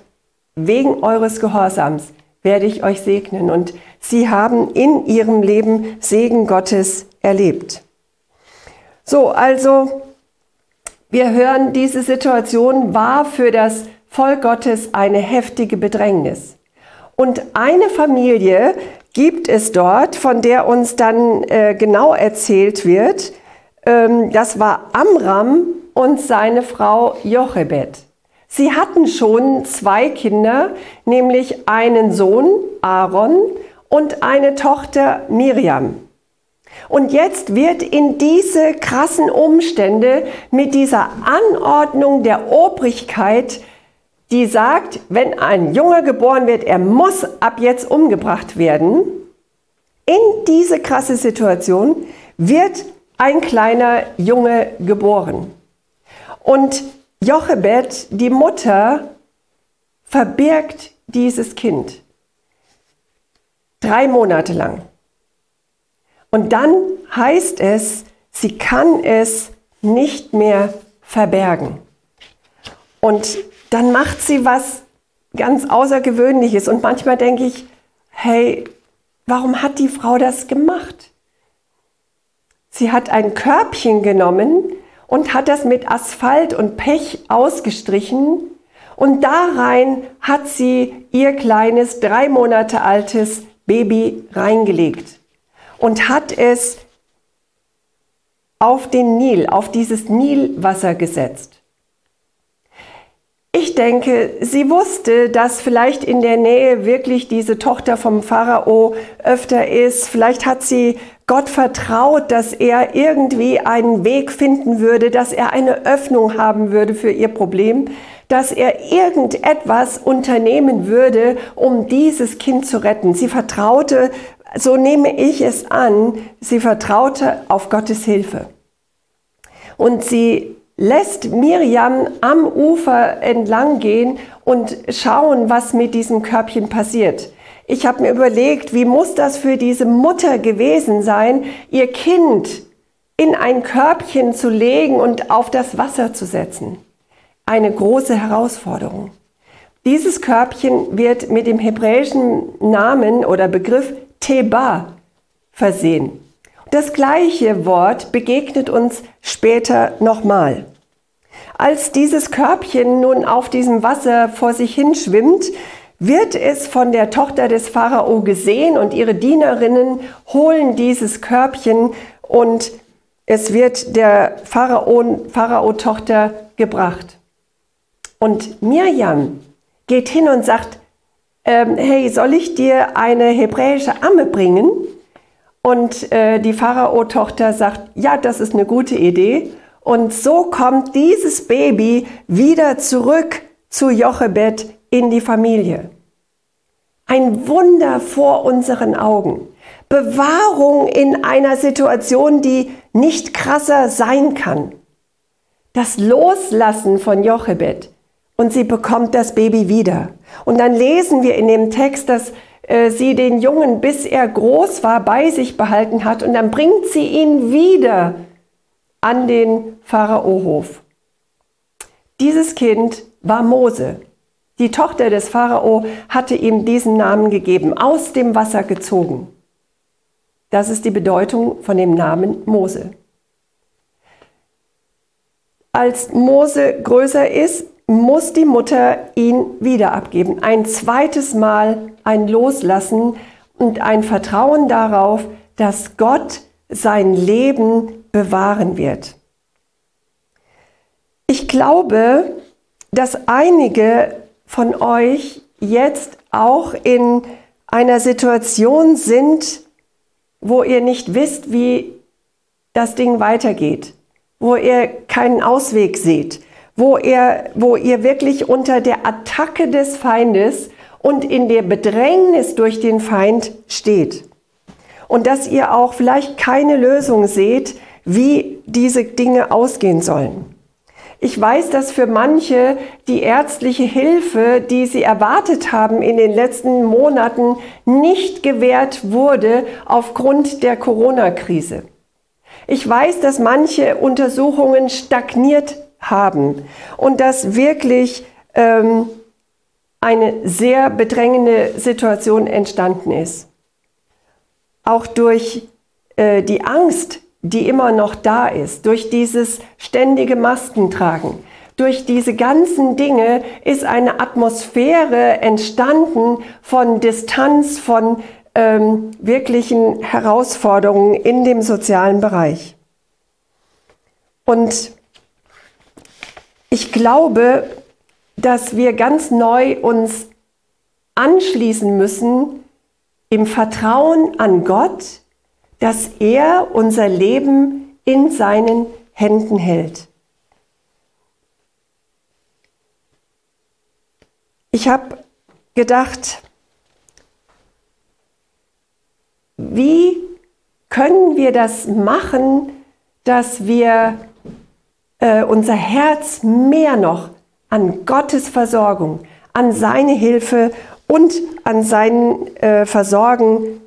wegen eures Gehorsams werde ich euch segnen. Und sie haben in ihrem Leben Segen Gottes erlebt. So, also wir hören, diese Situation war für das Volk Gottes eine heftige Bedrängnis. Und eine Familie gibt es dort, von der uns dann äh, genau erzählt wird. Ähm, das war Amram und seine Frau Jochebed. Sie hatten schon zwei Kinder, nämlich einen Sohn, Aaron, und eine Tochter, Miriam. Und jetzt wird in diese krassen Umstände mit dieser Anordnung der Obrigkeit die sagt, wenn ein Junge geboren wird, er muss ab jetzt umgebracht werden. In diese krasse Situation wird ein kleiner Junge geboren. Und Jochebed, die Mutter, verbirgt dieses Kind. Drei Monate lang. Und dann heißt es, sie kann es nicht mehr verbergen. Und dann macht sie was ganz Außergewöhnliches. Und manchmal denke ich, hey, warum hat die Frau das gemacht? Sie hat ein Körbchen genommen und hat das mit Asphalt und Pech ausgestrichen Und da rein hat sie ihr kleines, drei Monate altes Baby reingelegt und hat es auf den Nil, auf dieses Nilwasser gesetzt. Ich denke, sie wusste, dass vielleicht in der Nähe wirklich diese Tochter vom Pharao öfter ist. Vielleicht hat sie Gott vertraut, dass er irgendwie einen Weg finden würde, dass er eine Öffnung haben würde für ihr Problem, dass er irgendetwas unternehmen würde, um dieses Kind zu retten. Sie vertraute, so nehme ich es an, sie vertraute auf Gottes Hilfe. Und sie lässt Miriam am Ufer entlang gehen und schauen, was mit diesem Körbchen passiert. Ich habe mir überlegt, wie muss das für diese Mutter gewesen sein, ihr Kind in ein Körbchen zu legen und auf das Wasser zu setzen. Eine große Herausforderung. Dieses Körbchen wird mit dem hebräischen Namen oder Begriff Teba versehen. Das gleiche Wort begegnet uns später nochmal. Als dieses Körbchen nun auf diesem Wasser vor sich hin schwimmt, wird es von der Tochter des Pharao gesehen und ihre Dienerinnen holen dieses Körbchen und es wird der Pharao-Tochter gebracht. Und Mirjam geht hin und sagt, ähm, hey, soll ich dir eine hebräische Amme bringen? Und äh, die Pharao-Tochter sagt, ja, das ist eine gute Idee. Und so kommt dieses Baby wieder zurück zu Jochebed in die Familie. Ein Wunder vor unseren Augen. Bewahrung in einer Situation, die nicht krasser sein kann. Das Loslassen von Jochebed und sie bekommt das Baby wieder. Und dann lesen wir in dem Text, dass sie den Jungen, bis er groß war, bei sich behalten hat und dann bringt sie ihn wieder an den Pharaohof. Dieses Kind war Mose. Die Tochter des Pharao hatte ihm diesen Namen gegeben, aus dem Wasser gezogen. Das ist die Bedeutung von dem Namen Mose. Als Mose größer ist, muss die Mutter ihn wieder abgeben. Ein zweites Mal ein Loslassen und ein Vertrauen darauf, dass Gott sein Leben bewahren wird. Ich glaube, dass einige von euch jetzt auch in einer Situation sind, wo ihr nicht wisst, wie das Ding weitergeht, wo ihr keinen Ausweg seht, wo ihr, wo ihr wirklich unter der Attacke des Feindes und in der Bedrängnis durch den Feind steht. Und dass ihr auch vielleicht keine Lösung seht, wie diese Dinge ausgehen sollen. Ich weiß, dass für manche die ärztliche Hilfe, die sie erwartet haben in den letzten Monaten, nicht gewährt wurde aufgrund der Corona-Krise. Ich weiß, dass manche Untersuchungen stagniert haben und dass wirklich ähm, eine sehr bedrängende Situation entstanden ist. Auch durch äh, die Angst, die immer noch da ist, durch dieses ständige Maskentragen, durch diese ganzen Dinge ist eine Atmosphäre entstanden von Distanz, von ähm, wirklichen Herausforderungen in dem sozialen Bereich. Und ich glaube, dass wir ganz neu uns anschließen müssen im Vertrauen an Gott, dass er unser Leben in seinen Händen hält. Ich habe gedacht, wie können wir das machen, dass wir äh, unser Herz mehr noch an Gottes Versorgung, an seine Hilfe und an sein äh, Versorgen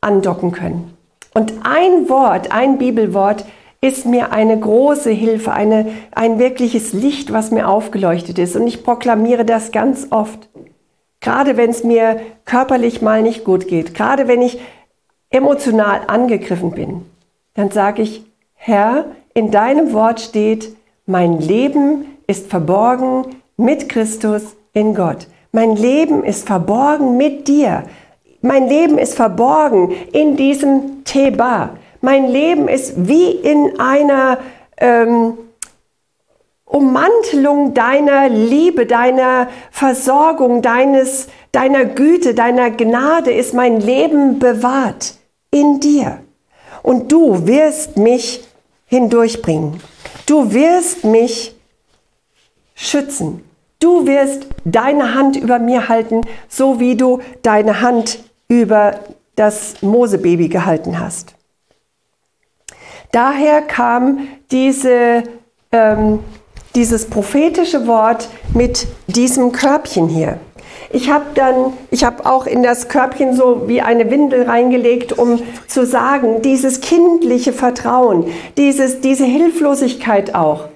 andocken können. Und ein Wort, ein Bibelwort ist mir eine große Hilfe, eine, ein wirkliches Licht, was mir aufgeleuchtet ist. Und ich proklamiere das ganz oft. Gerade wenn es mir körperlich mal nicht gut geht, gerade wenn ich emotional angegriffen bin, dann sage ich, Herr, in deinem Wort steht, mein Leben ist verborgen mit Christus in Gott. Mein Leben ist verborgen mit dir. Mein Leben ist verborgen in diesem Teba. Mein Leben ist wie in einer ähm, Ummantelung deiner Liebe, deiner Versorgung, deines, deiner Güte, deiner Gnade ist mein Leben bewahrt in dir. Und du wirst mich hindurchbringen. Du wirst mich schützen. Du wirst deine Hand über mir halten, so wie du deine Hand über das Mosebaby gehalten hast. Daher kam diese ähm, dieses prophetische Wort mit diesem Körbchen hier. Ich habe dann, ich habe auch in das Körbchen so wie eine Windel reingelegt, um zu sagen, dieses kindliche Vertrauen, dieses, diese Hilflosigkeit auch,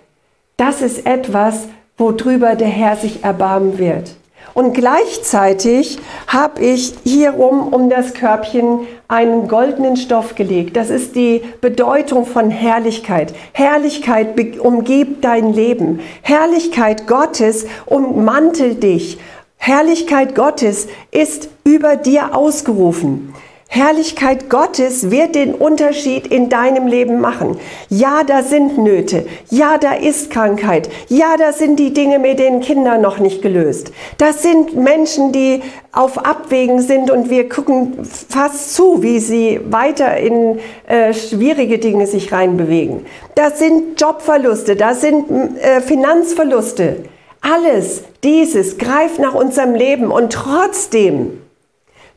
das ist etwas, worüber der Herr sich erbarmen wird. Und gleichzeitig habe ich hierum um das Körbchen einen goldenen Stoff gelegt. Das ist die Bedeutung von Herrlichkeit. Herrlichkeit umgibt dein Leben. Herrlichkeit Gottes ummantelt dich. Herrlichkeit Gottes ist über dir ausgerufen. Herrlichkeit Gottes wird den Unterschied in deinem Leben machen. Ja, da sind Nöte. Ja, da ist Krankheit. Ja, da sind die Dinge mit den Kindern noch nicht gelöst. Das sind Menschen, die auf Abwägen sind und wir gucken fast zu, wie sie weiter in äh, schwierige Dinge sich reinbewegen. Das sind Jobverluste, das sind äh, Finanzverluste. Alles dieses greift nach unserem Leben und trotzdem,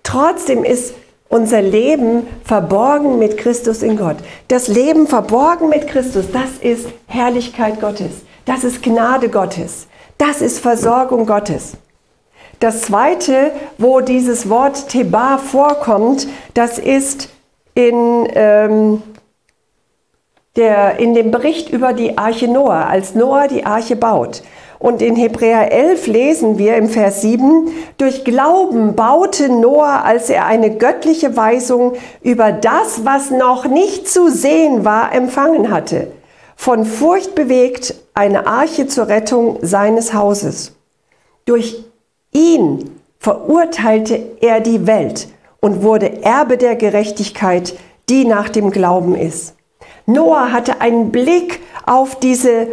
trotzdem ist unser Leben verborgen mit Christus in Gott. Das Leben verborgen mit Christus, das ist Herrlichkeit Gottes. Das ist Gnade Gottes. Das ist Versorgung Gottes. Das zweite, wo dieses Wort Teba vorkommt, das ist in, ähm, der, in dem Bericht über die Arche Noah, als Noah die Arche baut. Und in Hebräer 11 lesen wir im Vers 7, durch Glauben baute Noah, als er eine göttliche Weisung über das, was noch nicht zu sehen war, empfangen hatte, von Furcht bewegt eine Arche zur Rettung seines Hauses. Durch ihn verurteilte er die Welt und wurde Erbe der Gerechtigkeit, die nach dem Glauben ist. Noah hatte einen Blick auf diese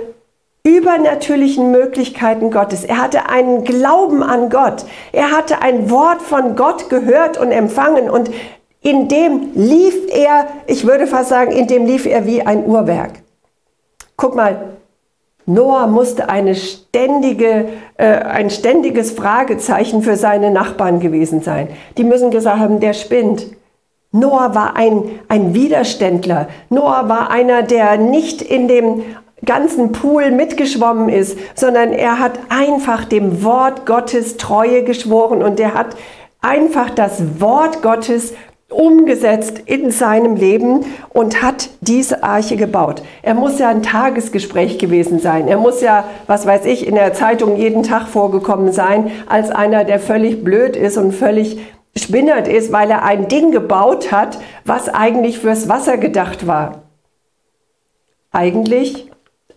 übernatürlichen Möglichkeiten Gottes. Er hatte einen Glauben an Gott. Er hatte ein Wort von Gott gehört und empfangen und in dem lief er, ich würde fast sagen, in dem lief er wie ein Uhrwerk. Guck mal, Noah musste eine ständige, äh, ein ständiges Fragezeichen für seine Nachbarn gewesen sein. Die müssen gesagt haben, der spinnt. Noah war ein, ein Widerständler. Noah war einer, der nicht in dem ganzen Pool mitgeschwommen ist, sondern er hat einfach dem Wort Gottes Treue geschworen und er hat einfach das Wort Gottes umgesetzt in seinem Leben und hat diese Arche gebaut. Er muss ja ein Tagesgespräch gewesen sein. Er muss ja, was weiß ich, in der Zeitung jeden Tag vorgekommen sein, als einer, der völlig blöd ist und völlig spinnert ist, weil er ein Ding gebaut hat, was eigentlich fürs Wasser gedacht war. Eigentlich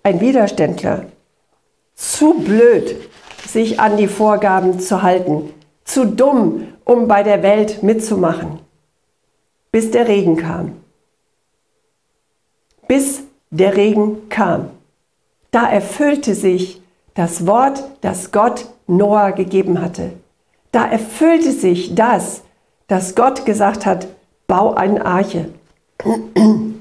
ein Widerständler, zu blöd, sich an die Vorgaben zu halten, zu dumm, um bei der Welt mitzumachen, bis der Regen kam. Bis der Regen kam. Da erfüllte sich das Wort, das Gott Noah gegeben hatte. Da erfüllte sich das, dass Gott gesagt hat, bau eine Arche. <clears throat>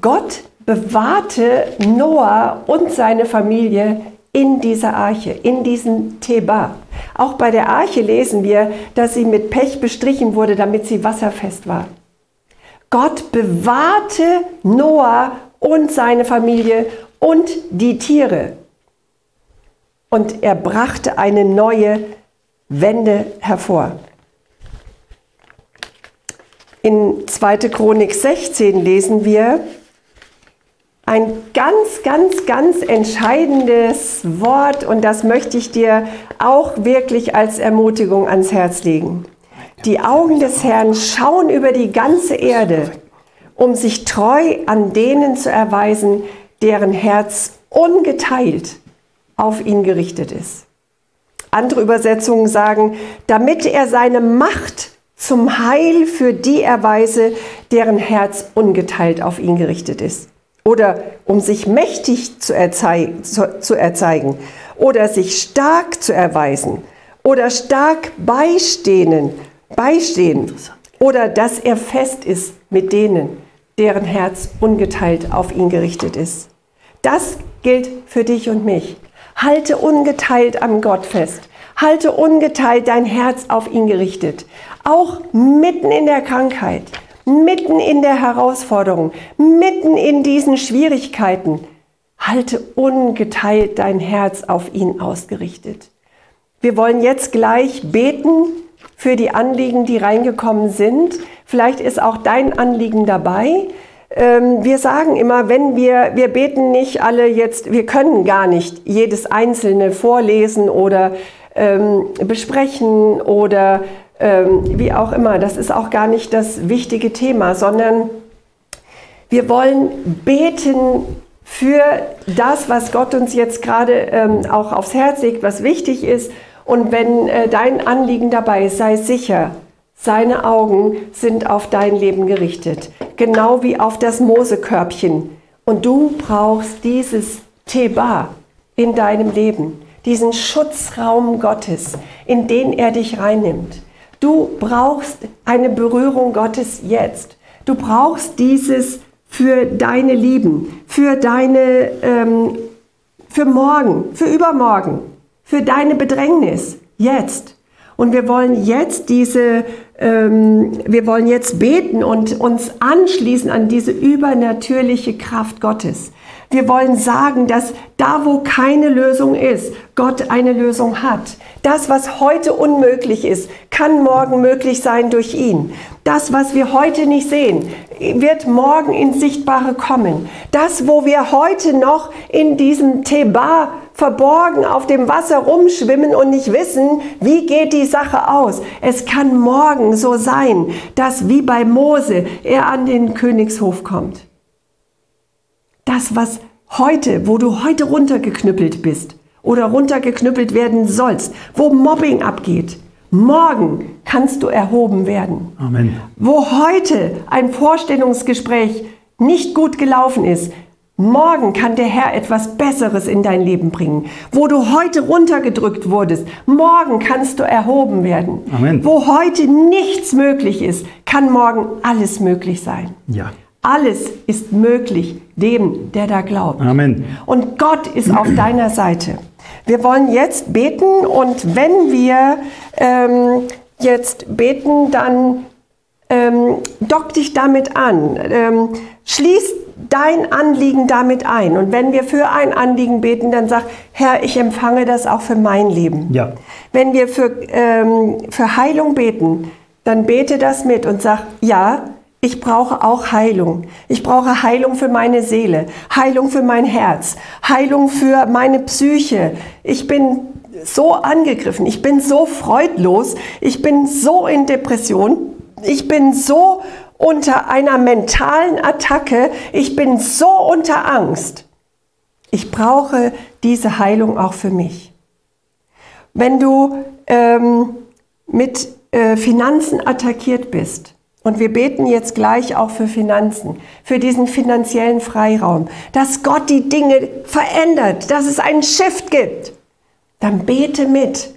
Gott bewahrte Noah und seine Familie in dieser Arche, in diesem Theba. Auch bei der Arche lesen wir, dass sie mit Pech bestrichen wurde, damit sie wasserfest war. Gott bewahrte Noah und seine Familie und die Tiere. Und er brachte eine neue Wende hervor. In 2. Chronik 16 lesen wir, ein ganz, ganz, ganz entscheidendes Wort und das möchte ich dir auch wirklich als Ermutigung ans Herz legen. Die Augen des Herrn schauen über die ganze Erde, um sich treu an denen zu erweisen, deren Herz ungeteilt auf ihn gerichtet ist. Andere Übersetzungen sagen, damit er seine Macht zum Heil für die erweise, deren Herz ungeteilt auf ihn gerichtet ist. Oder um sich mächtig zu, erzei zu, erzeigen. Oder sich stark zu erweisen. Oder stark beistehen, beistehen. Oder dass er fest ist mit denen, deren Herz ungeteilt auf ihn gerichtet ist. Das gilt für dich und mich. Halte ungeteilt am Gott fest. Halte ungeteilt dein Herz auf ihn gerichtet. Auch mitten in der Krankheit, mitten in der Herausforderung, mitten in diesen Schwierigkeiten. Halte ungeteilt dein Herz auf ihn ausgerichtet. Wir wollen jetzt gleich beten für die Anliegen, die reingekommen sind. Vielleicht ist auch dein Anliegen dabei. Ähm, wir sagen immer, wenn wir, wir beten nicht alle jetzt, wir können gar nicht jedes einzelne vorlesen oder ähm, besprechen oder wie auch immer. Das ist auch gar nicht das wichtige Thema, sondern wir wollen beten für das, was Gott uns jetzt gerade ähm, auch aufs Herz legt, was wichtig ist. Und wenn äh, dein Anliegen dabei ist, sei sicher, seine Augen sind auf dein Leben gerichtet, genau wie auf das Mosekörbchen. Und du brauchst dieses Teba in deinem Leben, diesen Schutzraum Gottes, in den er dich reinnimmt. Du brauchst eine Berührung Gottes jetzt. Du brauchst dieses für deine Lieben, für deine, ähm, für morgen, für übermorgen, für deine Bedrängnis, jetzt. Und wir wollen jetzt diese, ähm, wir wollen jetzt beten und uns anschließen an diese übernatürliche Kraft Gottes. Wir wollen sagen, dass da, wo keine Lösung ist, Gott eine Lösung hat. Das, was heute unmöglich ist, kann morgen möglich sein durch ihn. Das, was wir heute nicht sehen, wird morgen ins Sichtbare kommen. Das, wo wir heute noch in diesem Tebar verborgen auf dem Wasser rumschwimmen und nicht wissen, wie geht die Sache aus. Es kann morgen so sein, dass wie bei Mose er an den Königshof kommt. Das, was heute, wo du heute runtergeknüppelt bist oder runtergeknüppelt werden sollst, wo Mobbing abgeht, morgen kannst du erhoben werden. Amen. Wo heute ein Vorstellungsgespräch nicht gut gelaufen ist, Morgen kann der Herr etwas Besseres in dein Leben bringen. Wo du heute runtergedrückt wurdest, morgen kannst du erhoben werden. Amen. Wo heute nichts möglich ist, kann morgen alles möglich sein. Ja. Alles ist möglich dem, der da glaubt. Amen. Und Gott ist auf <clears throat> deiner Seite. Wir wollen jetzt beten und wenn wir ähm, jetzt beten, dann ähm, dock dich damit an. Ähm, schließ dein Anliegen damit ein. Und wenn wir für ein Anliegen beten, dann sag, Herr, ich empfange das auch für mein Leben. Ja. Wenn wir für, ähm, für Heilung beten, dann bete das mit und sag, ja, ich brauche auch Heilung. Ich brauche Heilung für meine Seele, Heilung für mein Herz, Heilung für meine Psyche. Ich bin so angegriffen, ich bin so freudlos, ich bin so in Depression, ich bin so unter einer mentalen Attacke, ich bin so unter Angst. Ich brauche diese Heilung auch für mich. Wenn du ähm, mit äh, Finanzen attackiert bist, und wir beten jetzt gleich auch für Finanzen, für diesen finanziellen Freiraum, dass Gott die Dinge verändert, dass es einen Shift gibt, dann bete mit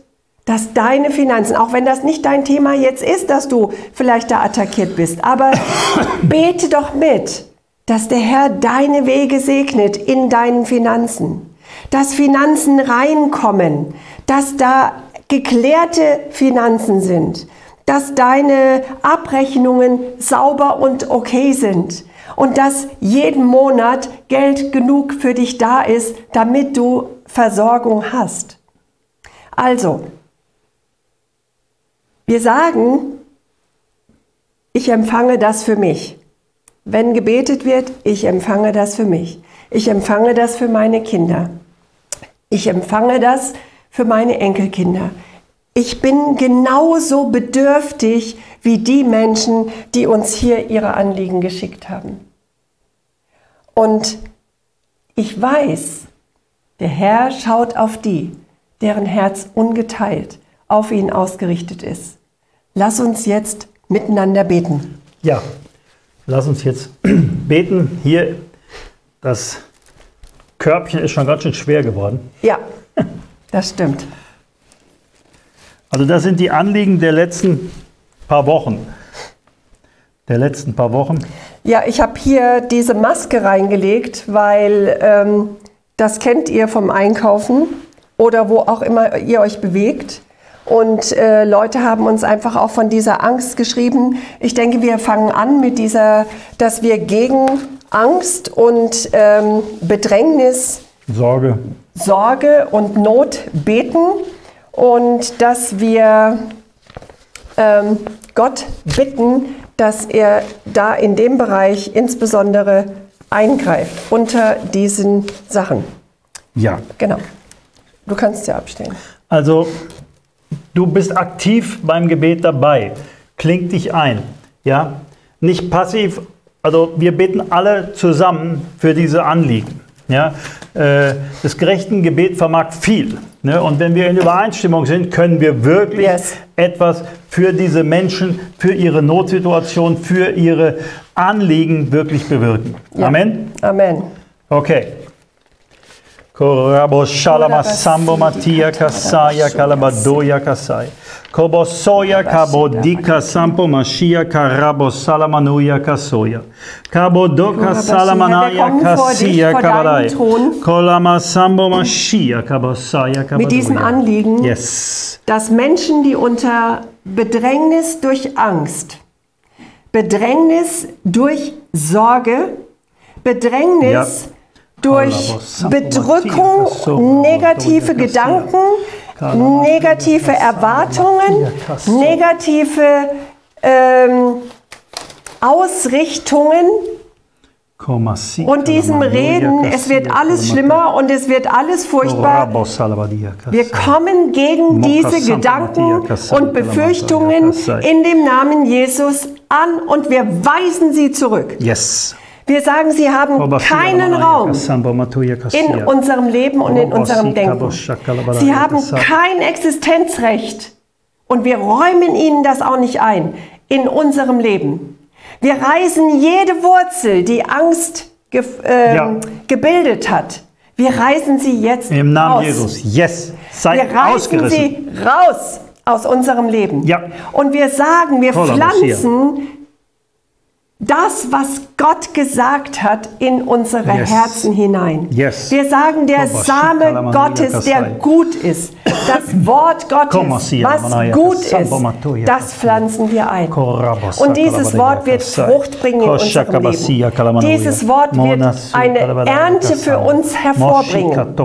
dass deine Finanzen, auch wenn das nicht dein Thema jetzt ist, dass du vielleicht da attackiert bist, aber <coughs> bete doch mit, dass der Herr deine Wege segnet in deinen Finanzen, dass Finanzen reinkommen, dass da geklärte Finanzen sind, dass deine Abrechnungen sauber und okay sind und dass jeden Monat Geld genug für dich da ist, damit du Versorgung hast. Also, wir sagen, ich empfange das für mich. Wenn gebetet wird, ich empfange das für mich. Ich empfange das für meine Kinder. Ich empfange das für meine Enkelkinder. Ich bin genauso bedürftig wie die Menschen, die uns hier ihre Anliegen geschickt haben. Und ich weiß, Der Herr schaut auf die, deren Herz ungeteilt auf ihn ausgerichtet ist. Lass uns jetzt miteinander beten. Ja, lass uns jetzt <clears throat> beten. Hier, das Körbchen ist schon ganz schön schwer geworden. Ja, <laughs> das stimmt. Also das sind die Anliegen der letzten paar Wochen. Der letzten paar Wochen. Ja, ich habe hier diese Maske reingelegt, weil ähm, das kennt ihr vom Einkaufen oder wo auch immer ihr euch bewegt. Und äh, Leute haben uns einfach auch von dieser Angst geschrieben. Ich denke, wir fangen an mit dieser, dass wir gegen Angst und ähm, Bedrängnis, Sorge. Sorge und Not beten und dass wir ähm, Gott bitten, dass er da in dem Bereich insbesondere eingreift unter diesen Sachen. Ja. Genau. Du kannst ja abstehen. Also, du bist aktiv beim Gebet dabei. Kling dich ein. Ja? Nicht passiv. Also, wir beten alle zusammen für diese Anliegen. Ja? Äh, das gerechten Gebet vermag viel. Ne? Und wenn wir in Übereinstimmung sind, können wir wirklich yes. etwas für diese Menschen, für ihre Notsituation, für ihre Anliegen wirklich bewirken. Ja. Amen? Amen. Okay. Korabo shalama sambo matia kasaya kalabadoya kasai. Kobosoya kabodika sampo mashia karabo salamanuya kasoya. Kabodoka salamanaya kasia kabadai. Kolama sambo mashia kabosaya kabadoya. Mit diesem Anliegen, yes. dass Menschen, die unter Bedrängnis durch Angst, Bedrängnis durch Sorge, Bedrängnis ja durch Bedrückung, negative Gedanken, negative Erwartungen, negative ähm, Ausrichtungen. Und diesem Reden, es wird alles schlimmer und es wird alles furchtbar. Wir kommen gegen diese Gedanken und Befürchtungen in dem Namen Jesus an und wir weisen sie zurück. Yes. Wir sagen, sie haben keinen Raum in unserem Leben und in unserem Denken. Sie haben kein Existenzrecht und wir räumen ihnen das auch nicht ein in unserem Leben. Wir reißen jede Wurzel, die Angst ge äh, ja. gebildet hat. Wir reißen sie jetzt Im Namen raus. Jesus. Yes. Sei wir reißen sie raus aus unserem Leben. Ja. Und wir sagen, wir pflanzen das, was Gott gesagt hat, in unsere yes. Herzen hinein. Yes. Wir sagen, der Same Gottes, der gut ist, das <coughs> Wort Gottes, was gut ist, das pflanzen wir ein. Und dieses Wort wird Frucht bringen in unserem Leben. Dieses Wort wird eine Ernte für uns hervorbringen.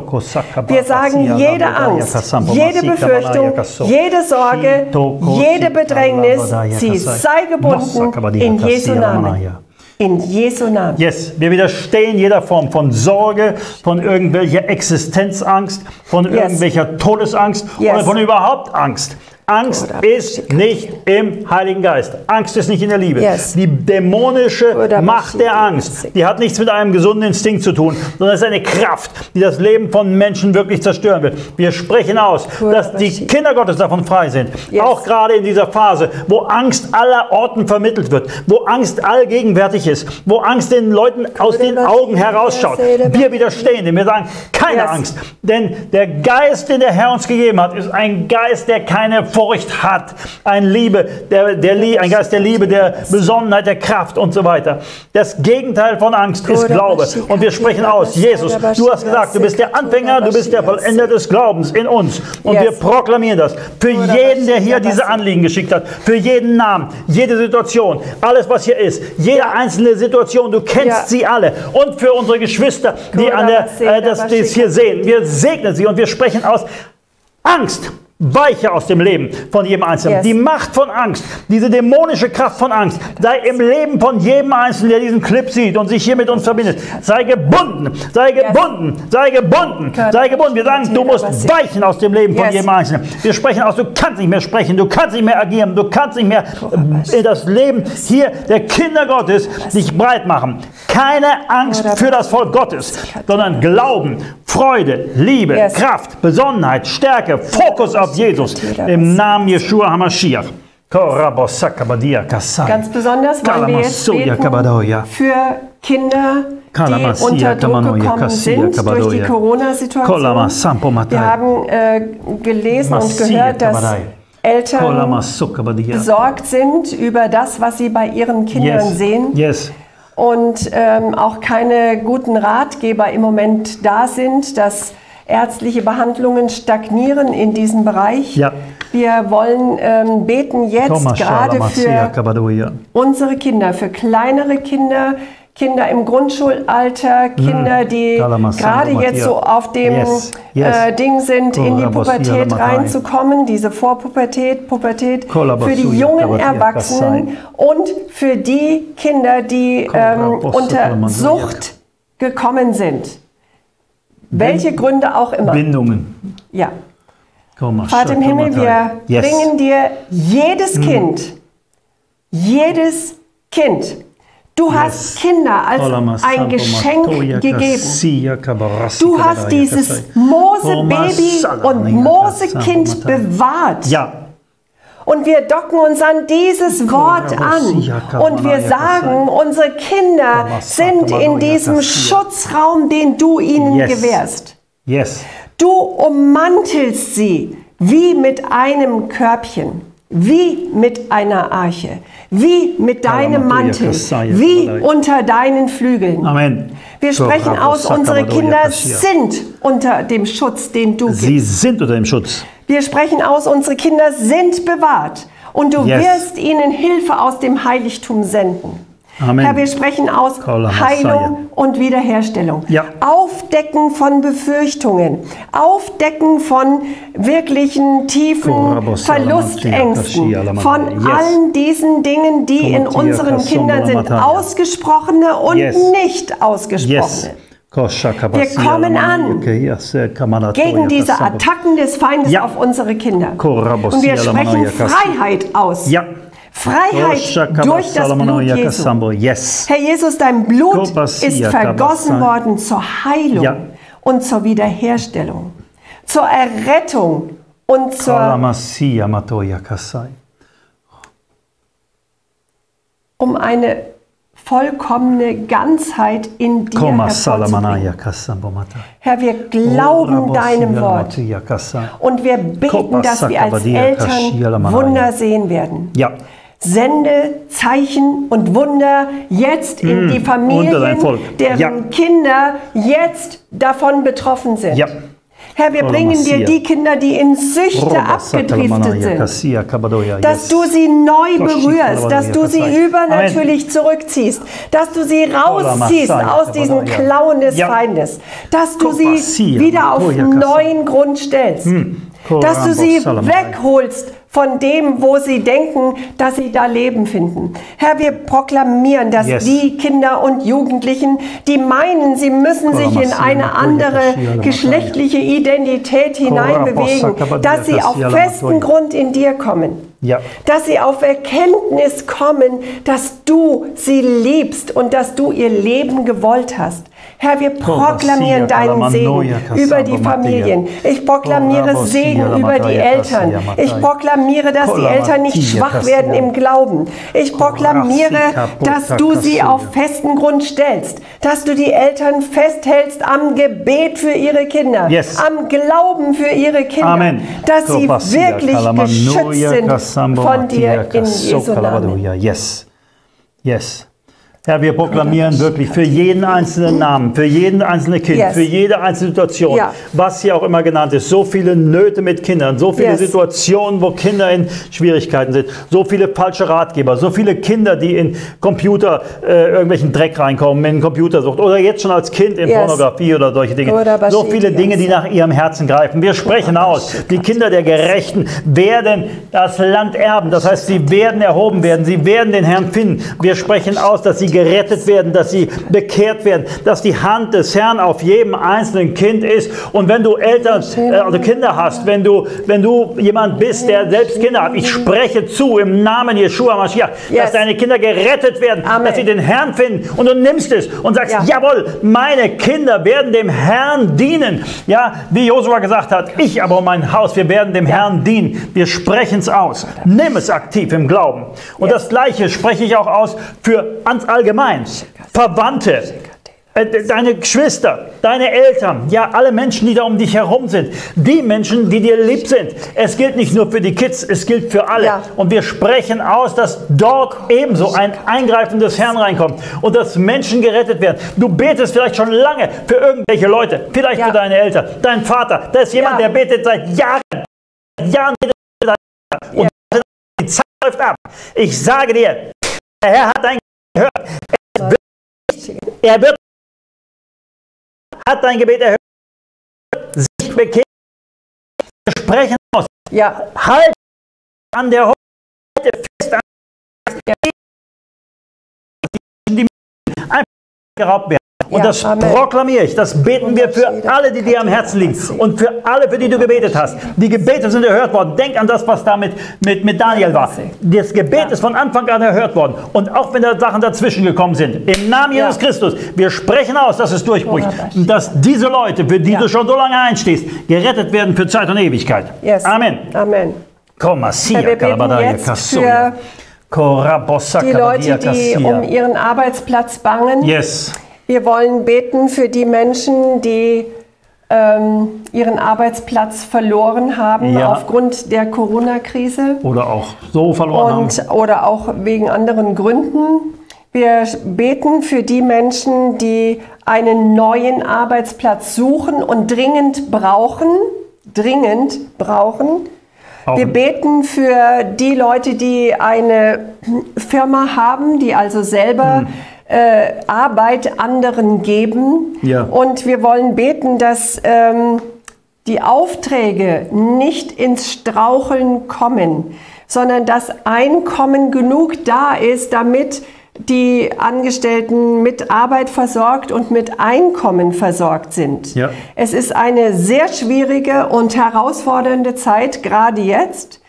Wir sagen, jede Angst, jede Befürchtung, jede Sorge, jede Bedrängnis, sie sei gebunden in Jesu Namen. Namen. In Jesu Namen. Yes, wir widerstehen jeder Form von Sorge, von irgendwelcher Existenzangst, von yes. irgendwelcher Todesangst yes. oder von überhaupt Angst. Angst ist nicht im Heiligen Geist. Angst ist nicht in der Liebe. Yes. Die dämonische Macht der Angst, die hat nichts mit einem gesunden Instinkt zu tun, sondern es ist eine Kraft, die das Leben von Menschen wirklich zerstören wird. Wir sprechen aus, dass die Kinder Gottes davon frei sind. Yes. Auch gerade in dieser Phase, wo Angst aller Orten vermittelt wird, wo Angst allgegenwärtig ist, wo Angst den Leuten aus den Augen herausschaut. Wir widerstehen dem. Wir sagen, keine yes. Angst. Denn der Geist, den der Herr uns gegeben hat, ist ein Geist, der keine Furcht hat, ein, Liebe, der, der, ein Geist der Liebe, der Besonnenheit, der Kraft und so weiter. Das Gegenteil von Angst ist Glaube. Und wir sprechen aus, Jesus, du hast gesagt, du bist der Anfänger, du bist der Vollender des Glaubens in uns. Und wir proklamieren das für jeden, der hier diese Anliegen geschickt hat, für jeden Namen, jede Situation, alles, was hier ist, jede einzelne Situation, du kennst sie alle. Und für unsere Geschwister, die an der, äh, das, das hier sehen, wir segnen sie und wir sprechen aus Angst weiche aus dem Leben von jedem Einzelnen. Yes. Die Macht von Angst, diese dämonische Kraft von Angst, sei im Leben von jedem Einzelnen, der diesen Clip sieht und sich hier mit uns verbindet, sei gebunden, sei gebunden, sei gebunden, sei gebunden. Wir sagen, du musst weichen aus dem Leben von jedem Einzelnen. Wir sprechen aus, du kannst nicht mehr sprechen, du kannst nicht mehr agieren, du kannst nicht mehr in das Leben hier der Kinder Gottes sich breit machen Keine Angst für das Volk Gottes, sondern Glauben, Freude, Liebe, yes. Kraft, Besonnenheit, Stärke, Fokus auf Jesus. Im Namen Yeshua HaMashiach. Ganz besonders wollen wir jetzt beten für Kinder, die unter Druck gekommen sind durch die Corona-Situation. Wir haben äh, gelesen und gehört, dass Eltern besorgt sind über das, was sie bei ihren Kindern yes. sehen. Yes. Und ähm, auch keine guten Ratgeber im Moment da sind, dass ärztliche Behandlungen stagnieren in diesem Bereich. Ja. Wir wollen ähm, beten jetzt gerade für unsere Kinder, für kleinere Kinder, Kinder im Grundschulalter, Kinder, die gerade jetzt so auf dem yes. Yes. Äh, Ding sind, in die Pubertät reinzukommen, diese Vorpubertät, Pubertät, für die jungen Erwachsenen und für die Kinder, die ähm, unter Sucht gekommen sind. Welche Gründe auch immer. Bindungen. Ja. Vater im Himmel, wir yes. bringen dir jedes hm. Kind, jedes Kind, Du hast Kinder als ein Geschenk gegeben. Du hast dieses Mose-Baby und Mose-Kind bewahrt. Ja. Und wir docken uns an dieses Wort an und wir sagen, unsere Kinder sind in diesem Schutzraum, den du ihnen yes. gewährst. Yes. Du ummantelst sie wie mit einem Körbchen, wie mit einer Arche wie mit deinem Mantel, wie unter deinen Flügeln. Amen. Wir sprechen aus, unsere Kinder sind unter dem Schutz, den du gibst. Sie sind unter dem Schutz. Wir sprechen aus, unsere Kinder sind bewahrt und du yes. wirst ihnen Hilfe aus dem Heiligtum senden. Amen. Herr, wir sprechen aus Heilung und Wiederherstellung. Ja. Aufdecken von Befürchtungen. Aufdecken von wirklichen tiefen Verlustängsten. Von allen diesen Dingen, die in unseren Kindern sind. Ausgesprochene und nicht ausgesprochene. Wir kommen an gegen diese Attacken des Feindes auf unsere Kinder. Und wir sprechen Freiheit aus. Ja. Freiheit durch das Blut Jesu. Yes. Herr Jesus, dein Blut ist vergossen worden zur Heilung ja. und zur Wiederherstellung, zur Errettung und zur um eine vollkommene Ganzheit in dir hervorzubringen. Herr, wir glauben deinem Wort und wir beten, dass wir als Eltern Wunder sehen werden. Ja. Sende Zeichen und Wunder jetzt in mm, die Familien, deren ja. Kinder jetzt davon betroffen sind. Ja. Herr, wir bringen dir die Kinder, die in Süchte abgedriftet sind, dass du sie neu berührst, dass du sie übernatürlich zurückziehst, dass du sie rausziehst aus diesen Klauen des Feindes, dass du sie wieder auf neuen Grund stellst, hm. Dass du sie wegholst von dem, wo sie denken, dass sie da Leben finden. Herr, wir proklamieren, dass yes. die Kinder und Jugendlichen, die meinen, sie müssen sich in eine andere geschlechtliche Identität hineinbewegen, dass sie auf festen Grund in dir kommen. Ja. Dass sie auf Erkenntnis kommen, dass du sie liebst und dass du ihr Leben gewollt hast. Herr, wir proklamieren deinen Segen über die Familien. Ich proklamiere Segen über die Eltern. Ich proklamiere, dass die Eltern nicht schwach werden im Glauben. Ich proklamiere, dass du sie auf festen Grund stellst. Dass du die Eltern festhältst am Gebet für ihre Kinder. Am Glauben für ihre Kinder. Amen. Dass sie wirklich geschützt sind von dir in Jesu Namen. Yes. Yes. Herr, wir proklamieren wirklich für jeden einzelnen Namen, für jeden einzelnen Kind, yes. für jede einzelne Situation, ja. was hier auch immer genannt ist. So viele Nöte mit Kindern, so viele yes. Situationen, wo Kinder in Schwierigkeiten sind, so viele falsche Ratgeber, so viele Kinder, die in Computer äh, irgendwelchen Dreck reinkommen, in Computersucht oder jetzt schon als Kind in yes. Pornografie oder solche Dinge. So viele Dinge, die nach ihrem Herzen greifen. Wir sprechen aus, die Kinder der Gerechten werden das Land erben. Das heißt, sie werden erhoben werden, sie werden den Herrn finden. Wir sprechen aus, dass sie gerettet werden, dass sie bekehrt werden, dass die Hand des Herrn auf jedem einzelnen Kind ist. Und wenn du Eltern, äh, also Kinder hast, wenn du, wenn du jemand bist, der selbst Kinder hat, ich spreche zu im Namen Yeshua Mashiach, yes. dass deine Kinder gerettet werden, Amen. dass sie den Herrn finden. Und du nimmst es und sagst, ja. jawohl, meine Kinder werden dem Herrn dienen. Ja, wie Josua gesagt hat, ich aber und mein Haus, wir werden dem ja. Herrn dienen. Wir sprechen es aus. Nimm es aktiv im Glauben. Und yes. das Gleiche spreche ich auch aus für ans allgemein. Verwandte, äh, deine Geschwister, deine Eltern, ja, alle Menschen, die da um dich herum sind, die Menschen, die dir lieb sind. Es gilt nicht nur für die Kids, es gilt für alle. Ja. Und wir sprechen aus, dass dort ebenso ein Eingreifen des Herrn reinkommt und dass Menschen gerettet werden. Du betest vielleicht schon lange für irgendwelche Leute, vielleicht ja. für deine Eltern, dein Vater. Da ist jemand, ja. der betet seit Jahren, Jahren und die Zeit läuft ab. Ich sage dir, der Herr hat dein gehört. Er wird hat dein Gebet erhört, sich bekehrt, wir sprechen aus. Ja. Halt an der Heute fest an die einfach geraubt werden. Und ja, das Amen. proklamiere ich, das beten wir für alle, die dir am Herzen liegen und für alle, für die du gebetet hast. Die Gebete sind erhört worden. Denk an das, was da mit, mit, mit Daniel war. Das Gebet ist von Anfang an erhört worden. Und auch wenn da Sachen dazwischen gekommen sind, im Namen Jesus. Christus, wir sprechen aus, dass es durchbricht. Dass diese Leute, für die du schon so lange einstehst, gerettet werden für Zeit und Ewigkeit. Yes. Amen. Amen. Komm, wir beten jetzt für die Leute, die um ihren Arbeitsplatz bangen. Yes wir wollen beten für die Menschen, die ähm, ihren Arbeitsplatz verloren haben ja. aufgrund der Corona-Krise. Oder auch so verloren und, haben. Oder auch wegen anderen Gründen. Wir beten für die Menschen, die einen neuen Arbeitsplatz suchen und dringend brauchen. Dringend brauchen. Auch wir beten für die Leute, die eine Firma haben, die also selber hm äh, Arbeit anderen geben. Ja. Und wir wollen beten, dass ähm, die Aufträge nicht ins Straucheln kommen, sondern dass Einkommen genug da ist, damit die Angestellten mit Arbeit versorgt und mit Einkommen versorgt sind. Ja. Es ist eine sehr schwierige und herausfordernde Zeit, gerade jetzt.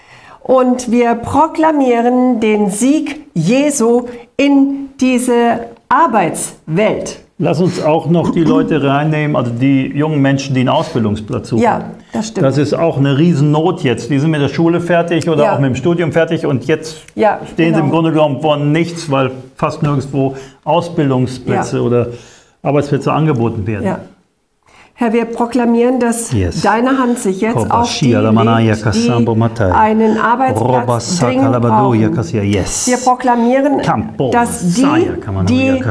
Und wir proklamieren den Sieg Jesu in diese Arbeitswelt. Lass uns auch noch die Leute reinnehmen, also die jungen Menschen, die einen Ausbildungsplatz suchen. Ja, das stimmt. Das ist auch eine Riesennot jetzt. Die sind mit der Schule fertig oder ja. auch mit dem Studium fertig und jetzt ja, stehen genau. sie im Grunde genommen vor nichts, weil fast nirgendwo Ausbildungsplätze ja. oder Arbeitsplätze angeboten werden. Herr, wir proklamieren, dass yes. deine Hand sich jetzt auf die legt, die einen Arbeitsplatz dringend brauchen. Yes. Wir proklamieren, dass die, die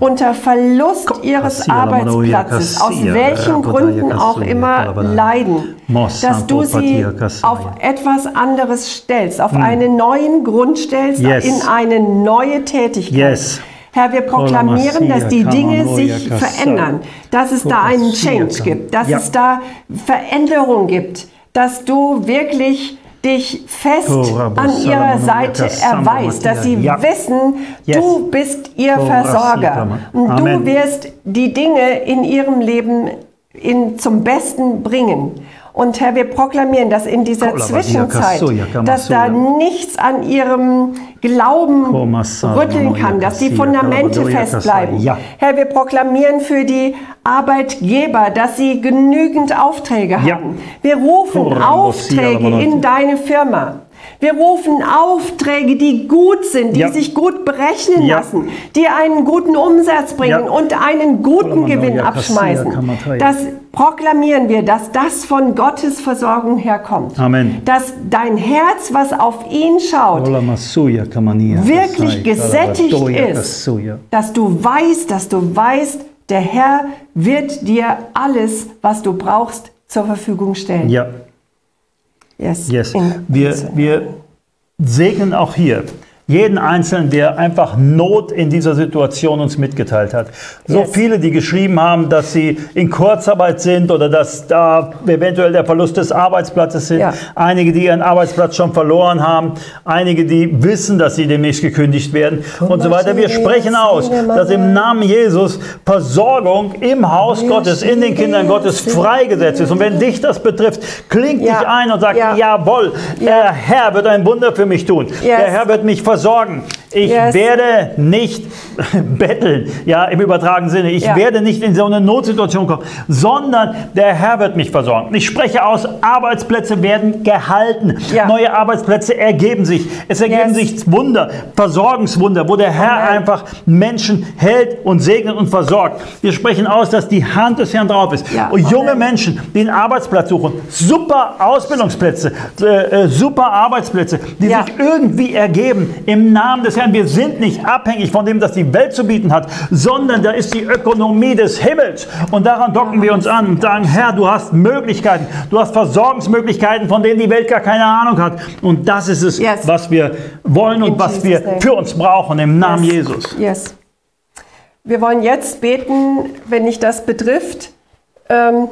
unter Verlust ihres Arbeitsplatzes, aus welchen Gründen auch immer leiden, dass du sie auf etwas anderes stellst, auf hm. einen neuen Grund stellst, yes. in eine neue Tätigkeit. Yes. Herr, wir proklamieren, dass die Dinge sich verändern, dass es da einen Change gibt, dass es da Veränderung gibt, dass du wirklich dich fest an ihrer Seite erweist, dass sie wissen, du bist ihr Versorger. Und du wirst die Dinge in ihrem Leben in, zum Besten bringen. Und Herr, wir proklamieren, dass in dieser Zwischenzeit, dass da nichts an ihrem Glauben rütteln kann, dass die Fundamente festbleiben. Herr, wir proklamieren für die Arbeitgeber, dass sie genügend Aufträge haben. Wir rufen Aufträge in deine Firma. Wir rufen Aufträge, die gut sind, die ja. sich gut berechnen ja. lassen, die einen guten Umsatz bringen ja. und einen guten Gewinn abschmeißen. Das proklamieren wir, dass das von Gottes Versorgung herkommt. Amen. Dass dein Herz, was auf ihn schaut, wirklich gesättigt ist. Dass du weißt, dass du weißt, der Herr wird dir alles, was du brauchst, zur Verfügung stellen. Ja. Yes. yes. Wir, wir segnen auch hier jeden Einzelnen, der einfach Not in dieser Situation uns mitgeteilt hat. So yes. viele, die geschrieben haben, dass sie in Kurzarbeit sind oder dass da eventuell der Verlust des Arbeitsplatzes sind. Ja. Einige, die ihren Arbeitsplatz schon verloren haben. Einige, die wissen, dass sie demnächst gekündigt werden und so weiter. Wir sprechen aus, dass im Namen Jesus Versorgung im Haus Gottes, in den Kindern Gottes freigesetzt ist. Und wenn dich das betrifft, klingt ja. dich ein und sag, ja. jawohl, der Herr wird ein Wunder für mich tun. Yes. Der Herr wird mich versorgen. Ich yes. werde nicht <laughs> betteln, ja, im übertragenen Sinne. Ich ja. werde nicht in so eine Notsituation kommen, sondern der Herr wird mich versorgen. Ich spreche aus, Arbeitsplätze werden gehalten. Ja. Neue Arbeitsplätze ergeben sich. Es ergeben yes. sich Wunder, Versorgungswunder, wo der Herr Amen. einfach Menschen hält und segnet und versorgt. Wir sprechen aus, dass die Hand des Herrn drauf ist. Ja. Und junge Menschen, die einen Arbeitsplatz suchen, super Ausbildungsplätze, äh, äh super Arbeitsplätze, die sich irgendwie ergeben im Namen des Herrn, wir sind nicht abhängig von dem, was die Welt zu bieten hat, sondern da ist die Ökonomie des Himmels. Und daran docken wir uns an und sagen, Herr, du hast Möglichkeiten, du hast Versorgungsmöglichkeiten, von denen die Welt gar keine Ahnung hat. Und das ist es, yes. was wir wollen und In was Jesus wir name. für uns brauchen im Namen yes. Jesus. Yes. Wir wollen jetzt beten, wenn dich das betrifft, ähm,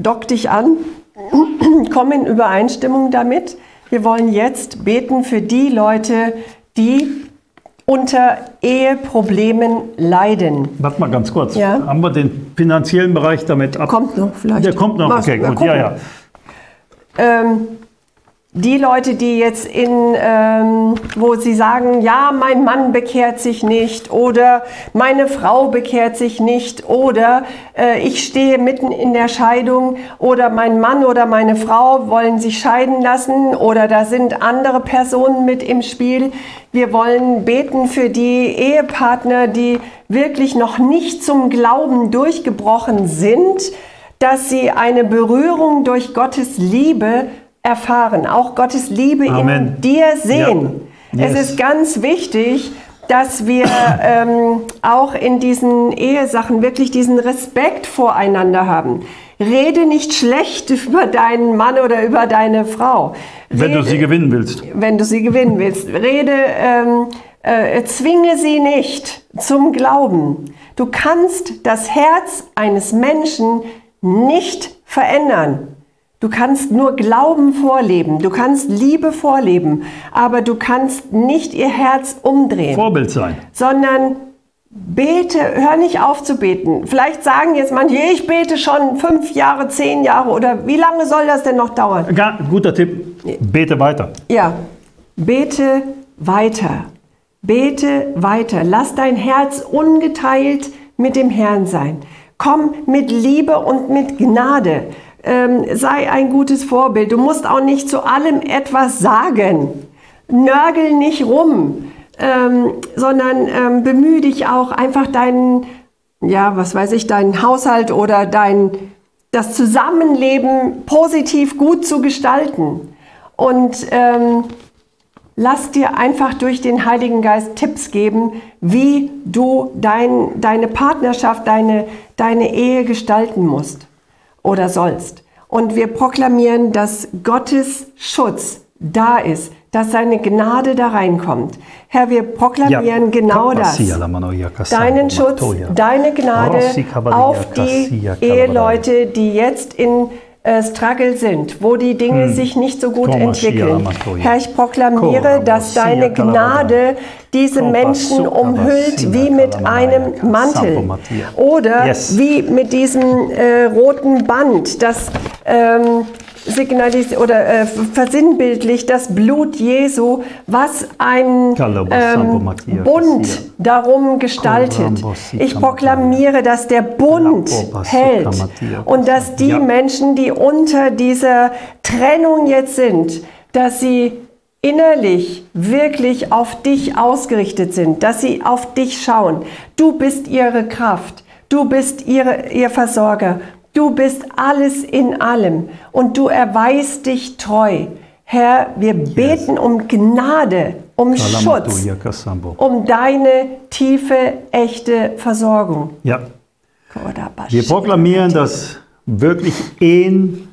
dock dich an, komm in Übereinstimmung damit. Wir wollen jetzt beten für die Leute, die unter Eheproblemen leiden. Warte mal ganz kurz. Ja? Haben wir den finanziellen Bereich damit ab? Kommt noch vielleicht. Der kommt noch, okay, gut, ja, ja. Ähm, die Leute, die jetzt in, ähm, wo sie sagen, ja, mein Mann bekehrt sich nicht oder meine Frau bekehrt sich nicht oder äh, ich stehe mitten in der Scheidung oder mein Mann oder meine Frau wollen sich scheiden lassen oder da sind andere Personen mit im Spiel. Wir wollen beten für die Ehepartner, die wirklich noch nicht zum Glauben durchgebrochen sind, dass sie eine Berührung durch Gottes Liebe erfahren, auch Gottes Liebe Amen. in dir sehen. Ja. Yes. Es ist ganz wichtig, dass wir <coughs> ähm, auch in diesen Ehesachen wirklich diesen Respekt voreinander haben. Rede nicht schlecht <laughs> über deinen Mann oder über deine Frau. Rede, wenn du sie gewinnen willst. Wenn du sie gewinnen willst. Rede, ähm, äh, zwinge sie nicht zum Glauben. Du kannst das Herz eines Menschen nicht verändern. Du kannst nur Glauben vorleben, du kannst Liebe vorleben, aber du kannst nicht ihr Herz umdrehen. Vorbild sein. Sondern bete, hör nicht auf zu beten. Vielleicht sagen jetzt manche, ich bete schon fünf Jahre, zehn Jahre oder wie lange soll das denn noch dauern? Ja, guter Tipp, bete weiter. Ja, bete weiter. Bete weiter. Lass dein Herz ungeteilt mit dem Herrn sein. Komm mit Liebe und mit Gnade ähm, sei ein gutes Vorbild. Du musst auch nicht zu allem etwas sagen. Nörgel nicht rum, ähm, sondern ähm, bemühe dich auch einfach deinen, ja, was weiß ich, deinen Haushalt oder dein, das Zusammenleben positiv gut zu gestalten. Und ähm, lass dir einfach durch den Heiligen Geist Tipps geben, wie du dein, deine Partnerschaft, deine, deine Ehe gestalten musst oder sollst. Und wir proklamieren, dass Gottes Schutz da ist, dass seine Gnade da reinkommt. Herr, wir proklamieren genau das. Deinen Schutz, deine Gnade auf die Eheleute, die jetzt in äh, Struggle sind, wo die Dinge hm. sich nicht so gut entwickeln. Herr, ich proklamiere, dass deine Gnade diese Menschen umhüllt wie mit einem Mantel oder wie mit diesem äh, roten Band, das ähm, signalisiert oder äh, versinnbildlicht das Blut Jesu, was ein ähm, Bund darum gestaltet. Ich proklamiere, dass der Bund hält und dass die Menschen, die unter dieser Trennung jetzt sind, dass sie innerlich wirklich auf dich ausgerichtet sind, dass sie auf dich schauen. Du bist ihre Kraft. Du bist ihre, ihr Versorger Du bist alles in allem und du erweist dich treu. Herr, wir beten um Gnade, um Schutz, um deine tiefe, echte Versorgung. Ja. Wir proklamieren, dass wirklich Ehen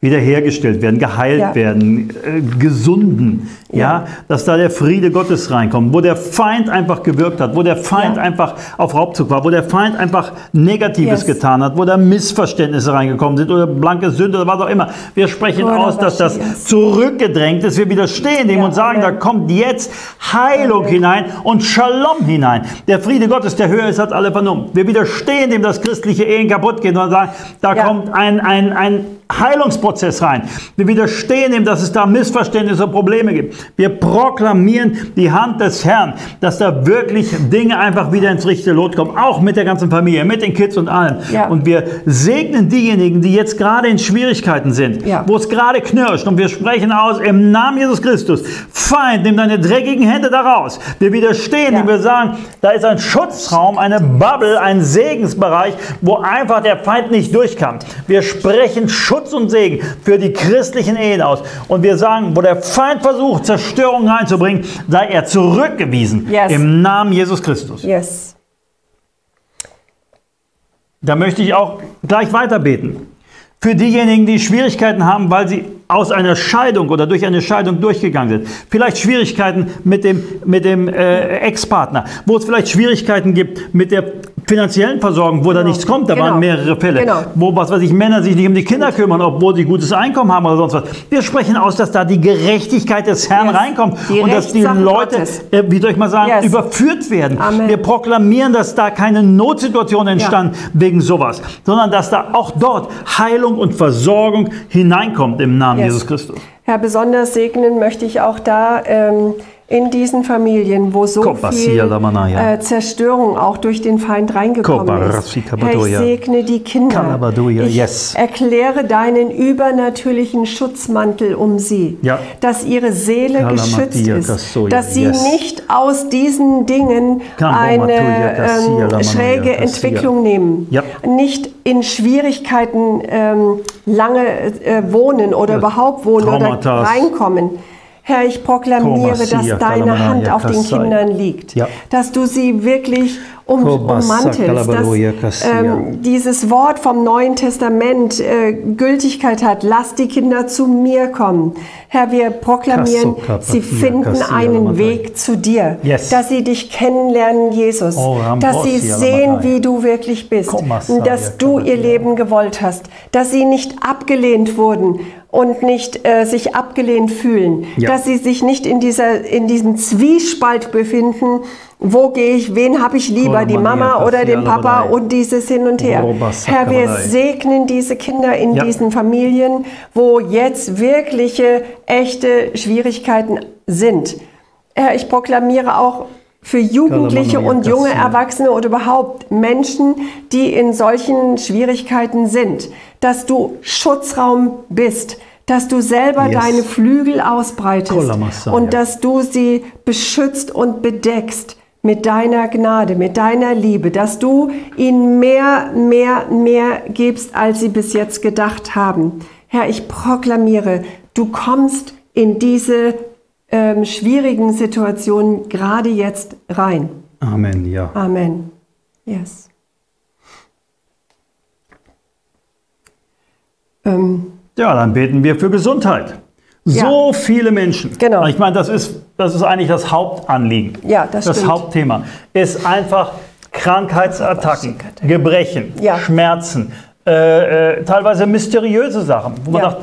wiederhergestellt werden, geheilt ja. werden, äh, gesunden, ja. ja. dass da der Friede Gottes reinkommt, wo der Feind einfach gewirkt hat, wo der Feind ja. einfach auf Raubzug war, wo der Feind einfach Negatives yes. getan hat, wo da Missverständnisse reingekommen sind oder blanke Sünde oder was auch immer. Wir sprechen oh, aus, dass das yes. zurückgedrängt ist. Wir widerstehen dem und sagen, Amen. da kommt jetzt Heilung Amen. hinein und Shalom hinein. Der Friede Gottes, der höher ist als alle Vernunft. Wir widerstehen dem, dass christliche Ehen kaputt gehen und sagen, da kommt ein, ein, ein Heilungsprozess rein. Wir widerstehen ihm, dass es da Missverständnisse und Probleme gibt. Wir proklamieren die Hand des Herrn, dass da wirklich Dinge einfach wieder ins richtige Lot kommen, auch mit der ganzen Familie, mit den Kids und allem. Ja. Und wir segnen diejenigen, die jetzt gerade in Schwierigkeiten sind, ja. wo es gerade knirscht. Und wir sprechen aus im Namen Jesus Christus. Feind, nimm deine dreckigen Hände da raus. Wir widerstehen ja. wir sagen, da ist ein Schutzraum, eine Bubble, ein Segensbereich, wo einfach der Feind nicht durchkam. Wir sprechen Schutz und Segen für die christlichen Ehen aus. Und wir sagen, wo der Feind versucht, Zerstörung reinzubringen, sei er zurückgewiesen. Yes. Im Namen Jesus Christus. Yes. Da möchte ich auch gleich weiter beten. Für diejenigen, die Schwierigkeiten haben, weil sie aus einer Scheidung oder durch eine Scheidung durchgegangen sind. Vielleicht Schwierigkeiten mit dem, mit dem äh, Ex-Partner, wo es vielleicht Schwierigkeiten gibt mit der finanziellen Versorgung, wo genau. da nichts kommt. Da genau. waren mehrere Fälle, genau. wo was weiß ich, Männer sich nicht um die Kinder kümmern, obwohl sie gutes Einkommen haben oder sonst was. Wir sprechen aus, dass da die Gerechtigkeit des Herrn yes. reinkommt die und dass die Leute, äh, wie soll ich mal sagen, yes. überführt werden. Amen. Wir proklamieren, dass da keine Notsituation entstand ja. wegen sowas, sondern dass da auch dort Heilung und Versorgung hineinkommt im Namen yes. Jesus Christus. Herr, besonders segnen möchte ich auch da ähm, in diesen Familien, wo so viel äh, Zerstörung auch durch den Feind reingekommen ist. Herr, ich segne die Kinder. Ich yes. erkläre deinen übernatürlichen Schutzmantel um sie, dass ihre Seele geschützt ist, dass sie nicht aus diesen Dingen eine ähm, schräge Entwicklung nehmen, nicht in Schwierigkeiten ähm, lange äh, wohnen oder überhaupt wohnen oder reinkommen. Herr, ich proklamiere, dass deine Hand auf den Kindern liegt, dass du sie wirklich um, ummantelst, dass ähm, dieses Wort vom Neuen Testament äh, Gültigkeit hat. Lass die Kinder zu mir kommen. Herr, wir proklamieren, sie finden einen Weg zu dir, dass sie dich kennenlernen, Jesus, oh, dass sie sehen, wie du wirklich bist, dass du ihr Leben gewollt hast, dass sie nicht abgelehnt wurden und nicht äh, sich abgelehnt fühlen, ja. dass sie sich nicht in, dieser, in diesem Zwiespalt befinden, wo gehe ich, wen habe ich lieber, die Mama oder den Papa und dieses hin und her. Herr, wir segnen diese Kinder in ja. diesen Familien, wo jetzt wirkliche, echte Schwierigkeiten sind. Herr, ich proklamiere auch für Jugendliche und junge Erwachsene oder überhaupt Menschen, die in solchen Schwierigkeiten sind, dass du Schutzraum bist, dass du selber yes. deine Flügel ausbreitest und dass du sie beschützt und bedeckst mit deiner Gnade, mit deiner Liebe, dass du ihnen mehr, mehr, mehr gibst, als sie bis jetzt gedacht haben. Herr, ich proklamiere, du kommst in diese ähm, schwierigen Situationen gerade jetzt rein. Amen, ja. Amen. Yes. Ähm, ja, dann beten wir für Gesundheit. So ja. viele Menschen. Genau. Ich meine, das ist, das ist eigentlich das Hauptanliegen. Ja, das, das stimmt. Hauptthema ist einfach Krankheitsattacken, Gebrechen, ja. Schmerzen, äh, äh, teilweise mysteriöse Sachen, wo man ja. sagt,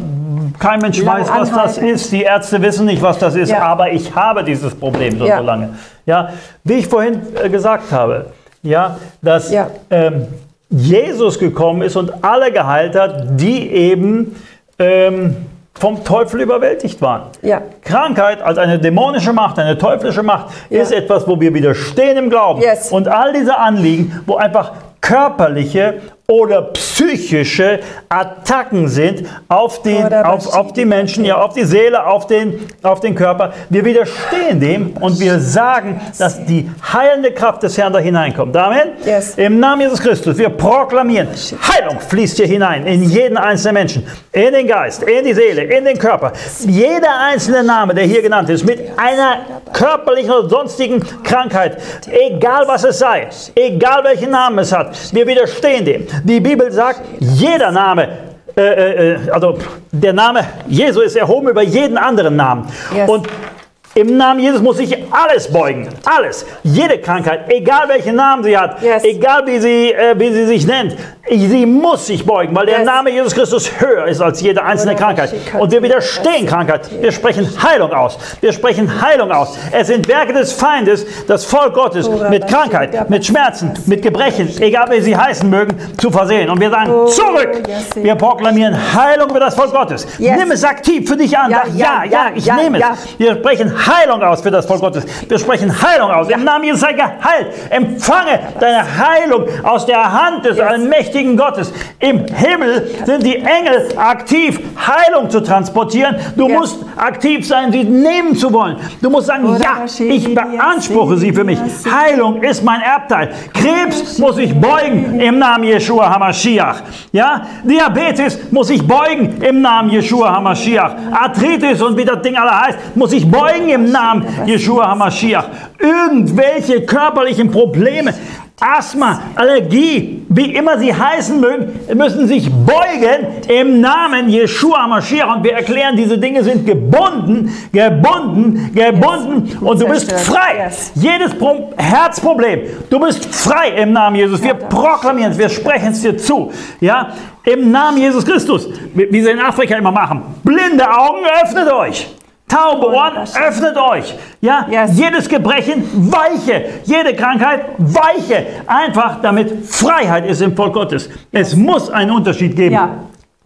kein Mensch weiß, was anhalten. das ist. Die Ärzte wissen nicht, was das ist, ja. aber ich habe dieses Problem so, ja. so lange. Ja, wie ich vorhin äh, gesagt habe, ja, dass ähm, Jesus gekommen ist und alle geheilt hat, die eben ähm, vom Teufel überwältigt waren. Ja. Krankheit als eine dämonische Macht, eine teuflische Macht, ja. ist etwas, wo wir widerstehen im Glauben. Yes. Und all diese Anliegen, wo einfach körperliche oder psychische Attacken sind auf, den, auf, auf die Menschen, ja, auf die Seele, auf den, auf den Körper. Wir widerstehen dem und wir sagen, dass die heilende Kraft des Herrn da hineinkommt. Amen. Yes. Im Namen Jesus Christus, wir proklamieren, Heilung fließt hier hinein in jeden einzelnen Menschen, in den Geist, in die Seele, in den Körper. Jeder einzelne Name, der hier genannt ist, mit einer körperlichen oder sonstigen Krankheit, egal was es sei, egal welchen Namen es hat, wir widerstehen dem. Die Bibel sagt, jeder Name äh, äh, also der Name Jesu ist erhoben über jeden anderen Namen. Yes. Und im Namen Jesus muss sich alles beugen. Alles. Jede Krankheit, egal welchen Namen sie hat, yes. egal wie sie, äh, wie sie sich nennt, sie muss sich beugen, weil yes. der Name Jesus Christus höher ist als jede einzelne Krankheit. Und wir widerstehen Krankheit. Wir sprechen Heilung aus. Wir sprechen Heilung aus. Es sind Werke des Feindes, das Volk Gottes mit Krankheit, mit Schmerzen, mit Gebrechen, egal wie sie heißen mögen, zu versehen. Und wir sagen, oh, zurück! Wir proklamieren Heilung über das Volk Gottes. Nimm es aktiv für dich an. Ja, ja, ja, ich nehme es. Wir sprechen Heilung aus für das Volk Gottes. Wir sprechen Heilung aus. Im Namen Jesus sei geheilt. Empfange deine Heilung aus der Hand des yes. allmächtigen Gottes. Im Himmel sind die Engel aktiv, Heilung zu transportieren. Du yes. musst aktiv sein, sie nehmen zu wollen. Du musst sagen, ja, ich beanspruche sie für mich. Heilung ist mein Erbteil. Krebs muss ich beugen im Namen Jeshua HaMashiach. Ja, Diabetes muss ich beugen im Namen Jeshua HaMashiach. Arthritis und wie das Ding alle heißt, muss ich beugen im Namen Jeshua HaMashiach. Irgendwelche körperlichen Probleme, Asthma, Allergie, wie immer sie heißen mögen, müssen sich beugen im Namen Jeshua HaMashiach. Und wir erklären, diese Dinge sind gebunden, gebunden, gebunden. Yes. Und du bist frei. Yes. Jedes Pro Herzproblem, du bist frei im Namen Jesus. Wir proklamieren es, wir sprechen es dir zu. Ja, im Namen Jesus Christus, wie sie in Afrika immer machen. Blinde Augen, öffnet euch. Taube Ohren, öffnet euch. Ja, yes. jedes Gebrechen weiche, jede Krankheit weiche. Einfach damit Freiheit ist im Volk Gottes. Es muss einen Unterschied geben. Ja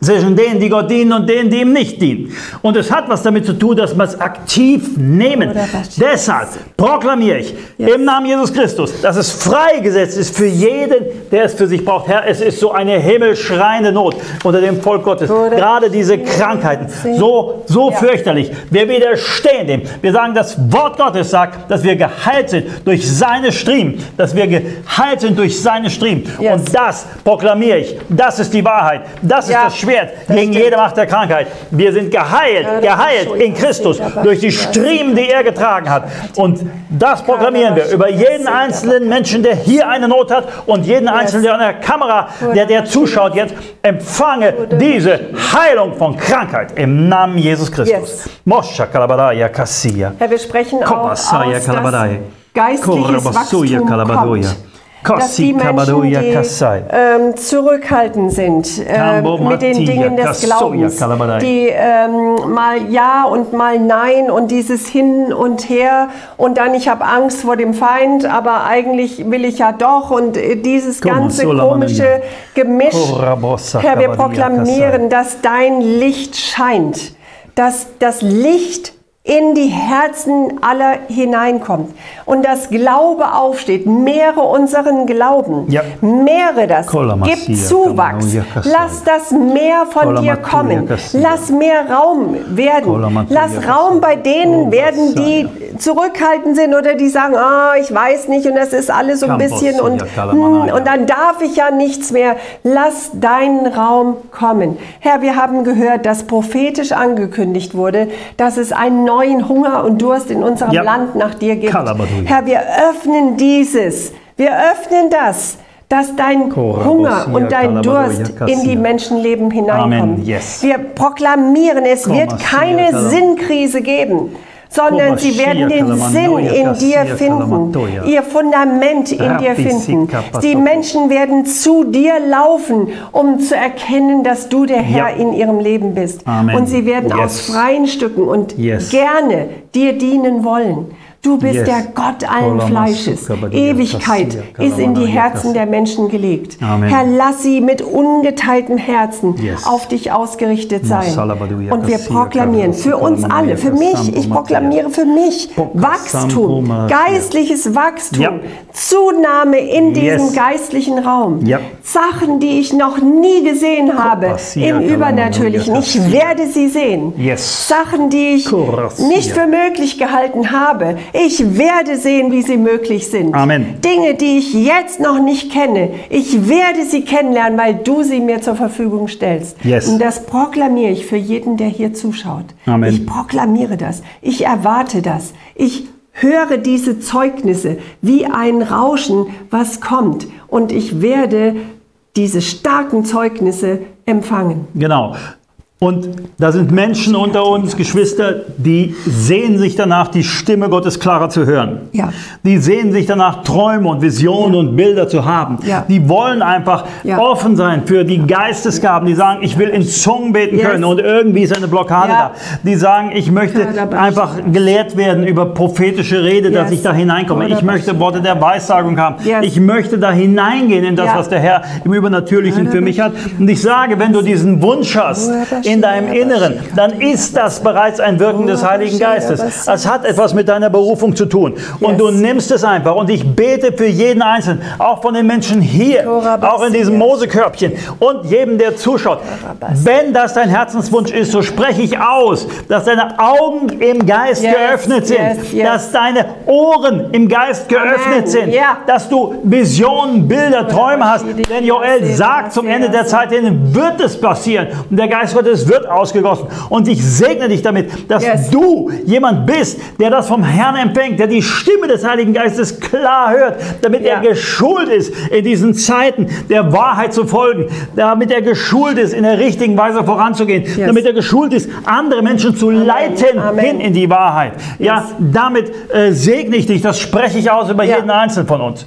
zwischen denen, die Gott dienen und denen, die ihm nicht dienen. Und es hat was damit zu tun, dass wir es aktiv nehmen. Deshalb proklamiere ich yes. im Namen Jesus Christus, dass es freigesetzt ist für jeden, der es für sich braucht. Herr, es ist so eine himmelschreiende Not unter dem Volk Gottes. Gerade diese Krankheiten, so, so ja. fürchterlich. Wir widerstehen dem. Wir sagen, das Wort Gottes sagt, dass wir geheilt sind durch seine Striemen, dass wir geheilt sind durch seine Striemen. Yes. Und das proklamiere ich. Das ist die Wahrheit. Das ja. ist das Schwierige. Schwert gegen jede Macht der Krankheit. Wir sind geheilt, geheilt in Christus durch die Striemen, die er getragen hat. Und das proklamieren wir über jeden einzelnen Menschen, der hier eine Not hat und jeden einzelnen, der an der Kamera, der, der zuschaut jetzt, empfange diese Heilung von Krankheit im Namen Jesus Christus. Moscha Kalabadaya Kassia. Herr, wir sprechen auch aus, dass geistliches Wachstum kommt dass die Menschen, die ähm, zurückhaltend sind äh, mit den Dingen des Glaubens, die ähm, mal Ja und mal Nein und dieses Hin und Her und dann ich habe Angst vor dem Feind, aber eigentlich will ich ja doch und äh, dieses ganze komische Gemisch, Herr, wir proklamieren, dass dein Licht scheint, dass das Licht in die Herzen aller hineinkommt. Und das Glaube aufsteht, mehre unseren Glauben, ja. mehre das, gib Zuwachs, lass das mehr von dir kommen, lass mehr Raum werden, lass Raum bei denen werden, die zurückhaltend sind oder die sagen, ah, ich weiß nicht und das ist alles so ein bisschen und, hm, und dann darf ich ja nichts mehr, lass deinen Raum kommen. Herr, wir haben gehört, dass prophetisch angekündigt wurde, dass es einen neuen Hunger und Durst in unserem ja. Land nach dir gibt. Herr, wir öffnen dieses, wir öffnen das, dass dein Hunger und dein Durst in die Menschenleben hineinkommt. Yes. Wir proklamieren, es wird keine Sinnkrise geben sondern sie werden den Sinn in dir finden, ihr Fundament in dir finden. Die Menschen werden zu dir laufen, um zu erkennen, dass du der Herr in ihrem Leben bist. Und sie werden aus freien Stücken und gerne dir dienen wollen. Du bist der Gott allen Fleisches. Ewigkeit ist in die Herzen der Menschen gelegt. Herr, lass sie mit ungeteiltem Herzen auf dich ausgerichtet sein. Und wir proklamieren für uns alle, für mich, ich proklamiere für mich Wachstum, geistliches Wachstum, Zunahme in diesem geistlichen Raum. Sachen, die ich noch nie gesehen habe im Übernatürlichen. Ich werde sie sehen. Sachen, die ich nicht für möglich gehalten habe ich werde sehen, wie sie möglich sind. Amen. Dinge, die ich jetzt noch nicht kenne, ich werde sie kennenlernen, weil du sie mir zur Verfügung stellst. Yes. Und das proklamiere ich für jeden, der hier zuschaut. Amen. Ich proklamiere das. Ich erwarte das. Ich höre diese Zeugnisse wie ein Rauschen, was kommt. Und ich werde diese starken Zeugnisse empfangen. Genau. Und da sind Menschen unter uns, Geschwister, die sehen sich danach, die Stimme Gottes klarer zu hören. Ja. Die sehen sich danach, Träume und Visionen ja. und Bilder zu haben. Ja. Die wollen einfach offen sein für die Geistesgaben. Die sagen, ich will in Zungen beten yes. können und irgendwie ist eine Blockade da. Die sagen, ich möchte einfach gelehrt werden über prophetische Rede, yes. dass ich da hineinkomme. Ich möchte Worte der Weissagung haben. Yes. Ich möchte da hineingehen in das, was der Herr im Übernatürlichen für mich hat. Und ich sage, wenn du diesen Wunsch hast, in deinem Inneren, dann ist das bereits ein Wirken des Heiligen Geistes. Es hat etwas mit deiner Berufung zu tun. Und du nimmst es einfach. Und ich bete für jeden Einzelnen, auch von den Menschen hier, auch in diesem Mosekörbchen und jedem, der zuschaut. Wenn das dein Herzenswunsch ist, so spreche ich aus, dass deine Augen im Geist geöffnet sind, dass deine Ohren im Geist geöffnet sind, dass du Visionen, Bilder, Träume hast. Denn Joel sagt zum Ende der Zeit hin, wird es passieren. Und der Geist Gottes wird ausgegossen. Und ich segne dich damit, dass yes. du jemand bist, der das vom Herrn empfängt, der die Stimme des Heiligen Geistes klar hört, damit ja. er geschult ist, in diesen Zeiten der Wahrheit zu folgen, damit er geschult ist, in der richtigen Weise voranzugehen, yes. damit er geschult ist, andere Menschen zu Amen. leiten Amen. hin in die Wahrheit. Yes. Ja, damit äh, segne ich dich, das spreche ich aus über ja. jeden Einzelnen von uns.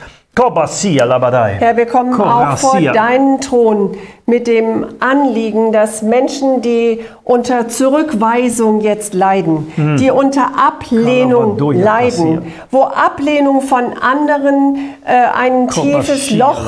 Herr, wir kommen auch vor deinen Thron mit dem Anliegen, dass Menschen, die unter Zurückweisung jetzt leiden, hm. die unter Ablehnung leiden, wo Ablehnung von anderen äh, ein tiefes Loch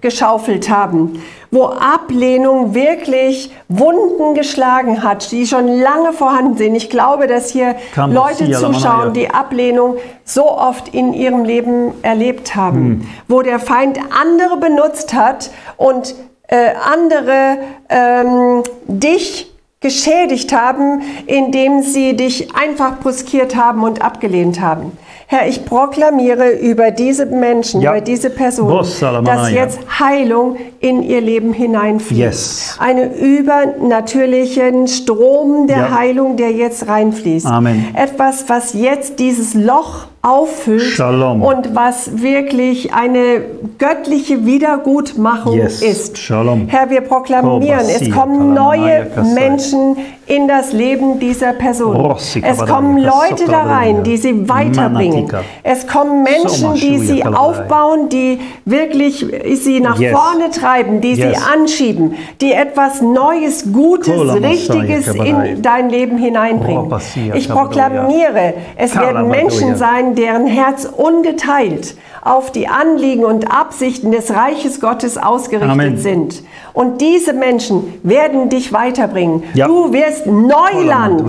geschaufelt haben, wo Ablehnung wirklich Wunden geschlagen hat, die schon lange vorhanden sind. Ich glaube, dass hier Leute zuschauen, die Ablehnung so oft in ihrem Leben erlebt haben, hm. wo der Feind andere benutzt hat und äh, andere ähm, dich geschädigt haben, indem sie dich einfach bruskiert haben und abgelehnt haben. Herr, ich proklamiere über diese Menschen, ja. über diese Personen, dass jetzt Heilung in ihr Leben hineinfließt. Yes. Einen übernatürlichen Strom der ja. Heilung, der jetzt reinfließt. Amen. Etwas, was jetzt dieses Loch auffüllt Shalom. und was wirklich eine göttliche Wiedergutmachung yes. ist. Shalom. Herr, wir proklamieren, es kommen neue Menschen in das Leben dieser Person. Es kommen Leute da rein, die sie weiterbringen. Es kommen Menschen, die sie aufbauen, die wirklich sie nach vorne treiben, die sie anschieben, die etwas Neues, Gutes, Richtiges in dein Leben hineinbringen. Ich proklamiere, es werden Menschen sein, deren Herz ungeteilt auf die Anliegen und Absichten des Reiches Gottes ausgerichtet Amen. sind. Und diese Menschen werden dich weiterbringen. Ja. Du wirst Neuland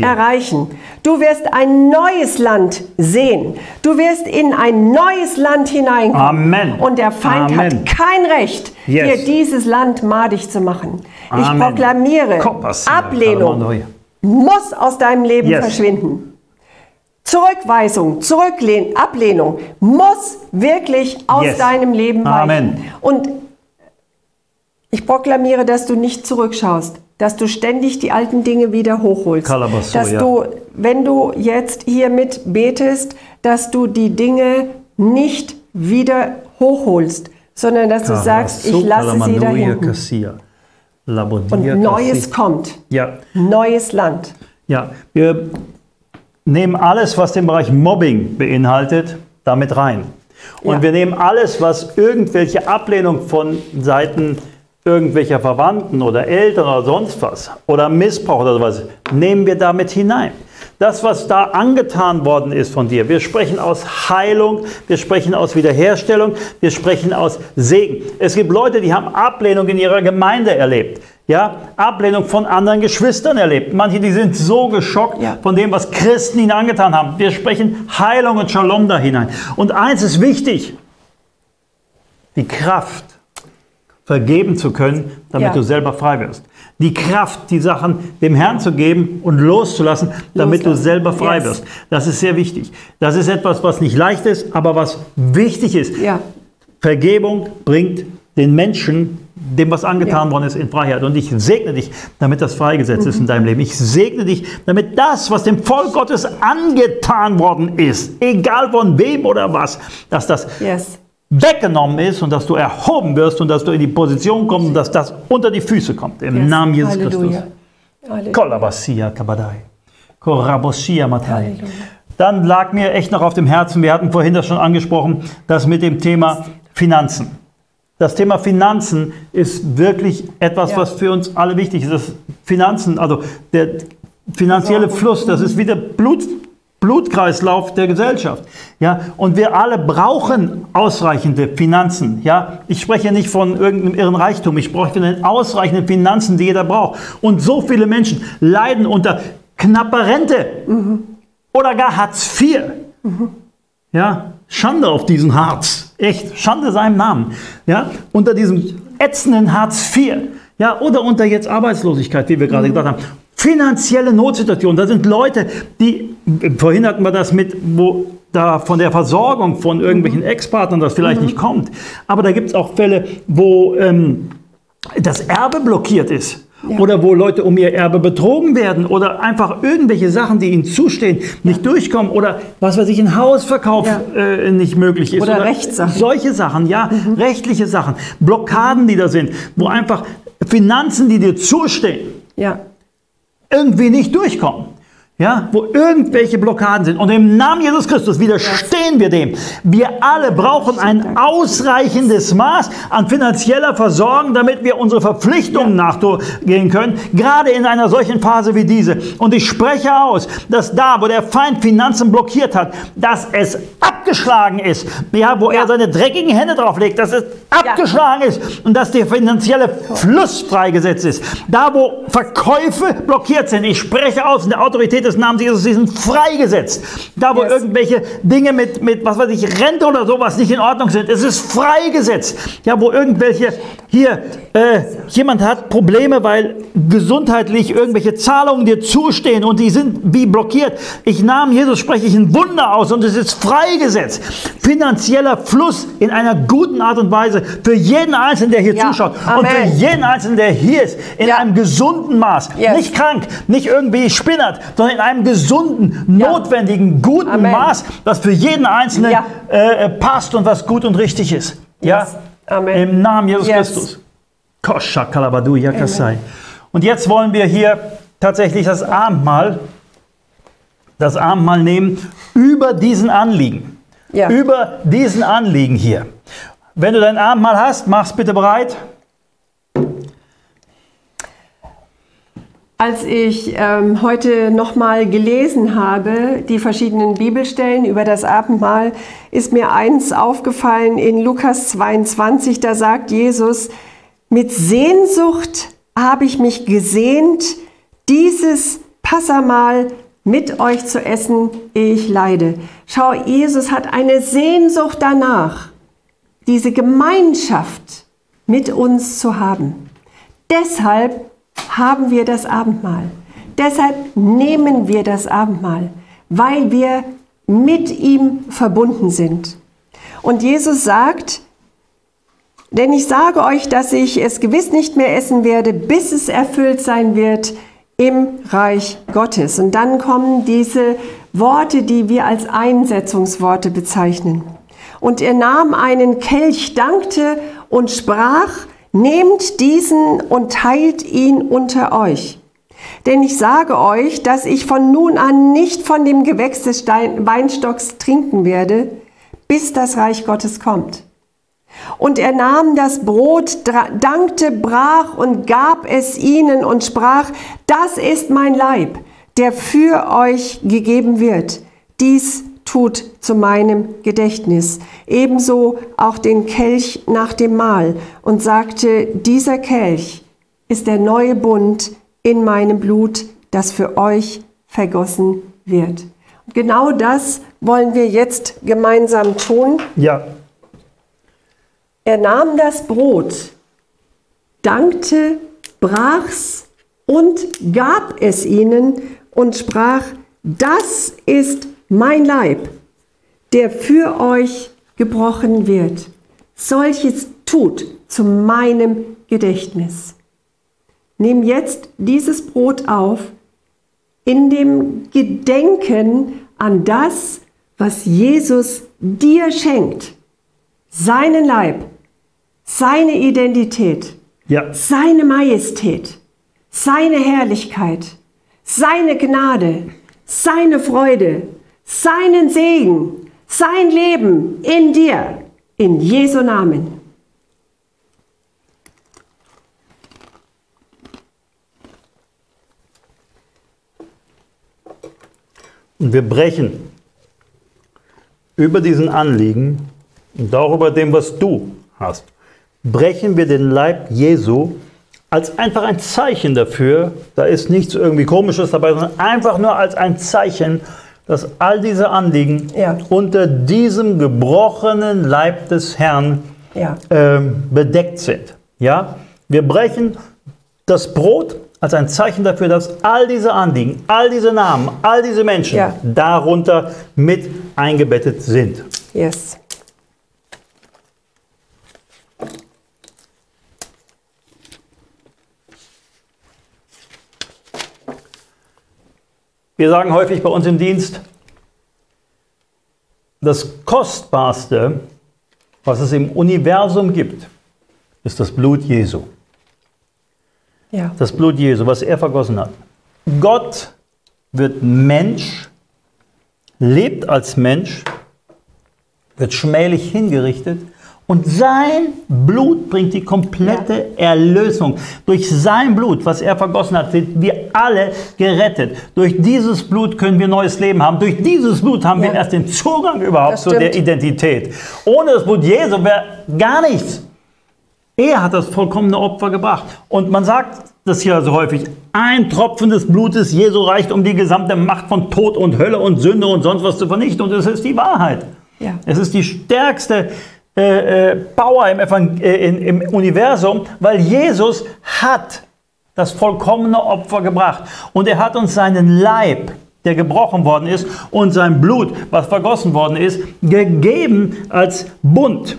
erreichen. Du wirst ein neues Land sehen. Du wirst in ein neues Land hineinkommen. Amen. Und der Feind Amen. hat kein Recht, yes. dir dieses Land madig zu machen. Ich proklamiere, Ablehnung muss aus deinem Leben yes. verschwinden. Zurückweisung, Zurücklehnung, Ablehnung muss wirklich aus yes. deinem Leben weichen. Amen. Und ich proklamiere, dass du nicht zurückschaust, dass du ständig die alten Dinge wieder hochholst. Kalabasso, dass du, wenn du jetzt hiermit betest, dass du die Dinge nicht wieder hochholst, sondern dass du sagst, ich lasse sie da hinten. Und Neues kommt. Ja. Neues Land. Ja, wir nehmen alles, was den Bereich Mobbing beinhaltet, damit rein. Und ja. wir nehmen alles, was irgendwelche Ablehnung von Seiten irgendwelcher Verwandten oder Eltern oder sonst was oder Missbrauch oder sowas, nehmen wir damit hinein. Das, was da angetan worden ist von dir, wir sprechen aus Heilung, wir sprechen aus Wiederherstellung, wir sprechen aus Segen. Es gibt Leute, die haben Ablehnung in ihrer Gemeinde erlebt ja, Ablehnung von anderen Geschwistern erlebt. Manche, die sind so geschockt ja. von dem, was Christen ihnen angetan haben. Wir sprechen Heilung und Shalom da hinein. Und eins ist wichtig, die Kraft, vergeben zu können, damit ja. du selber frei wirst. Die Kraft, die Sachen dem Herrn zu geben und loszulassen, damit Loslassen. du selber frei yes. wirst. Das ist sehr wichtig. Das ist etwas, was nicht leicht ist, aber was wichtig ist. Ja. Vergebung bringt den Menschen dem, was angetan ja. worden ist, in Freiheit. Und ich segne dich, damit das freigesetzt mhm. ist in deinem Leben. Ich segne dich, damit das, was dem Volk Gottes angetan worden ist, egal von wem oder was, dass das yes. weggenommen ist und dass du erhoben wirst und dass du in die Position kommst und dass das unter die Füße kommt. Im yes. Namen Jesus Halleluja. Christus. Dann lag mir echt noch auf dem Herzen, wir hatten vorhin das schon angesprochen, das mit dem Thema Finanzen. Das Thema Finanzen ist wirklich etwas, ja. was für uns alle wichtig ist. Das Finanzen, also der finanzielle Fluss, das ist wie der Blut, Blutkreislauf der Gesellschaft. Ja, und wir alle brauchen ausreichende Finanzen. Ja, ich spreche nicht von irgendeinem irren Reichtum, ich spreche von den ausreichenden Finanzen, die jeder braucht. Und so viele Menschen leiden unter knapper Rente mhm. oder gar Hartz IV. Mhm. Ja, Schande auf diesen Harz. Echt, Schande seinem Namen. Ja, unter diesem ätzenden Hartz IV. Ja, oder unter jetzt Arbeitslosigkeit, wie wir gerade mhm. gesagt haben finanzielle Notsituation. Da sind Leute, die, vorhin hatten wir das mit, wo da von der Versorgung von irgendwelchen mhm. Ex-Partnern das vielleicht mhm. nicht kommt. Aber da gibt es auch Fälle, wo ähm, das Erbe blockiert ist. Ja. Oder wo Leute um ihr Erbe betrogen werden oder einfach irgendwelche Sachen, die ihnen zustehen, nicht ja. durchkommen oder was weiß ich, ein Hausverkauf äh, nicht möglich ist. Oder, oder Rechtssachen. Solche Sachen, ja, mhm. rechtliche Sachen, Blockaden, die da sind, wo einfach Finanzen, die dir zustehen, irgendwie nicht durchkommen ja, wo irgendwelche Blockaden sind. Und im Namen Jesus Christus widerstehen wir dem. Wir alle brauchen ein ausreichendes Maß an finanzieller Versorgung, damit wir unsere Verpflichtungen nachgehen können, gerade in einer solchen Phase wie diese. Und ich spreche aus, dass da, wo der Feind Finanzen blockiert hat, dass es abgeschlagen ist, ja, wo er seine dreckigen Hände drauf legt, dass es abgeschlagen ist und dass der finanzielle Fluss freigesetzt ist. Da, wo Verkäufe blockiert sind, ich spreche aus in der Autorität des des Namens Jesus, sie sind freigesetzt. Da, wo yes. irgendwelche Dinge mit, mit, was weiß ich, Rente oder sowas nicht in Ordnung sind, es ist freigesetzt. Ja, wo irgendwelche, hier, äh, jemand hat Probleme, weil gesundheitlich irgendwelche Zahlungen dir zustehen und die sind wie blockiert. Ich nahm Jesus, spreche ich ein Wunder aus und es ist freigesetzt. Finanzieller Fluss in einer guten Art und Weise für jeden Einzelnen, der hier ja. zuschaut Amen. und für jeden Einzelnen, der hier ist, in ja. einem gesunden Maß. Yes. Nicht krank, nicht irgendwie spinnert, sondern in einem gesunden, notwendigen, guten Amen. Maß, das für jeden Einzelnen äh, passt und was gut und richtig ist. Ja? Amen. Im Namen Jesus yes. Christus. Kosha Kalabadu Yakasai. Und jetzt wollen wir hier tatsächlich das Abendmahl, das Abendmahl nehmen über diesen Anliegen. Ja. Über diesen Anliegen hier. Wenn du dein Abendmahl hast, mach's bitte bereit. Als ich ähm, heute nochmal gelesen habe, die verschiedenen Bibelstellen über das Abendmahl, ist mir eins aufgefallen in Lukas 22, da sagt Jesus, mit Sehnsucht habe ich mich gesehnt, dieses Passamal mit euch zu essen, ehe ich leide. Schau, Jesus hat eine Sehnsucht danach, diese Gemeinschaft mit uns zu haben. Deshalb haben wir das Abendmahl. Deshalb nehmen wir das Abendmahl, weil wir mit ihm verbunden sind. Und Jesus sagt, denn ich sage euch, dass ich es gewiss nicht mehr essen werde, bis es erfüllt sein wird im Reich Gottes. Und dann kommen diese Worte, die wir als Einsetzungsworte bezeichnen. Und er nahm einen Kelch, dankte und sprach, Nehmt diesen und teilt ihn unter euch. Denn ich sage euch, dass ich von nun an nicht von dem Gewächs des Weinstocks trinken werde, bis das Reich Gottes kommt. Und er nahm das Brot, dankte, brach und gab es ihnen und sprach, das ist mein Leib, der für euch gegeben wird. Dies tut zu meinem Gedächtnis. Ebenso auch den Kelch nach dem Mahl und sagte, dieser Kelch ist der neue Bund in meinem Blut, das für euch vergossen wird. Und genau das wollen wir jetzt gemeinsam tun. Ja. Er nahm das Brot, dankte, brach's und gab es ihnen und sprach, das ist mein Leib, der für euch gebrochen wird. Solches tut zu meinem Gedächtnis. Nimm jetzt dieses Brot auf in dem Gedenken an das, was Jesus dir schenkt. seinen Leib, seine Identität, ja. seine Majestät, seine Herrlichkeit, seine Gnade, seine Freude, seinen Segen, sein Leben in dir, in Jesu Namen. Und wir brechen über diesen Anliegen und auch über dem, was du hast, brechen wir den Leib Jesu als einfach ein Zeichen dafür, da ist nichts irgendwie Komisches dabei, sondern einfach nur als ein Zeichen, dass all diese Anliegen ja. unter diesem gebrochenen Leib des Herrn ja. ähm, bedeckt sind. Ja? Wir brechen das Brot als ein Zeichen dafür, dass all diese Anliegen, all diese Namen, all diese Menschen ja. darunter mit eingebettet sind. Yes. Wir sagen häufig bei uns im Dienst, das Kostbarste, was es im Universum gibt, ist das Blut Jesu. Ja. Das Blut Jesu, was er vergossen hat. Gott wird Mensch, lebt als Mensch, wird schmählich hingerichtet und sein Blut bringt die komplette. Erlösung. Durch sein Blut, was er vergossen hat, sind wir alle gerettet. Durch dieses Blut können wir neues Leben haben. Durch dieses Blut haben ja. wir erst den Zugang überhaupt zu der Identität. Ohne das Blut Jesu wäre gar nichts. Er hat das vollkommene Opfer gebracht. Und man sagt das hier also häufig, ein Tropfen des Blutes Jesu reicht, um die gesamte Macht von Tod und Hölle und Sünde und sonst was zu vernichten. Und es ist die Wahrheit. Ja. Es ist die stärkste äh, äh, Power im, äh, in, im Universum, weil Jesus hat das vollkommene Opfer gebracht. Und er hat uns seinen Leib, der gebrochen worden ist, und sein Blut, was vergossen worden ist, gegeben als Bund.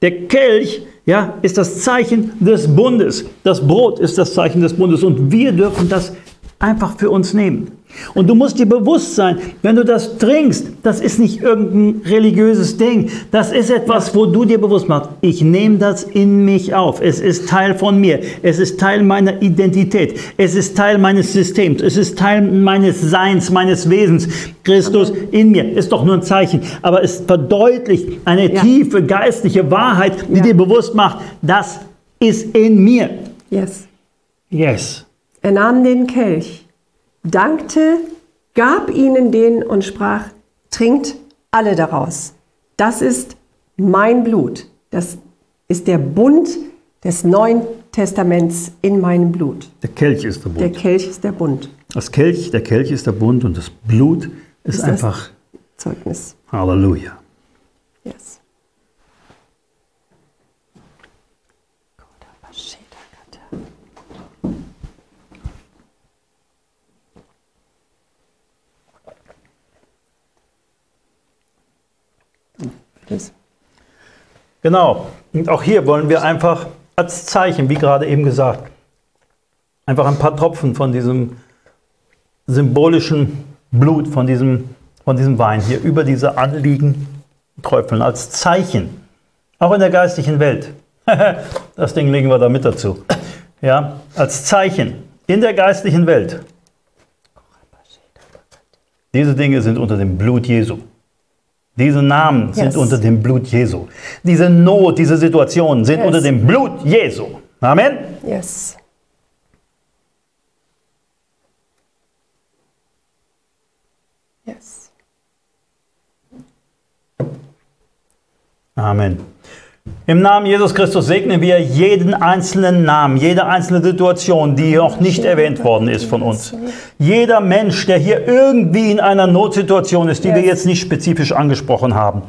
Der Kelch ja, ist das Zeichen des Bundes. Das Brot ist das Zeichen des Bundes und wir dürfen das einfach für uns nehmen. Und du musst dir bewusst sein, wenn du das trinkst, das ist nicht irgendein religiöses Ding. Das ist etwas, wo du dir bewusst machst, ich nehme das in mich auf. Es ist Teil von mir. Es ist Teil meiner Identität. Es ist Teil meines Systems. Es ist Teil meines Seins, meines Wesens. Christus in mir ist doch nur ein Zeichen. Aber es verdeutlicht eine ja. tiefe geistliche Wahrheit, die ja. dir bewusst macht, das ist in mir. Yes. Yes. Er nahm den Kelch, dankte, gab ihnen den und sprach, trinkt alle daraus. Das ist mein Blut. Das ist der Bund des Neuen Testaments in meinem Blut. Der Kelch ist der Bund. Der Kelch ist der Bund. Das Kelch, der Kelch ist der Bund und das Blut ist, ist einfach Zeugnis. Halleluja. Yes. Ist. Genau. Und auch hier wollen wir einfach als Zeichen, wie gerade eben gesagt, einfach ein paar Tropfen von diesem symbolischen Blut, von diesem, von diesem Wein hier über diese Anliegen träufeln, als Zeichen. Auch in der geistlichen Welt. <laughs> das Ding legen wir da mit dazu. Ja, als Zeichen in der geistlichen Welt. Diese Dinge sind unter dem Blut Jesu. Diese Namen yes. sind unter dem Blut Jesu. Diese Not, diese Situationen sind yes. unter dem Blut Jesu. Amen? Yes. Yes. Amen. Im Namen Jesus Christus segnen wir jeden einzelnen Namen, jede einzelne Situation, die noch nicht erwähnt worden ist von uns. Jeder Mensch, der hier irgendwie in einer Notsituation ist, die wir jetzt nicht spezifisch angesprochen haben,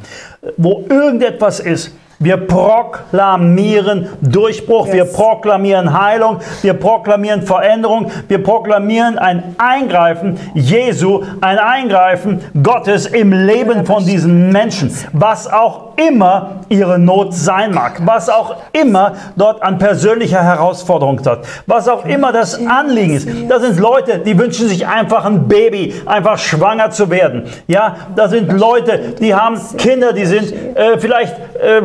wo irgendetwas ist, wir proklamieren Durchbruch, yes. wir proklamieren Heilung, wir proklamieren Veränderung, wir proklamieren ein Eingreifen Jesu, ein Eingreifen Gottes im Leben von diesen Menschen, was auch immer ihre Not sein mag, was auch immer dort an persönlicher Herausforderung hat, was auch immer das Anliegen ist. Das sind Leute, die wünschen sich einfach ein Baby, einfach schwanger zu werden. Ja, das sind Leute, die haben Kinder, die sind äh, vielleicht äh,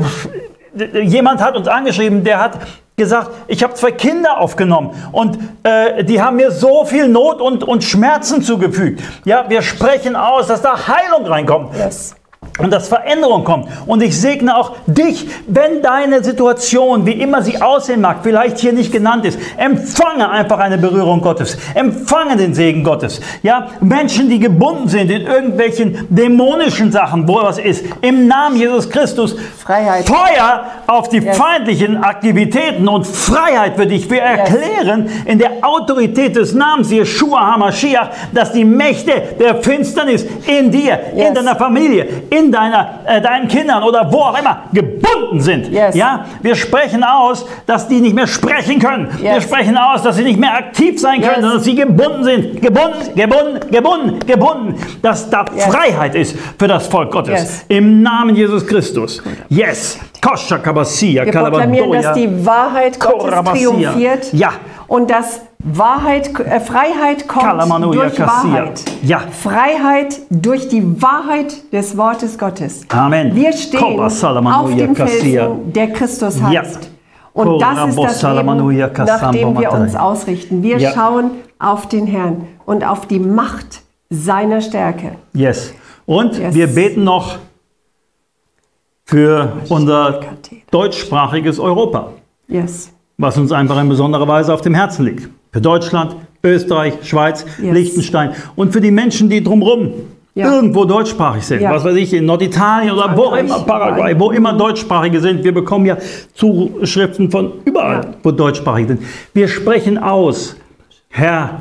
jemand hat uns angeschrieben, der hat gesagt, ich habe zwei Kinder aufgenommen und äh, die haben mir so viel Not und, und Schmerzen zugefügt. Ja, wir sprechen aus, dass da Heilung reinkommt. Yes und dass Veränderung kommt. Und ich segne auch dich, wenn deine Situation, wie immer sie aussehen mag, vielleicht hier nicht genannt ist, empfange einfach eine Berührung Gottes. Empfange den Segen Gottes. Ja, Menschen, die gebunden sind in irgendwelchen dämonischen Sachen, wo was ist, im Namen Jesus Christus, Freiheit. Feuer auf die yes. feindlichen Aktivitäten und Freiheit für dich. Wir erklären yes. in der Autorität des Namens Yeshua HaMashiach, dass die Mächte der Finsternis in dir, yes. in deiner Familie, in deiner, äh, deinen Kindern oder wo auch immer gebunden sind. Yes. Ja? Wir sprechen aus, dass die nicht mehr sprechen können. Yes. Wir sprechen aus, dass sie nicht mehr aktiv sein können, yes. sondern dass sie gebunden sind. Gebunden, gebunden, gebunden, gebunden. Dass da Freiheit ist für das Volk Gottes. Im Namen Jesus Christus. Yes. Kosha Wir proklamieren, dass die Wahrheit Gottes triumphiert. Ja. Und dass Wahrheit, äh, Freiheit kommt durch Wahrheit. Ja. Freiheit durch die Wahrheit des Wortes Gottes. Amen. Wir stehen auf dem Felsen, der Christus heißt. Ja. Und das ist das Leben, nach dem wir uns ausrichten. Wir ja. schauen auf den Herrn und auf die Macht seiner Stärke. Yes. Und yes. wir beten noch für unser deutschsprachiges Europa. Yes. Was uns einfach in besonderer Weise auf dem Herzen liegt. Für Deutschland, Österreich, Schweiz, yes. Liechtenstein und für die Menschen, die drumherum ja. irgendwo deutschsprachig sind. Ja. Was weiß ich, in Norditalien oder wo immer, Paraguay, wo immer Deutschsprachige sind. Wir bekommen ja Zuschriften von überall, ja. wo Deutschsprachige sind. Wir sprechen aus, Herr,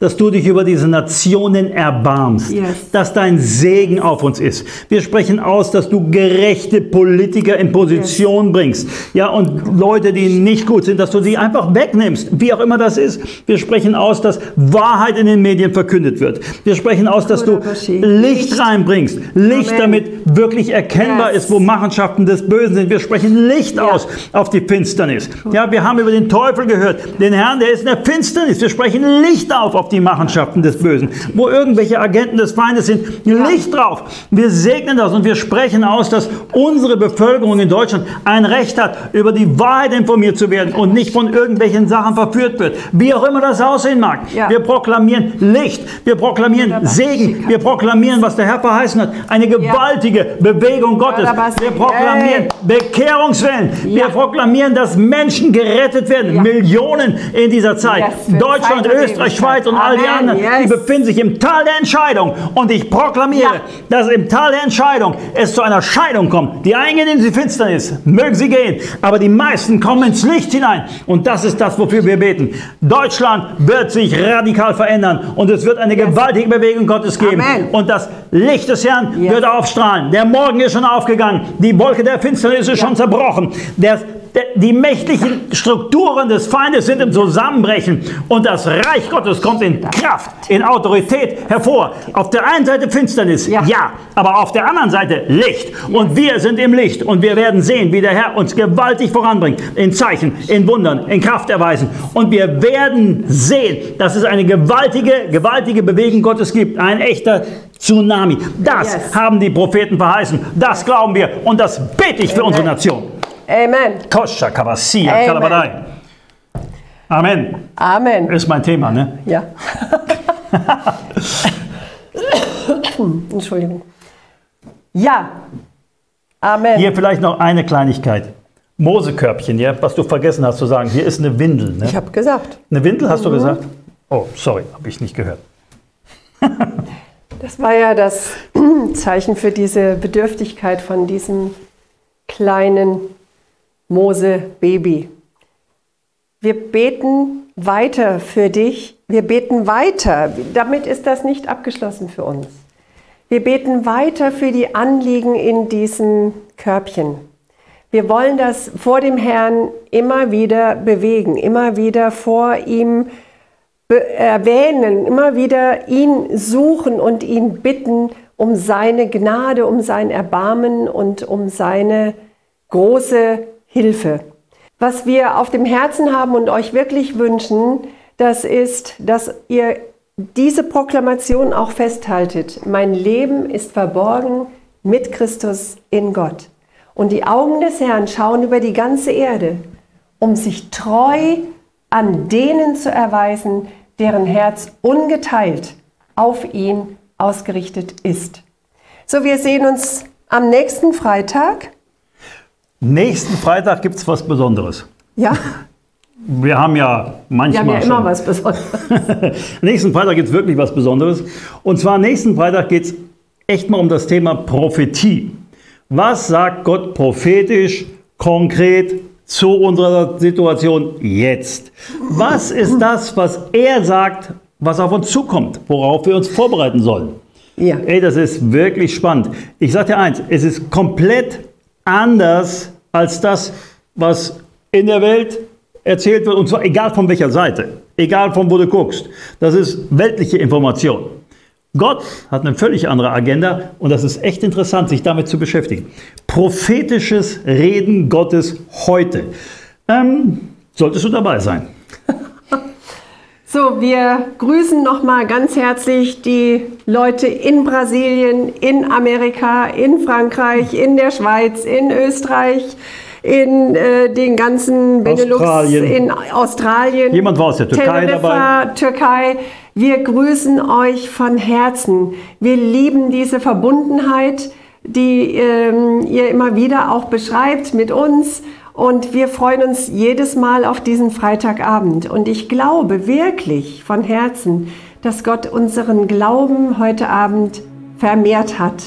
dass du dich über diese Nationen erbarmst, yes. dass dein Segen auf uns ist. Wir sprechen aus, dass du gerechte Politiker in Position yes. bringst. Ja, und Leute, die nicht gut sind, dass du sie einfach wegnimmst, wie auch immer das ist. Wir sprechen aus, dass Wahrheit in den Medien verkündet wird. Wir sprechen aus, dass du Licht reinbringst. Licht, damit wirklich erkennbar yes. ist, wo Machenschaften des Bösen sind. Wir sprechen Licht ja. aus auf die Finsternis. Ja, wir haben über den Teufel gehört. Den Herrn, der ist in der Finsternis. Wir sprechen Licht auf auf die Machenschaften des Bösen. Wo irgendwelche Agenten des Feindes sind, Licht drauf. Wir segnen das und wir sprechen aus, dass unsere Bevölkerung in Deutschland ein Recht hat, über die Wahrheit informiert zu werden und nicht von irgendwelchen Sachen verführt wird. Wie auch immer das aussehen mag. Ja. Wir proklamieren Licht, wir proklamieren Segen, wir proklamieren, was der Herr verheißen hat. Eine gewaltige Bewegung Gottes. Wir proklamieren Bekehrungswellen. Wir proklamieren, dass Menschen gerettet werden. Millionen in dieser Zeit. Deutschland, Österreich, Schweiz und all die anderen, yes. die befinden sich im Tal der Entscheidung. Und ich proklamiere, ja. dass im Tal der Entscheidung es zu einer Scheidung kommt. Die eingehen in die Finsternis, mögen sie gehen, aber die meisten kommen ins Licht hinein. Und das ist das, wofür wir beten. Deutschland wird sich radikal verändern und es wird eine yes. gewaltige Bewegung Gottes geben. Amen. Und das Licht des Herrn yes. wird aufstrahlen. Der Morgen ist schon aufgegangen. Die Wolke der Finsternis ist ja. schon zerbrochen. Der die mächtigen Strukturen des Feindes sind im Zusammenbrechen und das Reich Gottes kommt in Kraft, in Autorität hervor. Auf der einen Seite Finsternis, ja, ja aber auf der anderen Seite Licht. Und wir sind im Licht und wir werden sehen, wie der Herr uns gewaltig voranbringt, in Zeichen, in Wundern, in Kraft erweisen. Und wir werden sehen, dass es eine gewaltige, gewaltige Bewegung Gottes gibt, ein echter Tsunami. Das yes. haben die Propheten verheißen. Das glauben wir und das bete ich für unsere Nation. Amen. Kosha Kabasia Kalabadai. Amen. Amen. Ist mein Thema, ne? Ja. <laughs> Entschuldigung. Ja. Amen. Hier vielleicht noch eine Kleinigkeit. Mosekörbchen, ja, was du vergessen hast zu sagen. Hier ist eine Windel. Ne? Ich habe gesagt. Eine Windel hast mhm. du gesagt? Oh, sorry, habe ich nicht gehört. das war ja das <clears throat> Zeichen für diese Bedürftigkeit von diesem kleinen Mose Baby. Wir beten weiter für dich. Wir beten weiter. Damit ist das nicht abgeschlossen für uns. Wir beten weiter für die Anliegen in diesem Körbchen. Wir wollen das vor dem Herrn immer wieder bewegen, immer wieder vor ihm erwähnen, immer wieder ihn suchen und ihn bitten um seine Gnade, um sein Erbarmen und um seine große Hilfe. Was wir auf dem Herzen haben und euch wirklich wünschen, das ist, dass ihr diese Proklamation auch festhaltet. Mein Leben ist verborgen mit Christus in Gott. Und die Augen des Herrn schauen über die ganze Erde, um sich treu an denen zu erweisen, deren Herz ungeteilt auf ihn ausgerichtet ist. So, wir sehen uns am nächsten Freitag. Nächsten Freitag gibt es was Besonderes. Ja. Wir haben ja manchmal. Wir haben ja schon. immer was Besonderes. <laughs> nächsten Freitag gibt es wirklich was Besonderes. Und zwar nächsten Freitag geht es echt mal um das Thema Prophetie. Was sagt Gott prophetisch, konkret zu unserer Situation jetzt? Was ist das, was er sagt, was auf uns zukommt, worauf wir uns vorbereiten sollen? Ja. Ey, das ist wirklich spannend. Ich sage dir eins, es ist komplett anders als das, was in der Welt erzählt wird, und zwar egal von welcher Seite, egal von wo du guckst. Das ist weltliche Information. Gott hat eine völlig andere Agenda und das ist echt interessant, sich damit zu beschäftigen. Prophetisches Reden Gottes heute. Ähm, solltest du dabei sein. So, wir grüßen nochmal ganz herzlich die Leute in Brasilien, in Amerika, in Frankreich, in der Schweiz, in Österreich, in äh, den ganzen Benelux, Australien. in Australien. Jemand war aus der Türkei Teneriffa, dabei. Türkei. Wir grüßen euch von Herzen. Wir lieben diese Verbundenheit, die ähm, ihr immer wieder auch beschreibt mit uns. Und wir freuen uns jedes Mal auf diesen Freitagabend. Und ich glaube wirklich von Herzen, dass Gott unseren Glauben heute Abend vermehrt hat.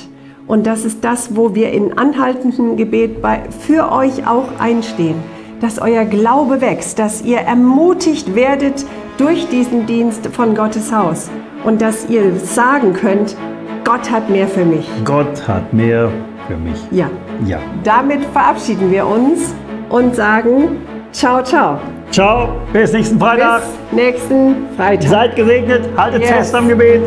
Und das ist das, wo wir in anhaltendem Gebet bei, für euch auch einstehen. Dass euer Glaube wächst, dass ihr ermutigt werdet durch diesen Dienst von Gottes Haus. Und dass ihr sagen könnt, Gott hat mehr für mich. Gott hat mehr für mich. Ja. Ja. Damit verabschieden wir uns und sagen Ciao, ciao. Ciao, bis nächsten Freitag. Bis nächsten Freitag. Seid gesegnet, haltet yes. fest am Gebet.